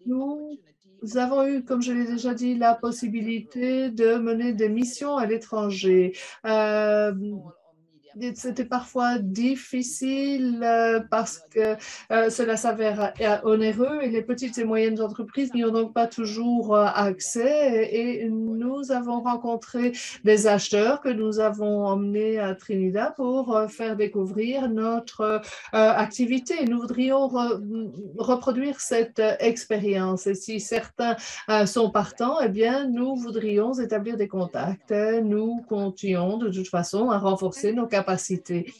nous nous avons eu, comme je l'ai déjà dit, la possibilité de mener des missions à l'étranger. Euh, c'était parfois difficile euh, parce que euh, cela s'avère euh, onéreux et les petites et moyennes entreprises n'y ont donc pas toujours accès. Et, nous avons rencontré des acheteurs que nous avons emmenés à Trinidad pour faire découvrir notre activité. Nous voudrions re- reproduire cette expérience. Et si certains sont partants, eh bien, nous voudrions établir des contacts. Nous comptions de toute façon à renforcer nos capacités. capacité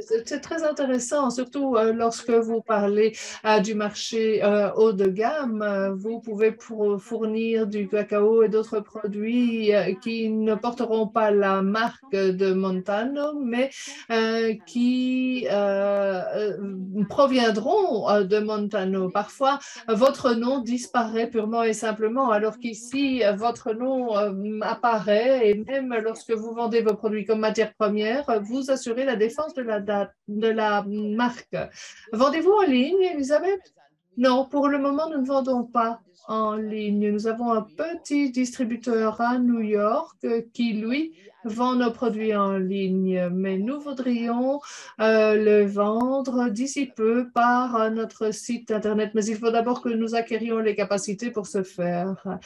C'est très intéressant, surtout euh, lorsque vous parlez euh, du marché euh, haut de gamme. vous pouvez fournir du cacao et d'autres produits qui ne porteront pas la marque de Montano, mais qui proviendront de Montano. Parfois, votre nom disparaît purement et simplement, alors qu'ici, votre nom apparaît et même lorsque vous vendez vos produits comme matière première, vous assurez la défense de la de la marque. Vendez-vous en ligne, Elisabeth? Non, pour le moment, nous ne vendons pas en ligne. Nous avons un petit distributeur à New York qui, lui, vend nos produits en ligne, mais nous voudrions euh, le vendre d'ici peu par euh, notre site Internet. Mais il faut d'abord que nous acquérions les capacités pour ce faire.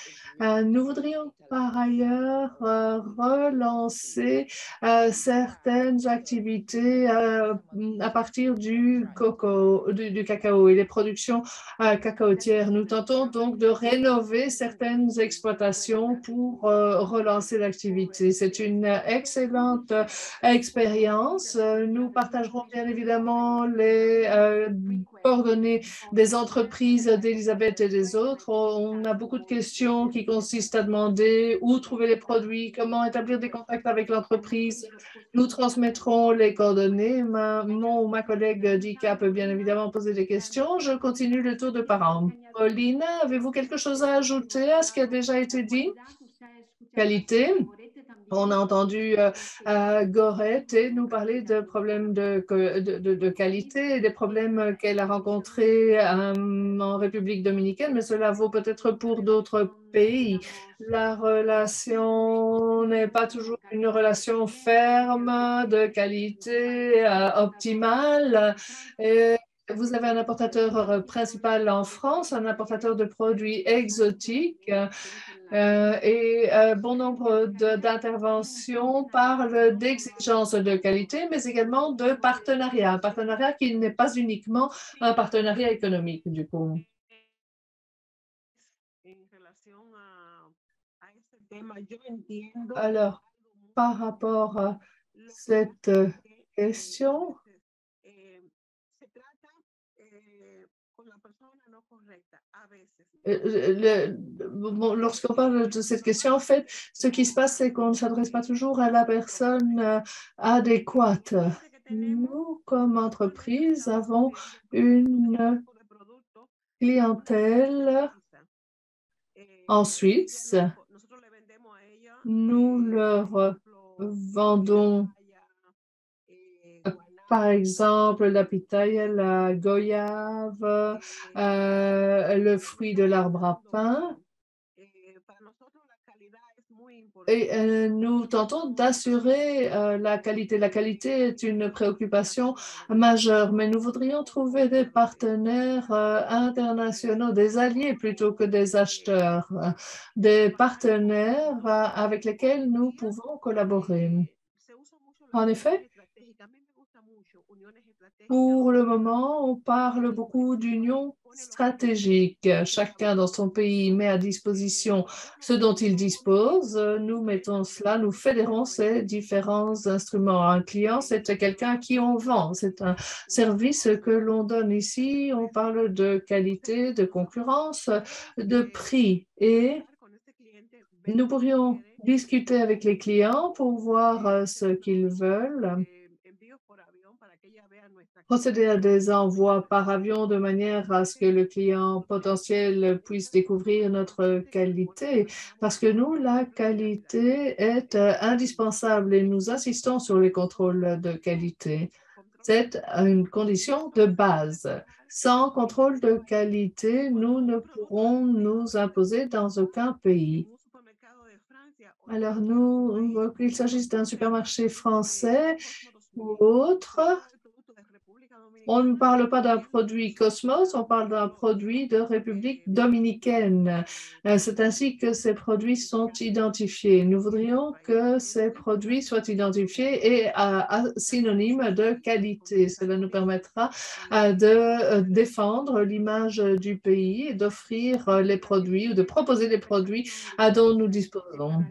Euh, nous voudrions par ailleurs relancer certaines activités à partir du, coco, du, cacao et les productions cacaotières. Nous tentons donc de rénover certaines exploitations pour relancer l'activité. C'est une excellente expérience. Nous partagerons bien évidemment les coordonnées des entreprises d'Elisabeth et des autres. On a beaucoup de questions qui consistent à demander où trouver les produits, comment établir des contacts avec l'entreprise. Nous transmettrons les coordonnées. Ma, mon ou ma collègue Dika peut bien évidemment poser des questions. Je continue le tour de parents. Paulina, avez-vous quelque chose à ajouter à ce qui a déjà été dit? Qualité. On a entendu euh, euh, Gorette nous parler de problèmes de, de, qualité et des problèmes qu'elle a rencontrés euh, en République dominicaine, mais cela vaut peut-être pour d'autres pays. La relation n'est pas toujours une relation ferme, de qualité optimale. Vous avez un importateur principal en France, un importateur de produits exotiques. Euh, et euh, bon nombre d'interventions parlent d'exigences de qualité, mais également de partenariat. Un partenariat qui n'est pas uniquement un partenariat économique, du coup. Alors, par rapport à cette question, euh, lorsqu'on parle de cette question, en fait, ce qui se passe, c'est qu'on ne s'adresse pas toujours à la personne euh, adéquate. Nous, comme entreprise, avons une clientèle en Suisse. Nous leur vendons par exemple la pitaille, la goyave, euh, le fruit de l'arbre à pain. Et euh, nous tentons d'assurer euh, la qualité. La qualité est une préoccupation majeure, mais nous voudrions trouver des partenaires internationaux, des alliés plutôt que des acheteurs, des partenaires avec lesquels nous pouvons collaborer. En effet, pour le moment, on parle beaucoup d'union stratégique. Chacun dans son pays met à disposition ce dont il dispose. Nous mettons cela, nous fédérons ces différents instruments. Un client, c'est quelqu'un à qui on vend. C'est un service que l'on donne ici. On parle de qualité, de concurrence, de prix. Et nous pourrions discuter avec les clients pour voir ce qu'ils veulent procéder à des envois par avion de manière à ce que le client potentiel puisse découvrir notre qualité. Parce que nous, la qualité est euh, indispensable et nous insistons sur les contrôles de qualité. C'est une condition de base. Sans contrôle de qualité, nous ne pourrons nous imposer dans aucun pays. Alors, nous, qu'il s'agisse d'un supermarché français ou autre, on ne parle pas d'un produit Cosmos, on parle d'un produit de République dominicaine. Euh, c'est ainsi que ces produits sont identifiés. Nous voudrions que ces produits soient identifiés et synonymes de qualité. Cela nous permettra euh, de euh, défendre l'image du pays et d'offrir les produits ou de proposer les produits dont nous disposons.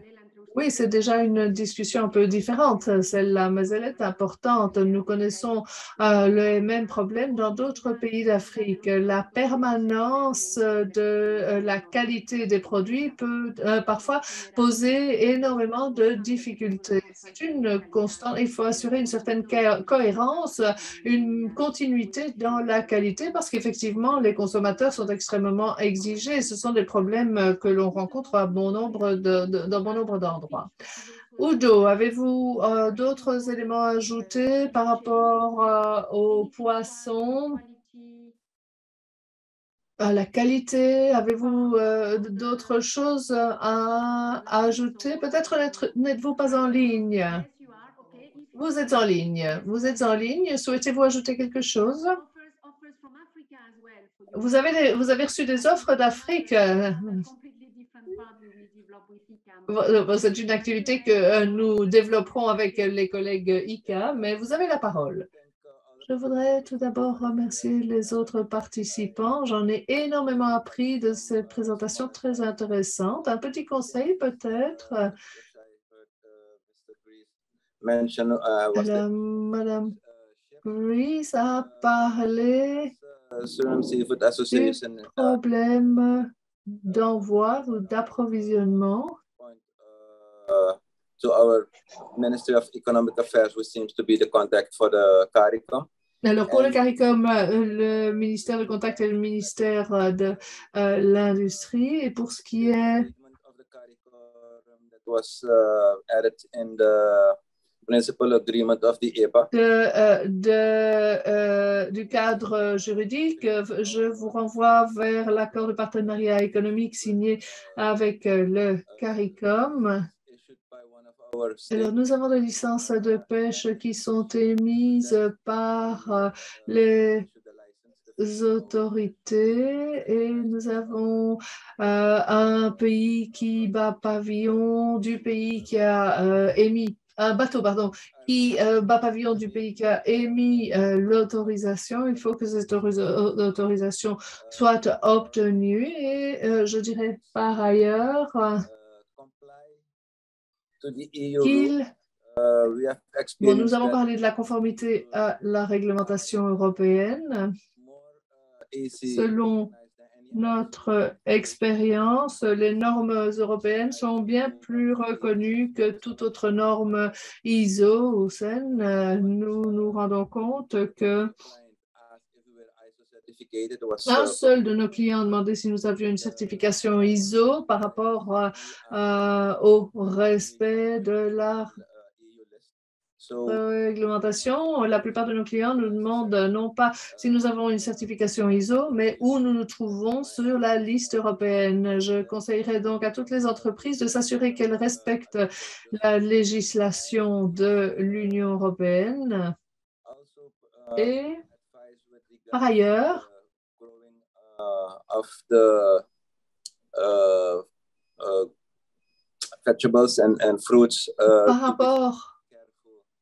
Oui, c'est déjà une discussion un peu différente, celle-là, mais elle est importante. Nous connaissons euh, le même problème dans d'autres pays d'Afrique. La permanence de euh, la qualité des produits peut euh, parfois poser énormément de difficultés. C'est une constante. Il faut assurer une certaine cohérence, une continuité dans la qualité parce qu'effectivement, les consommateurs sont extrêmement exigés. Ce sont des problèmes que l'on rencontre à bon nombre de, dans bon nombre d'endroits. Udo, avez-vous euh, d'autres éléments à ajouter par rapport euh, aux poissons, à la qualité? Avez-vous euh, d'autres choses à, ajouter? Peut-être n'êtes-vous pas en ligne. Vous êtes en ligne. Vous êtes en ligne. Souhaitez-vous ajouter quelque chose? Vous avez, vous avez reçu des offres d'Afrique. C'est une activité que euh, nous développerons avec les collègues ICA, mais vous avez la parole. Je voudrais tout d'abord remercier les autres participants. J'en ai énormément appris de cette présentation très intéressante. Un petit conseil peut-être? Euh, Madame Grease a parlé du problème d'envoi ou d'approvisionnement uh, to our Ministry of Economic Affairs, which seems to be the contact for the CARICOM. Alors, pour le CARICOM, euh, le ministère de contact est le ministère euh, de euh, l'Industrie. Et pour ce qui est... That was uh, added in the principal agreement of the EPA. De, euh, de, euh, du cadre juridique, je vous renvoie vers l'accord de partenariat économique signé avec le CARICOM. Alors, nous avons des licences de pêche qui sont émises par euh, les autorités et nous avons euh, un pays qui bat pavillon du pays qui a euh, émis un bateau, pardon, qui bat pavillon du pays qui a émis l'autorisation. Il faut que cette autorisation soit obtenue et je dirais par ailleurs E uh, nous avons parlé de la conformité à la réglementation européenne. Selon notre expérience, les normes européennes sont bien plus reconnues que toute autre norme ISO ou SEN. Nous nous rendons compte que un seul de nos clients a demandé si nous avions une certification ISO par rapport euh, euh, au respect de la réglementation. La plupart de nos clients nous demandent non pas si nous avons une certification ISO, mais où nous nous trouvons sur la liste européenne. Je conseillerais donc à toutes les entreprises de s'assurer qu'elles respectent la législation de l'Union européenne. Et par ailleurs, uh, uh. Uh, Par rapport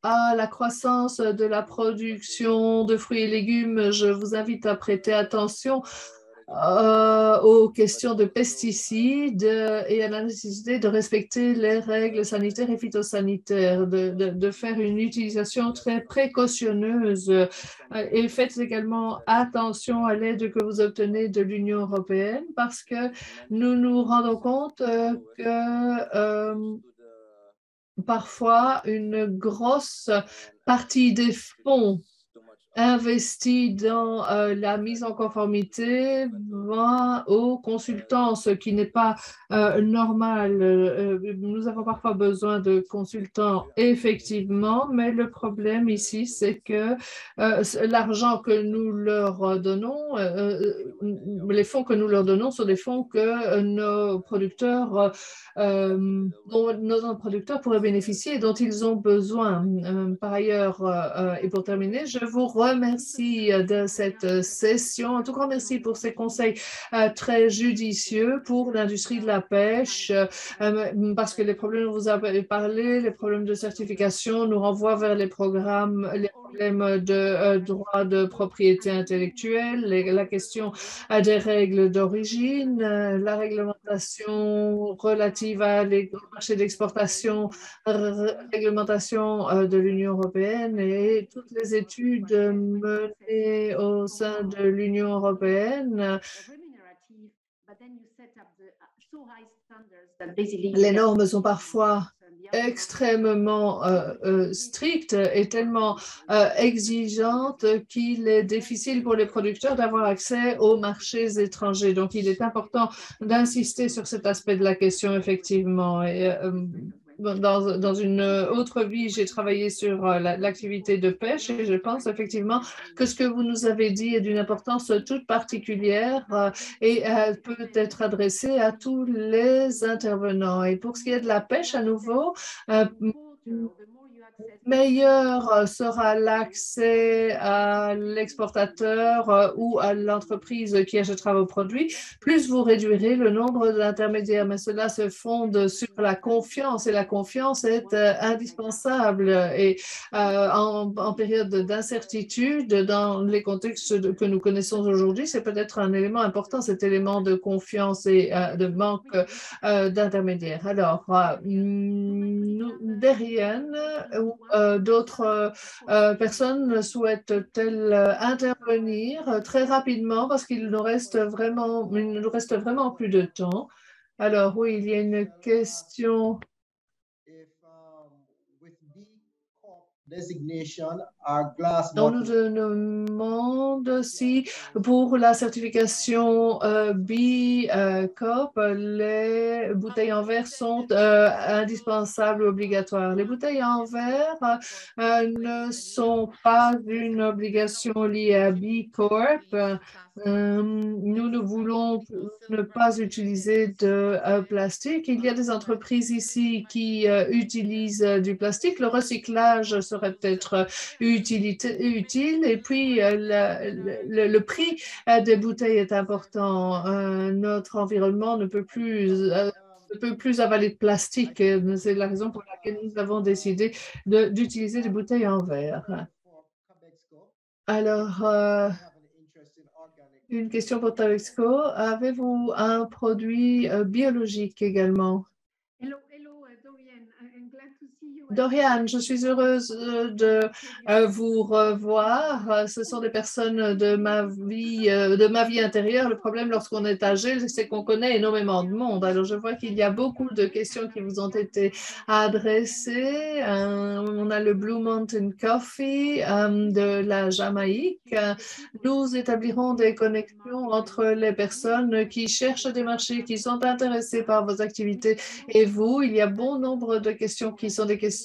à la croissance de la production de fruits et légumes, je vous invite à prêter attention euh, aux questions de pesticides et à la nécessité de respecter les règles sanitaires et phytosanitaires, de, faire une utilisation très précautionneuse. Euh, et faites également attention à l'aide que vous obtenez de l'Union européenne parce que nous nous rendons compte euh, que parfois une grosse partie des fonds investi dans euh, la mise en conformité va aux consultants, ce qui n'est pas euh, normal. Euh, nous avons parfois besoin de consultants, effectivement, mais le problème ici, c'est que l'argent que nous leur donnons, les fonds que nous leur donnons sont des fonds que nos producteurs, dont nos producteurs pourraient bénéficier et dont ils ont besoin. par ailleurs, et pour terminer, je vous remercie euh, de cette euh, session. Un tout grand merci pour ces conseils euh, très judicieux pour l'industrie de la pêche, parce que les problèmes dont vous avez parlé, les problèmes de certification, nous renvoient vers les programmes, problèmes de euh, droit de propriété intellectuelle, la question euh, des règles d'origine, euh, la réglementation relative à les marchés d'exportation, réglementation euh, de l'Union européenne et toutes les études menées au sein de l'Union européenne. Les normes sont parfois extrêmement euh, euh, strictes et tellement euh, exigeantes qu'il est difficile pour les producteurs d'avoir accès aux marchés étrangers. Donc, il est important d'insister sur cet aspect de la question, effectivement. Dans, dans une autre vie, j'ai travaillé sur euh, la- l'activité de pêche et je pense effectivement que ce que vous nous avez dit est d'une importance toute particulière euh, et euh, peut être adressé à tous les intervenants. Et pour ce qui est de la pêche, à nouveau, meilleur sera l'accès à l'exportateur euh, ou à l'entreprise qui achètera vos produits, plus vous réduirez le nombre d'intermédiaires. Mais cela se fonde sur la confiance et la confiance est euh, indispensable. Et euh, en, période d'incertitude, dans les contextes que nous connaissons aujourd'hui, c'est peut-être un élément important, cet élément de confiance et euh, de manque euh, d'intermédiaires. Alors, euh, nous, euh, d'autres euh, euh, personnes souhaitent-elles intervenir très rapidement parce qu'il nous reste vraiment, nous reste vraiment plus de temps. Alors, oui, il y a une question. Designation are glass On nous demande si pour la certification euh, B euh, les bouteilles en verre sont euh, indispensables, obligatoires. Les bouteilles en verre euh, ne sont pas une obligation liée à B Corp. Euh, nous ne voulons ne pas utiliser de plastique. Il y a des entreprises ici qui utilisent du plastique. Le recyclage serait peut-être euh, utile. Et puis, euh, le, prix euh, des bouteilles est important. Notre environnement ne peut plus ne peut plus avaler de plastique. C'est la raison pour laquelle nous avons décidé d'utiliser des bouteilles en verre. Alors, une question pour Tavexco. Avez-vous un produit biologique également? Dorian, je suis heureuse euh, de euh, vous revoir. Euh, Ce sont des personnes de ma vie, de ma vie intérieure. Le problème lorsqu'on est âgé, c'est qu'on connaît énormément de monde. Alors, je vois qu'il y a beaucoup de questions qui vous ont été adressées. On a le Blue Mountain Coffee de la Jamaïque. Nous établirons des connexions entre les personnes qui cherchent des marchés, qui sont intéressées par vos activités et vous. Il y a bon nombre de questions qui sont des questions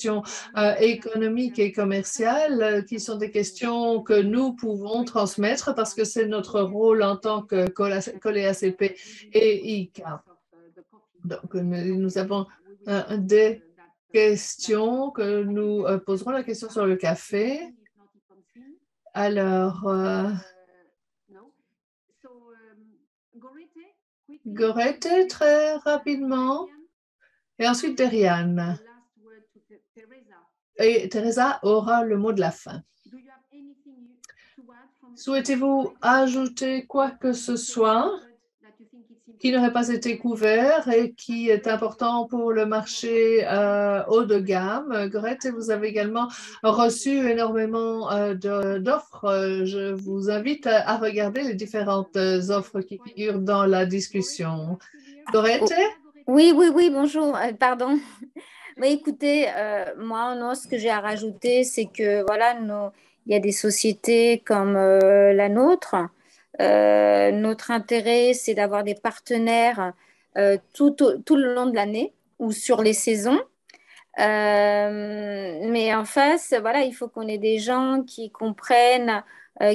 euh, économiques et commerciales, euh, qui sont des questions que nous pouvons transmettre parce que c'est notre rôle en tant que collé ACP et ICA. Donc, nous avons euh, des questions que nous poserons la question sur le café. Alors, euh, Gorette, très rapidement. Et ensuite, Deriane. Et Teresa aura le mot de la fin. Souhaitez-vous ajouter quoi que ce soit qui n'aurait pas été couvert et qui est important pour le marché euh, haut de gamme? Grete, vous avez également reçu énormément euh, d'offres. Euh, Je vous invite à, à regarder les différentes offres qui figurent dans la discussion. Grete? Oui, oui, oui, bonjour, euh, pardon. Écoutez, euh, moi, non, ce que j'ai à rajouter, c'est que voilà, il y a des sociétés comme euh, la nôtre. Euh, notre intérêt, c'est d'avoir des partenaires tout, tout le long de l'année ou sur les saisons. Mais en face, voilà, il faut qu'on ait des gens qui comprennent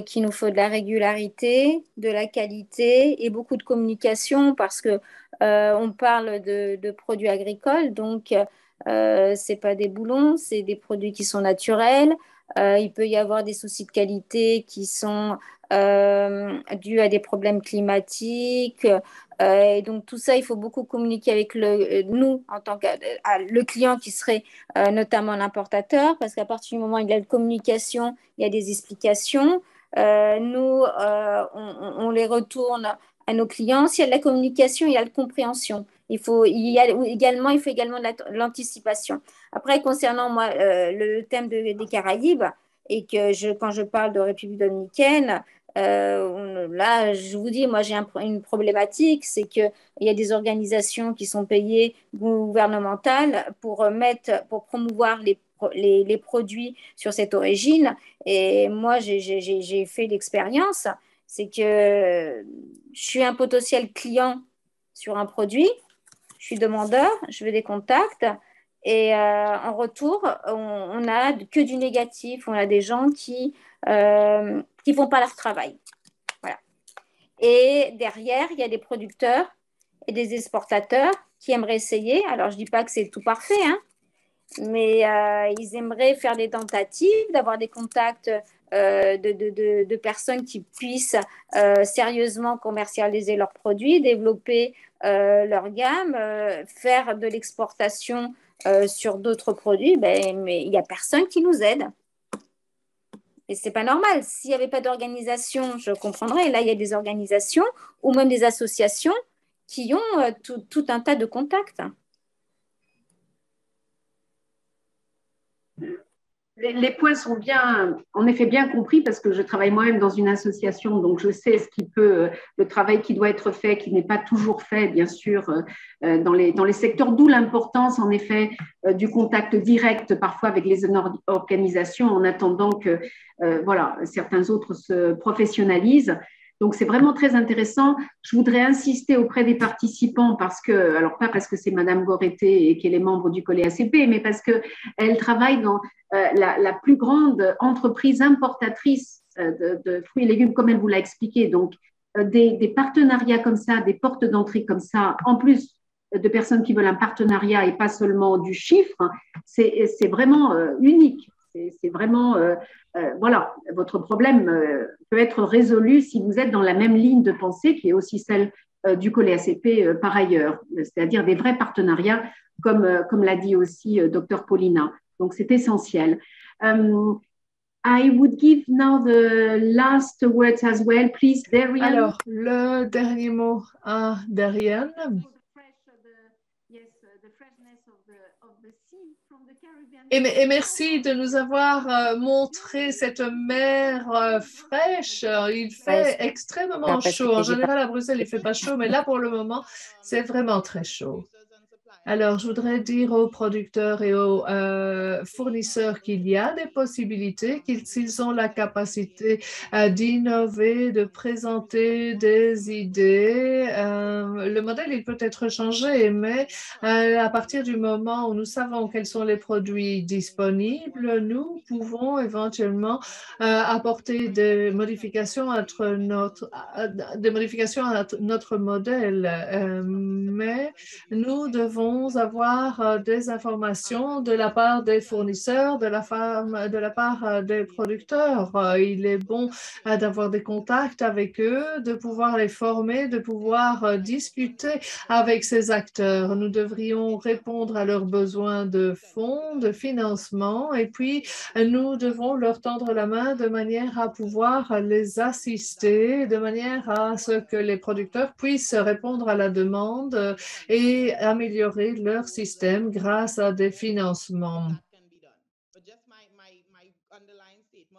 qu'il nous faut de la régularité, de la qualité et beaucoup de communication parce que on parle de, de produits agricoles, donc euh, c'est pas des boulons, c'est des produits qui sont naturels. Euh, il peut y avoir des soucis de qualité qui sont euh, dû à des problèmes climatiques. Euh, et donc tout ça, il faut beaucoup communiquer avec le, nous en tant que le client qui serait notamment l'importateur, parce qu'à partir du moment où il y a de communication, il y a des explications. nous, on, on, les retourne à nos clients. S'il y a de la communication, il y a de la compréhension. Il faut également, il faut également l'anticipation. Après, concernant moi, euh, le thème des Caraïbes, et que quand je parle de République dominicaine, euh, là, je vous dis, moi, j'ai une problématique, c'est qu'il y a des organisations qui sont payées gouvernementales pour mettre, pour promouvoir les, les, les produits sur cette origine. Et moi, j'ai fait l'expérience, c'est que je suis un potentiel client sur un produit, je suis demandeur, je veux des contacts. Et euh, en retour, on, n'a que du négatif. On a des gens qui ne euh, font pas leur travail. Voilà. Et derrière, il y a des producteurs et des exportateurs qui aimeraient essayer. Alors, je ne dis pas que c'est tout parfait, hein, mais euh, ils aimeraient faire des tentatives, d'avoir des contacts de, de, personnes qui puissent sérieusement commercialiser leurs produits, développer leur gamme, faire de l'exportation euh, sur d'autres produits, ben, mais il n'y a personne qui nous aide. Et c'est pas normal. S'il n'y avait pas d'organisation, je comprendrais. Là, il y a des organisations ou même des associations qui ont euh, tout, un tas de contacts. Les, points sont bien, en effet, bien compris parce que je travaille moi-même dans une association, donc je sais ce qui peut, le travail qui doit être fait, qui n'est pas toujours fait, bien sûr, euh, dans les, dans les secteurs, d'où l'importance, en effet, euh, du contact direct, parfois avec les organisations, en attendant que, euh, voilà, certains autres se professionnalisent. Donc, c'est vraiment très intéressant. Je voudrais insister auprès des participants parce que, alors pas parce que c'est Madame Goreté et qu'elle est membre du Collège ACP, mais parce qu'elle travaille dans euh, la, plus grande entreprise importatrice euh, de, fruits et légumes, comme elle vous l'a expliqué. Donc, euh, des, partenariats comme ça, des portes d'entrée comme ça, en plus de personnes qui veulent un partenariat et pas seulement du chiffre, c'est vraiment unique. C'est vraiment, euh, euh, voilà, votre problème euh, peut être résolu si vous êtes dans la même ligne de pensée qui est aussi celle du Collège ACP par ailleurs, c'est-à-dire des vrais partenariats, comme, l'a dit aussi Dr Paulina. Donc, c'est essentiel. I would give now the last words as well, please, Darian. Alors, le dernier mot à Darian. Et, merci de nous avoir euh, montré cette mer euh, fraîche. Il fait extrêmement chaud. En général, à Bruxelles, il ne fait pas chaud, mais là, pour le moment, c'est vraiment très chaud. Alors, je voudrais dire aux producteurs et aux euh, fournisseurs qu'il y a des possibilités, qu'ils ont la capacité euh, d'innover, de présenter des idées. Euh, le modèle, il peut être changé, mais à partir du moment où nous savons quels sont les produits disponibles, nous pouvons éventuellement apporter des modifications à notre, des modifications à notre modèle. mais nous devons avoir euh, des informations de la part des fournisseurs, de la, part euh, des producteurs. Euh, il est bon d'avoir des contacts avec eux, de pouvoir les former, de pouvoir discuter avec ces acteurs. Nous devrions répondre à leurs besoins de fonds, de financement, et puis nous devons leur tendre la main de manière à pouvoir les assister, de manière à ce que les producteurs puissent répondre à la demande et améliorer leur système grâce à des financements.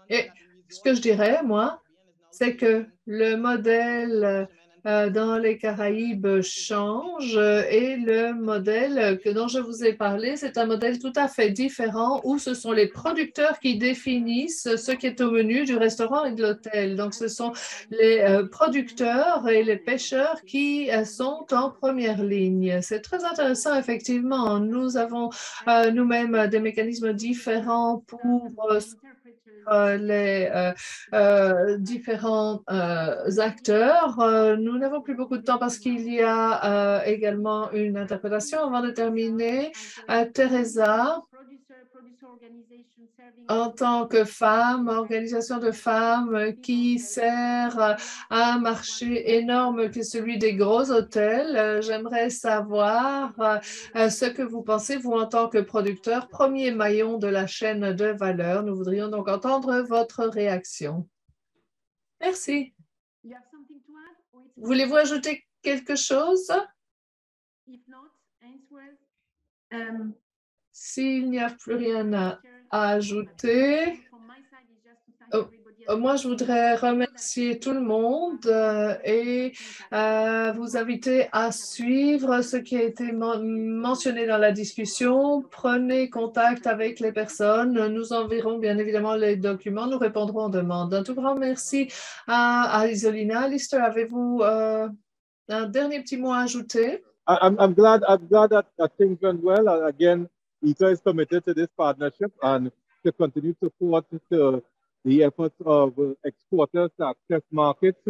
Et ce que je dirais, moi, c'est que le modèle dans les Caraïbes change et le modèle que, dont je vous ai parlé, c'est un modèle tout à fait différent où ce sont les producteurs qui définissent ce qui est au menu du restaurant et de l'hôtel. Donc, ce sont les euh, producteurs et les pêcheurs qui euh, sont en première ligne. C'est très intéressant, effectivement. Nous avons nous-mêmes des mécanismes différents pour euh, les euh, euh, différents acteurs. nous n'avons plus beaucoup de temps parce qu'il y a également une interprétation. Avant de terminer, Teresa. En tant que femme, organisation de femmes qui sert à un marché énorme que celui des gros hôtels, euh, j'aimerais savoir euh, ce que vous pensez, vous, en tant que producteur, premier maillon de la chaîne de valeur. Nous voudrions donc entendre votre réaction. Merci. Voulez-vous ajouter quelque chose? S'il n'y a plus rien à ajouter, euh, euh, moi, je voudrais remercier tout le monde euh, et vous inviter à suivre ce qui a été mentionné dans la discussion. Prenez contact avec les personnes. Nous enverrons bien évidemment les documents. Nous répondrons aux demandes. Un tout grand merci à, Isolina. Lister, avez-vous un dernier petit mot à ajouter? I'm, I'm glad I'm glad that, that things went well. again, ICA is committed to this partnership and to continue to support the, the efforts of exporters to access markets.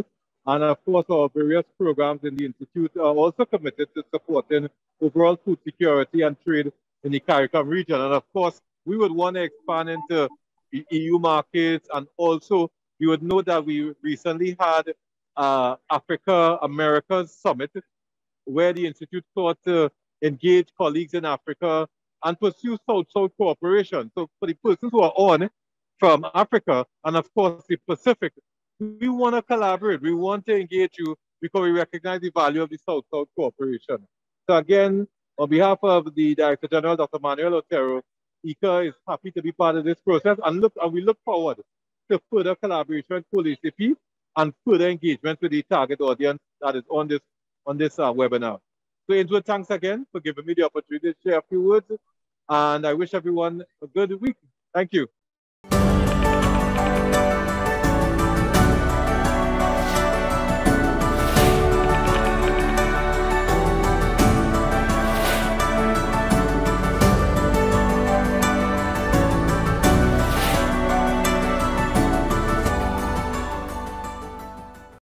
And of course, our various programs in the Institute are also committed to supporting overall food security and trade in the CARICOM region. And of course, we would want to expand into EU markets. And also, you would know that we recently had uh, Africa Americas Summit, where the Institute sought to engage colleagues in Africa and pursue South-South cooperation. So for the persons who are on from Africa and of course the Pacific, we want to collaborate. We want to engage you because we recognize the value of the South-South cooperation. So again, on behalf of the Director General, Dr. Manuel Otero, ICA is happy to be part of this process and look and we look forward to further collaboration with ACP and further engagement with the target audience that is on this on this uh, webinar. So Ainsworth, thanks again for giving me the opportunity to share a few words. And I wish everyone a good week. Thank you.